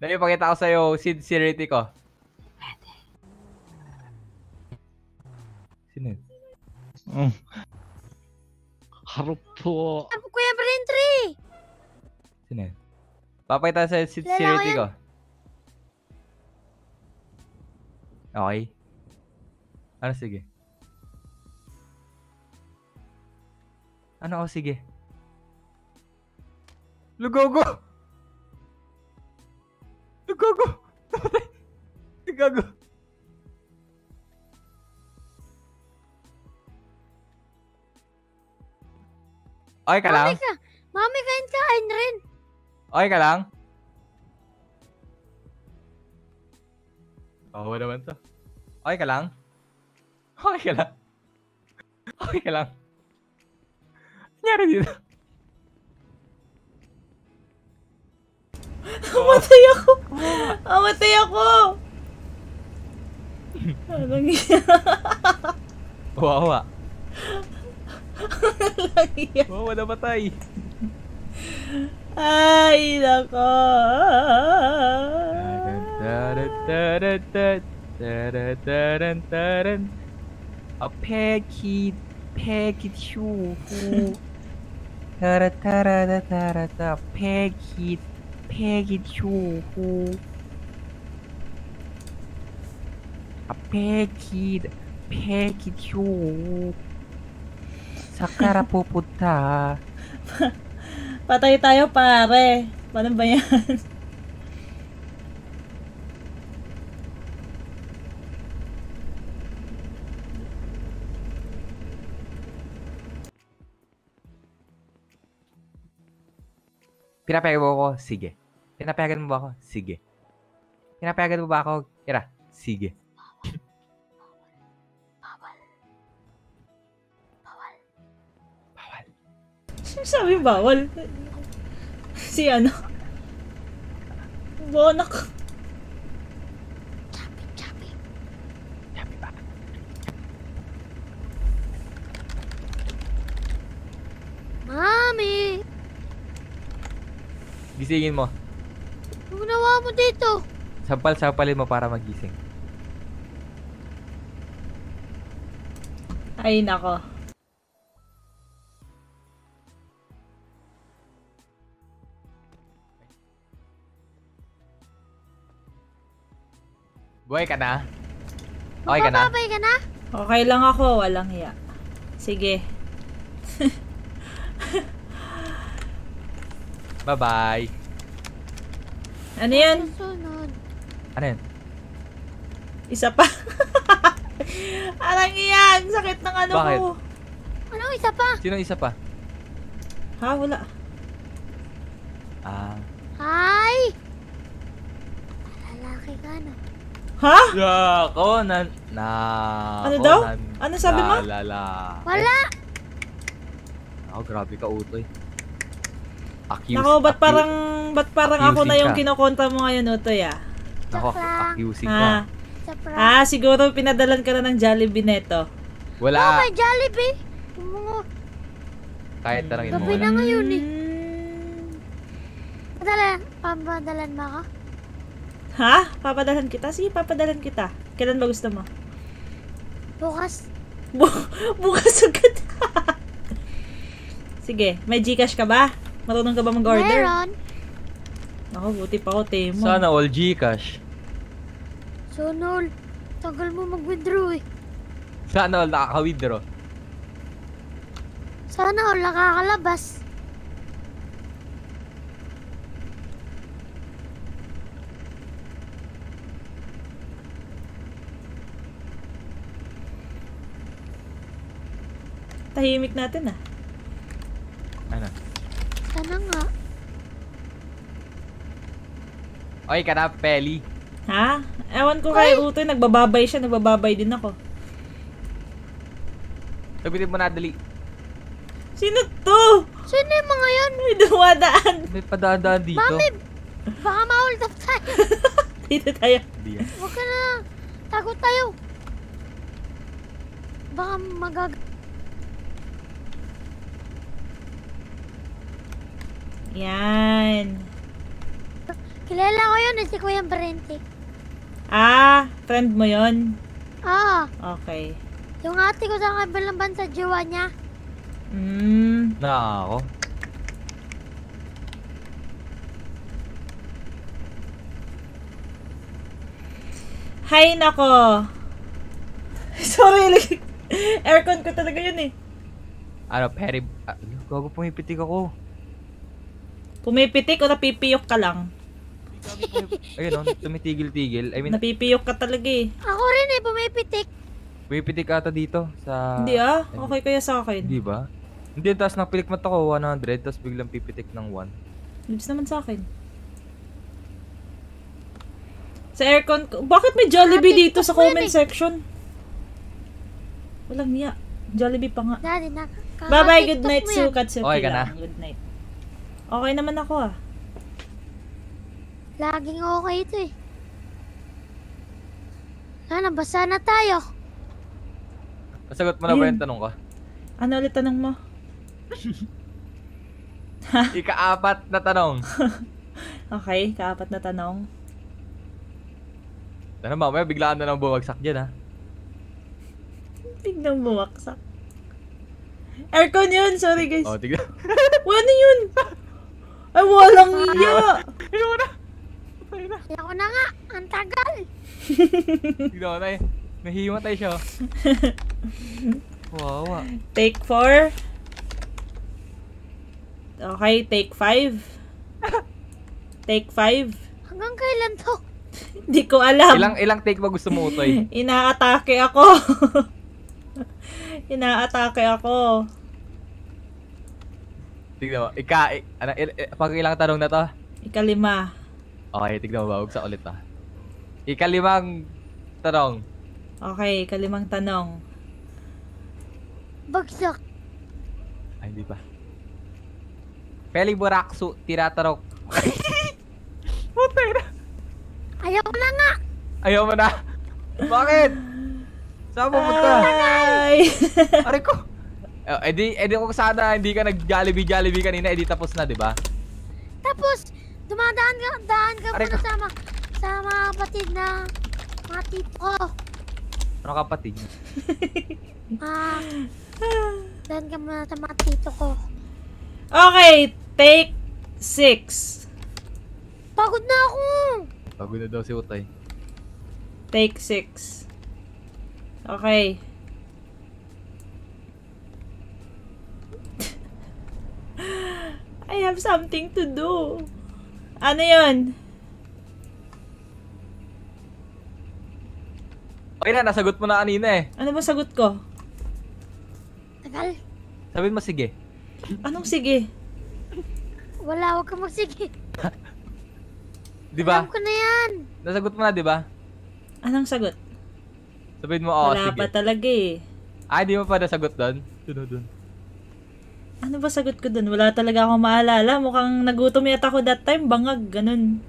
Speaker 9: Dahil pakita ko sa'yo sincerity ko. Sino yun?
Speaker 13: Mm. Harap po.
Speaker 7: Sabi Kuya Brentry!
Speaker 9: Sino yun? Papakita ko sa'yo sincerity ko. Okay. Ano sige? Ano o sige? Lugogo! Lugogo! Namatay! Lugogo! Okay ka lang?
Speaker 7: Mami ka! Mami, kain-kain rin!
Speaker 9: Okay ka lang? Oo naman to. Okay ka lang? Okay ka lang? Okay ka lang? Nangyari dito?
Speaker 4: Amatay ako! Amatay ako! Anong yan?
Speaker 9: Wawa.
Speaker 4: Anong yan?
Speaker 9: Wawa namatay.
Speaker 4: Ay, nako.
Speaker 9: A pekit, pekit shuhu. Tara tara tara tara tara pekit, pekit shuhu. A pekit, pekit shuhu. Sakara pupunta.
Speaker 4: Patay tayo, pare. Paano ba yan?
Speaker 9: Pinapayagan mo ako? Sige. Pinapayagan mo ba ako? Sige. Pinapayagan mo ba ako? Kira, sige.
Speaker 4: Sino sabi bawal? Si ano? Bonak.
Speaker 7: Mami!
Speaker 9: Gisingin mo.
Speaker 7: Ginawa mo dito?
Speaker 9: Sampal-sampalin mo para magising.
Speaker 4: Ay, nako.
Speaker 9: Buhay ka na? Okay ka na?
Speaker 7: Mababay ka na?
Speaker 4: Okay lang ako, walang hiya. Sige.
Speaker 9: Bye-bye.
Speaker 4: Ano yan?
Speaker 9: Ano yan?
Speaker 4: Isa pa. Alang yan! Sakit ng ano
Speaker 9: Bakit?
Speaker 4: ko.
Speaker 7: Ano isa pa?
Speaker 9: Sino isa pa?
Speaker 4: Ha, wala.
Speaker 9: Ah.
Speaker 7: Hi! Lalaki ka na.
Speaker 4: Ha?
Speaker 9: Ako, na... na
Speaker 4: Ano
Speaker 9: ako,
Speaker 4: daw?
Speaker 9: nan-
Speaker 4: Ano sabi mo?
Speaker 9: Lalala.
Speaker 7: Wala!
Speaker 9: Ako, grabe ka, Utoy. Accuse,
Speaker 4: Nako, ba't parang, ba't parang ako na yung
Speaker 9: ka.
Speaker 4: kinokontra mo ngayon, Utoy, ah?
Speaker 9: Nako, accusing ka.
Speaker 4: Ha?
Speaker 7: Prank.
Speaker 4: Ah, siguro pinadalan ka na ng Jollibee neto.
Speaker 7: Oh,
Speaker 9: Wala.
Speaker 7: may Jollibee! Mga
Speaker 9: Kahit tarangin mo,
Speaker 7: gabi na ngayon eh.
Speaker 4: Hmm.
Speaker 7: Padala, pamadalan mo ako?
Speaker 4: Ha? Papadalhan kita? Sige, papadalhan kita. Kailan ba gusto mo?
Speaker 7: Bukas.
Speaker 4: Bu- bukas agad. Sige, may Gcash ka ba? Marunong ka ba mag-order?
Speaker 7: Meron.
Speaker 4: Ako, buti pa ako, Temo.
Speaker 9: Sana all Gcash.
Speaker 7: Sunol. Tagal mo mag-withdraw eh.
Speaker 9: Sana all nakaka-withdraw.
Speaker 7: Sana all nakakalabas.
Speaker 4: Tahimik natin ah.
Speaker 9: Ano?
Speaker 7: Sana nga.
Speaker 9: Okay ka na, Peli.
Speaker 4: Ha? Ewan ko kay Utoy, nagbababay siya, nagbababay din ako.
Speaker 9: Sabitin mo na, dali.
Speaker 4: Sino to?
Speaker 7: Sino yung mga yan?
Speaker 4: May dumadaan.
Speaker 9: May padadaan dito.
Speaker 7: Mami, baka ma-hold up tayo.
Speaker 4: Dito tayo.
Speaker 7: Huwag ka na. Takot tayo. Baka magag...
Speaker 4: Yan.
Speaker 7: Kilala ko yun eh, si Kuya Brente.
Speaker 4: Ah, friend mo yon.
Speaker 7: Ah,
Speaker 4: Okay.
Speaker 7: yung ate ko sa kabilang bansa, jowa niya.
Speaker 4: Hmm.
Speaker 9: Na ako.
Speaker 4: Hay nako. Sorry, like, aircon ko talaga yun eh.
Speaker 9: Ano, Peri... Ah, gago pumipitik ako.
Speaker 4: Pumipitik o napipiyok ka lang?
Speaker 9: Ayun, oh, tumitigil-tigil. I mean,
Speaker 4: Napipiyok ka talaga eh.
Speaker 7: Ako rin eh, pumipitik.
Speaker 9: pumipitik ata dito sa...
Speaker 4: Hindi ah, okay kaya sa akin.
Speaker 9: Hindi ba? Hindi, tapos napilik mat ako 100, tapos biglang pipitik ng 1.
Speaker 4: Libs naman sa akin. Sa aircon ko. Bakit may Jollibee
Speaker 7: Ate,
Speaker 4: dito sa comment
Speaker 7: eh.
Speaker 4: section? Walang niya. Jollibee pa nga.
Speaker 7: Daddy, na...
Speaker 4: Bye bye, good night. Sukatsuki
Speaker 9: Okay ka na?
Speaker 4: Good night. Okay naman ako ah.
Speaker 7: Laging okay ito eh. Sana, basa na tayo.
Speaker 9: Nasagot mo na ba
Speaker 4: Ayun.
Speaker 9: yung tanong ko?
Speaker 4: Ano ulit tanong mo?
Speaker 9: Ika-apat na tanong.
Speaker 4: Okay, kaapat na tanong.
Speaker 9: Ano mamaya biglaan na lang bumagsak dyan ha.
Speaker 4: Tignan buwaksak. Aircon yun! Sorry guys.
Speaker 9: Oh, tignan.
Speaker 4: Ano yun? Ay, walang iya!
Speaker 9: Ayun na.
Speaker 7: Ako na nga, ang tagal.
Speaker 9: Mo na eh. Nahihimatay siya oh. Wawa.
Speaker 4: Take 4. Okay, take 5. Take 5.
Speaker 7: Hanggang kailan to?
Speaker 4: Hindi ko alam.
Speaker 9: Ilang ilang take ba gusto mo utoy?
Speaker 4: Inaatake ako. Inaatake ako.
Speaker 9: Tignan mo. Ika, i, ano, il, i- pag ilang tanong na to?
Speaker 4: Ikalima.
Speaker 9: Okay, tignan mo ba? Huwag sa ulit ah. Ikalimang tanong.
Speaker 4: Okay, ikalimang tanong.
Speaker 7: Bagsak.
Speaker 9: Ay, hindi pa. Peli Buraksu, tiratarok. Putay na.
Speaker 7: Ayaw ko na nga.
Speaker 9: Ayaw mo na. Bakit? Saan mo punta?
Speaker 4: Ay!
Speaker 9: Aray ko. Eh, edi, edi kung sana hindi ka nag-Jollibee Jollibee kanina, edi tapos na, di ba?
Speaker 7: Tapos, dumadaan ka, daan ka
Speaker 9: Aray
Speaker 7: muna
Speaker 9: ko.
Speaker 7: sa, ma, sa mga kapatid na mga tito ko.
Speaker 9: Ano kapatid?
Speaker 7: Ah, daan ka muna sa mga tito ko.
Speaker 4: Okay, take 6.
Speaker 7: Pagod na ako.
Speaker 9: Bago na daw si Utay.
Speaker 4: Take 6. Okay. I have something to do. Ano yun?
Speaker 9: Okay na, nasagot mo na kanina eh.
Speaker 4: Ano ba sagot ko?
Speaker 7: Tagal.
Speaker 9: Sabihin mo sige.
Speaker 4: Anong sige?
Speaker 7: Wala, huwag ka magsige.
Speaker 9: Di ba?
Speaker 7: Alam ko na yan.
Speaker 9: Nasagot mo na, di ba?
Speaker 4: Anong sagot?
Speaker 9: Sabihin mo, oo,
Speaker 4: Wala
Speaker 9: sige.
Speaker 4: pa talaga eh.
Speaker 9: Ah, di mo pa nasagot doon? Doon, doon.
Speaker 4: Ano ba sagot ko dun? Wala talaga akong maalala. Mukhang nagutom yata ako that time. Bangag, ganun.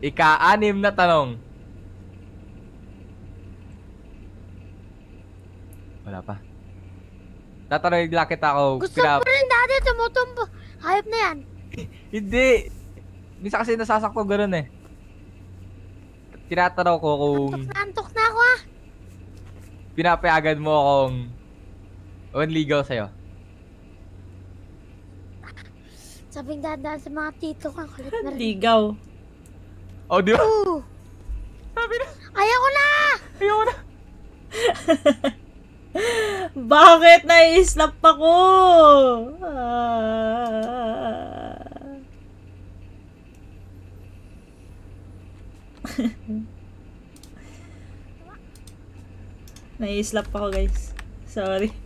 Speaker 9: Ika-anim na tanong. Wala pa. Tatanungin lang kita ako.
Speaker 7: Gusto
Speaker 9: pinap-
Speaker 7: ko rin dati tumutumbo. Hayop na yan.
Speaker 9: Hindi. Misa kasi nasasakto ganun eh. tinatanong ko kung
Speaker 7: Nantok na ako ah.
Speaker 9: pinapayagan mo akong manligaw sa'yo.
Speaker 7: Sabing dadaan sa mga tito ko. Ang kulit na rin.
Speaker 4: Ligaw.
Speaker 9: Oh, di ba?
Speaker 7: Oo. Ayaw ko na!
Speaker 9: Ayaw na.
Speaker 4: Bakit nai-slap ako? Ah. nai-slap ako guys. Sorry.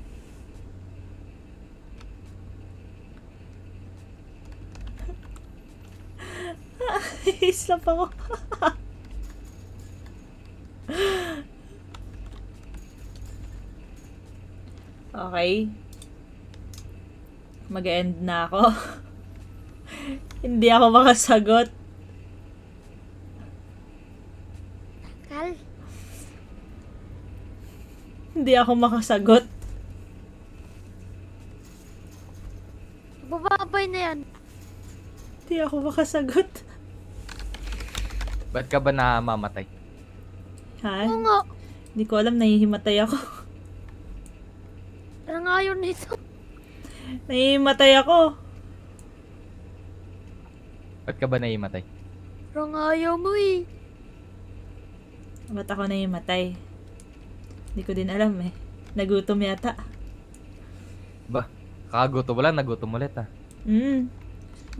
Speaker 4: Nai-slap ako. Okay. Mag-end na ako. Hindi ako makasagot.
Speaker 7: Kal,
Speaker 4: Hindi ako makasagot.
Speaker 7: bababay na yan.
Speaker 4: Hindi ako makasagot.
Speaker 9: Ba't ka ba namamatay?
Speaker 4: Ha?
Speaker 7: Oo nga.
Speaker 4: Hindi ko alam, nahihimatay ako.
Speaker 7: Parang ayaw nito.
Speaker 4: Nahihimatay ako.
Speaker 9: Ba't ka ba naimatay?
Speaker 7: Parang ayaw mo eh.
Speaker 4: Ba't ako nahihimatay? Hindi ko din alam eh. Nagutom yata.
Speaker 9: Ba, kakagutom mo lang, nagutom ulit ah.
Speaker 4: Hmm.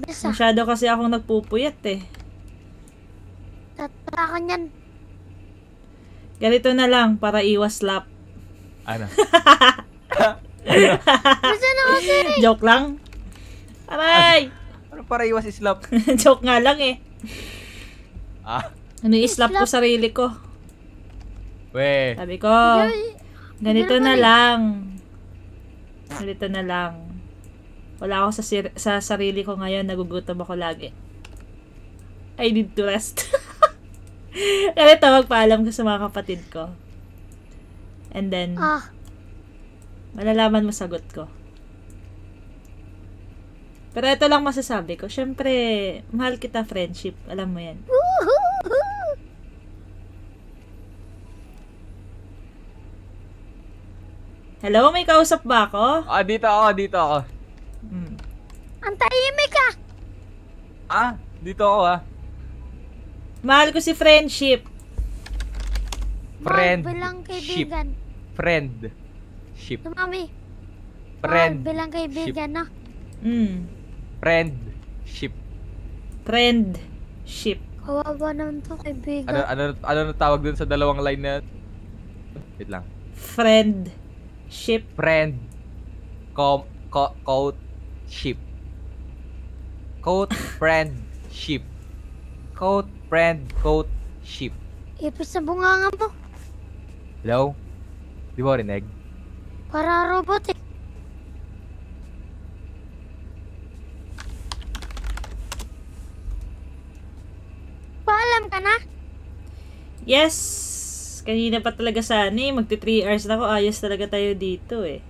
Speaker 7: Besa,
Speaker 4: Masyado kasi akong nagpupuyat eh.
Speaker 7: Tatakan yan.
Speaker 4: Ganito na lang para iwas slap.
Speaker 9: Ano?
Speaker 7: Besa na kasi.
Speaker 4: Joke lang. Aray!
Speaker 9: Ano para iwas islap?
Speaker 4: Joke nga lang eh.
Speaker 9: ah,
Speaker 4: Ano i-slap ko sarili ko.
Speaker 9: we.
Speaker 4: Sabi ko, ganito na lang. Ganito na lang. Wala ako sa, sir- sa sarili ko ngayon, nagugutom ako lagi. I need to rest. Ganito, magpaalam ko sa mga kapatid ko. And then,
Speaker 7: Ah,
Speaker 4: malalaman mo sagot ko. Pero ito lang masasabi ko. Syempre, mahal kita friendship. Alam mo yan. Hello, may kausap ba ako?
Speaker 9: Ah, dito ako, dito ako.
Speaker 4: Hmm.
Speaker 7: ang tahimik ka.
Speaker 9: Ah, dito ako ah.
Speaker 4: Mahal ko si friendship.
Speaker 9: Friend.
Speaker 7: Mahal bilang kaibigan.
Speaker 9: Friend. Ship.
Speaker 7: Mami.
Speaker 9: Friend.
Speaker 7: Mahal bilang kaibigan na.
Speaker 4: Hmm.
Speaker 9: Friend. Ship.
Speaker 4: Friend. Ship.
Speaker 7: Kawawa naman to kaibigan.
Speaker 9: Ano, ano, ano na tawag dun sa dalawang line na Wait lang.
Speaker 4: Friend. Ship.
Speaker 9: Friend. Com, co, quote, ship. Quote, friend, ship. Quote, friend, quote, ship.
Speaker 7: Ipis sa bunganga mo.
Speaker 9: Hello? Di mo rinig?
Speaker 7: Para robot eh. Paalam ka na?
Speaker 4: Yes! Kanina pa talaga sana eh. Magti 3 hours na ako. Ayos talaga tayo dito eh.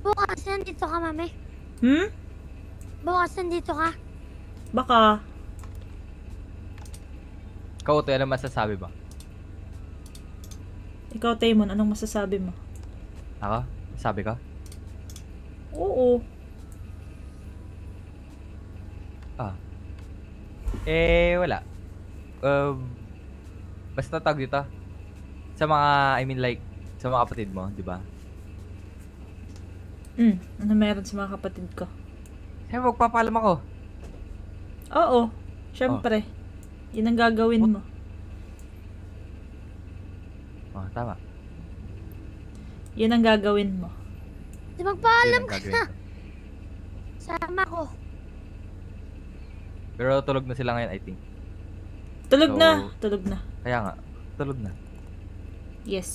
Speaker 7: Bukas nandito ka, mami.
Speaker 4: Hmm?
Speaker 7: Bukas nandito ka.
Speaker 4: Baka.
Speaker 9: Ikaw, ito, ano masasabi ba?
Speaker 4: Ikaw, Taymon, anong masasabi mo?
Speaker 9: Ako? Sabi ka?
Speaker 4: Oo.
Speaker 9: Ah. Eh, wala. Um, basta tag dito. Sa mga, I mean like, sa mga kapatid mo, di ba?
Speaker 4: Hmm. Ano meron sa mga kapatid ko?
Speaker 9: Siyempre, magpapalam ako.
Speaker 4: Oo. Syempre. Yun ang gagawin mo.
Speaker 9: Oh, tama.
Speaker 4: Yun ang gagawin mo.
Speaker 7: Di magpaalam ka na. Sama ko.
Speaker 9: Pero tulog na sila ngayon, I think.
Speaker 4: Tulog
Speaker 9: So,
Speaker 4: na. Tulog na.
Speaker 9: Kaya nga, tulog na.
Speaker 4: Yes.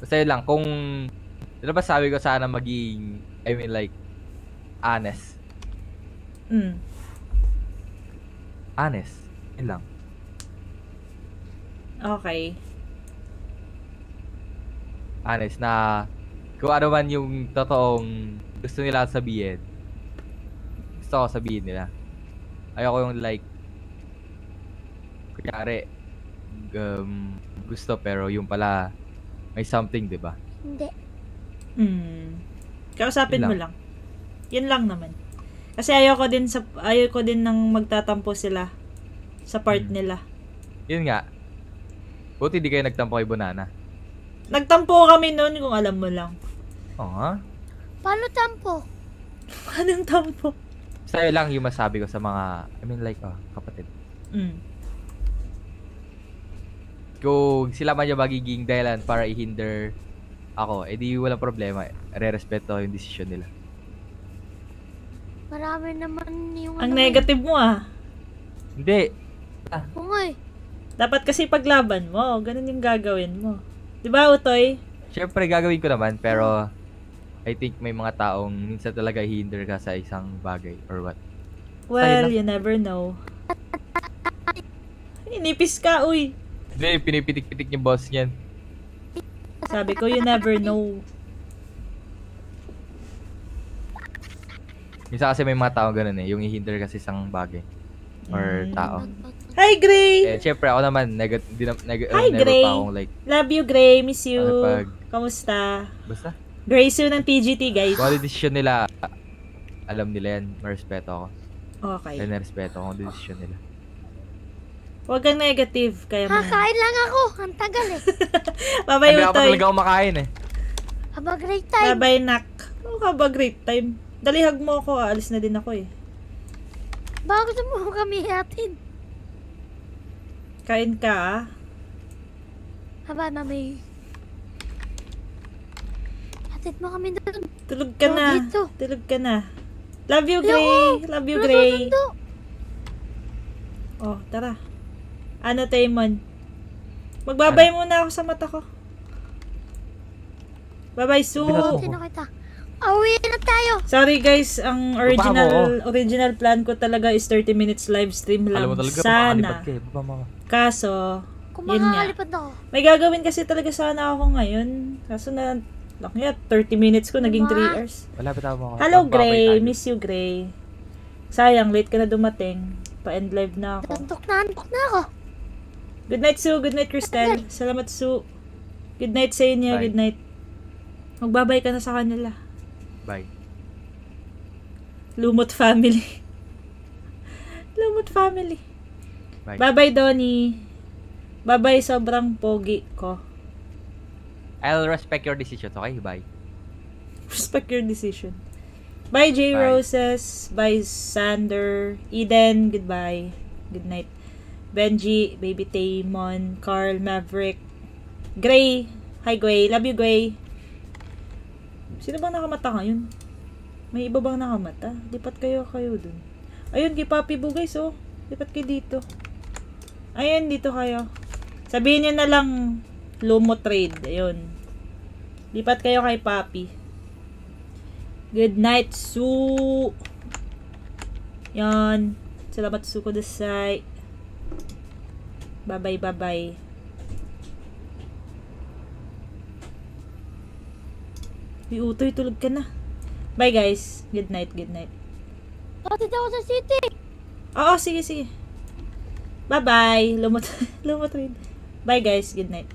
Speaker 9: Basta yun lang, kung... Ano ba sabi ko sana maging, I mean like, honest.
Speaker 4: Mm.
Speaker 9: Honest. Yun lang.
Speaker 4: Okay.
Speaker 9: Honest na kung ano man yung totoong gusto nila sabihin. Gusto ko sabihin nila. Ayoko yung like, kunyari, um, gusto pero yung pala may something, 'di ba?
Speaker 7: Hindi.
Speaker 4: Hmm. Kausapin mo
Speaker 9: lang.
Speaker 4: lang. Yun lang naman. Kasi ayoko din sa ayoko din nang magtatampo sila sa part
Speaker 9: Hmm.
Speaker 4: nila.
Speaker 9: Yun nga. Buti di kayo nagtampo kay Bonana.
Speaker 4: Nagtampo kami noon kung alam mo lang.
Speaker 9: Oo nga.
Speaker 7: Paano tampo?
Speaker 4: Anong tampo?
Speaker 9: Sa'yo lang yung masabi ko sa mga, I mean like, oh, kapatid.
Speaker 4: Mm.
Speaker 9: Kung sila man yung magiging dahilan para i-hinder ako, edi walang problema. Re-respeto yung desisyon nila.
Speaker 7: Marami naman yung
Speaker 4: Ang
Speaker 7: ano,
Speaker 4: negative mo ah.
Speaker 9: Hindi.
Speaker 7: Oo nga eh.
Speaker 4: Dapat kasi paglaban mo, ganun yung gagawin mo. 'Di ba, Utoy?
Speaker 9: Siyempre, gagawin ko naman, pero I think may mga taong minsan talaga hinder ka sa isang bagay or what.
Speaker 4: Well, you never know. Inipis ka, uy.
Speaker 9: Hindi, pinipitik-pitik yung boss niyan.
Speaker 4: Sabi ko, you never know.
Speaker 9: Minsan kasi may mga taong ganun eh, yung i-hinder kasi isang bagay or
Speaker 4: Mm. Hi, Gray!
Speaker 9: Eh, syempre ako naman, neg- di na, neg- uh,
Speaker 4: Hi,
Speaker 9: never
Speaker 4: Gray!
Speaker 9: pa akong like,
Speaker 4: Love you, Gray. Miss you.
Speaker 9: Nakipag-
Speaker 4: Kamusta?
Speaker 9: basta.
Speaker 4: Gray Sue ng PGT, guys.
Speaker 9: Kung ano yung desisyon nila, alam nila yan, marespeto ako.
Speaker 4: Okay.
Speaker 9: Kaya narespeto ko ang desisyon nila.
Speaker 4: Huwag kang negative. Kaya mo.
Speaker 7: Kakain lang ako. Ang tagal eh.
Speaker 4: Bye-bye,
Speaker 9: Hindi ako
Speaker 4: Utoy.
Speaker 9: talaga kumakain eh.
Speaker 7: Haba great time.
Speaker 4: Bye-bye, Nak. Ano ka ba great time? Dalihag mo ako. Aalis na din ako eh.
Speaker 7: Gusto mo kami hatid.
Speaker 4: Kain ka ah.
Speaker 7: Haba na may... Hatid mo kami doon.
Speaker 4: Tulog ka na.
Speaker 7: Dito.
Speaker 4: Tulog ka na. Love you. Gray. Love you, Gray. Oh, tara. Ano, Taymon? Magbabay muna ako sa mata ko. Bye-bye, Sue.
Speaker 7: Na kita. Awi na tayo.
Speaker 4: Sorry guys, ang original
Speaker 9: mo,
Speaker 4: original plan ko talaga is 30 minutes live stream lang.
Speaker 9: Alam mo talaga,
Speaker 4: sana.
Speaker 9: ka eh. Mo.
Speaker 4: Kaso,
Speaker 7: Kung
Speaker 4: yun nga.
Speaker 7: ako.
Speaker 4: May gagawin kasi talaga sana ako ngayon. Kaso na, nga, 30 minutes ko, naging 3
Speaker 7: Diba?
Speaker 4: hours.
Speaker 9: Malapit ako.
Speaker 4: Hello, Gray. Miss you, Gray. Sayang, late ka na dumating. Pa-end live na ako.
Speaker 7: Antok na antok na ako.
Speaker 4: Good night, Sue. Good night, Cristel. Salamat, Sue. Good night sa inyo.
Speaker 9: Bye.
Speaker 4: Good night. Magbabay ka na sa kanila.
Speaker 9: Bye.
Speaker 4: Lumot family. Lumot family.
Speaker 9: Bye.
Speaker 4: Bye-bye, Donnie. Bye-bye, sobrang pogi ko.
Speaker 9: I'll respect your decisions, okay? Bye.
Speaker 4: Respect your decision. Bye, J
Speaker 9: Bye.
Speaker 4: Roses. Bye, Sander. Eden, goodbye. Good night. Benji, Baby Taymon, Carl, Maverick, Gray. Hi, Gray. Love you, Gray. Sino bang nakamata ngayon? May iba bang nakamata? Lipat kayo kayo dun. Ayun, kay Papi Boo, guys, oh. Lipat kayo dito. Ayun, dito kayo. Sabihin nyo na lang, Lumo Trade. Ayun. Lipat kayo kay Papi. Good night, Su. Yan. Salamat, Su ko desai. Bye-bye, bye-bye. Uy, utoy, tulog ka na. Bye, guys. Good night, good night.
Speaker 7: Hatid ako sa city.
Speaker 4: Oo, sige, sige. Bye-bye. Lumot, lumot rin. Bye, guys. Good night.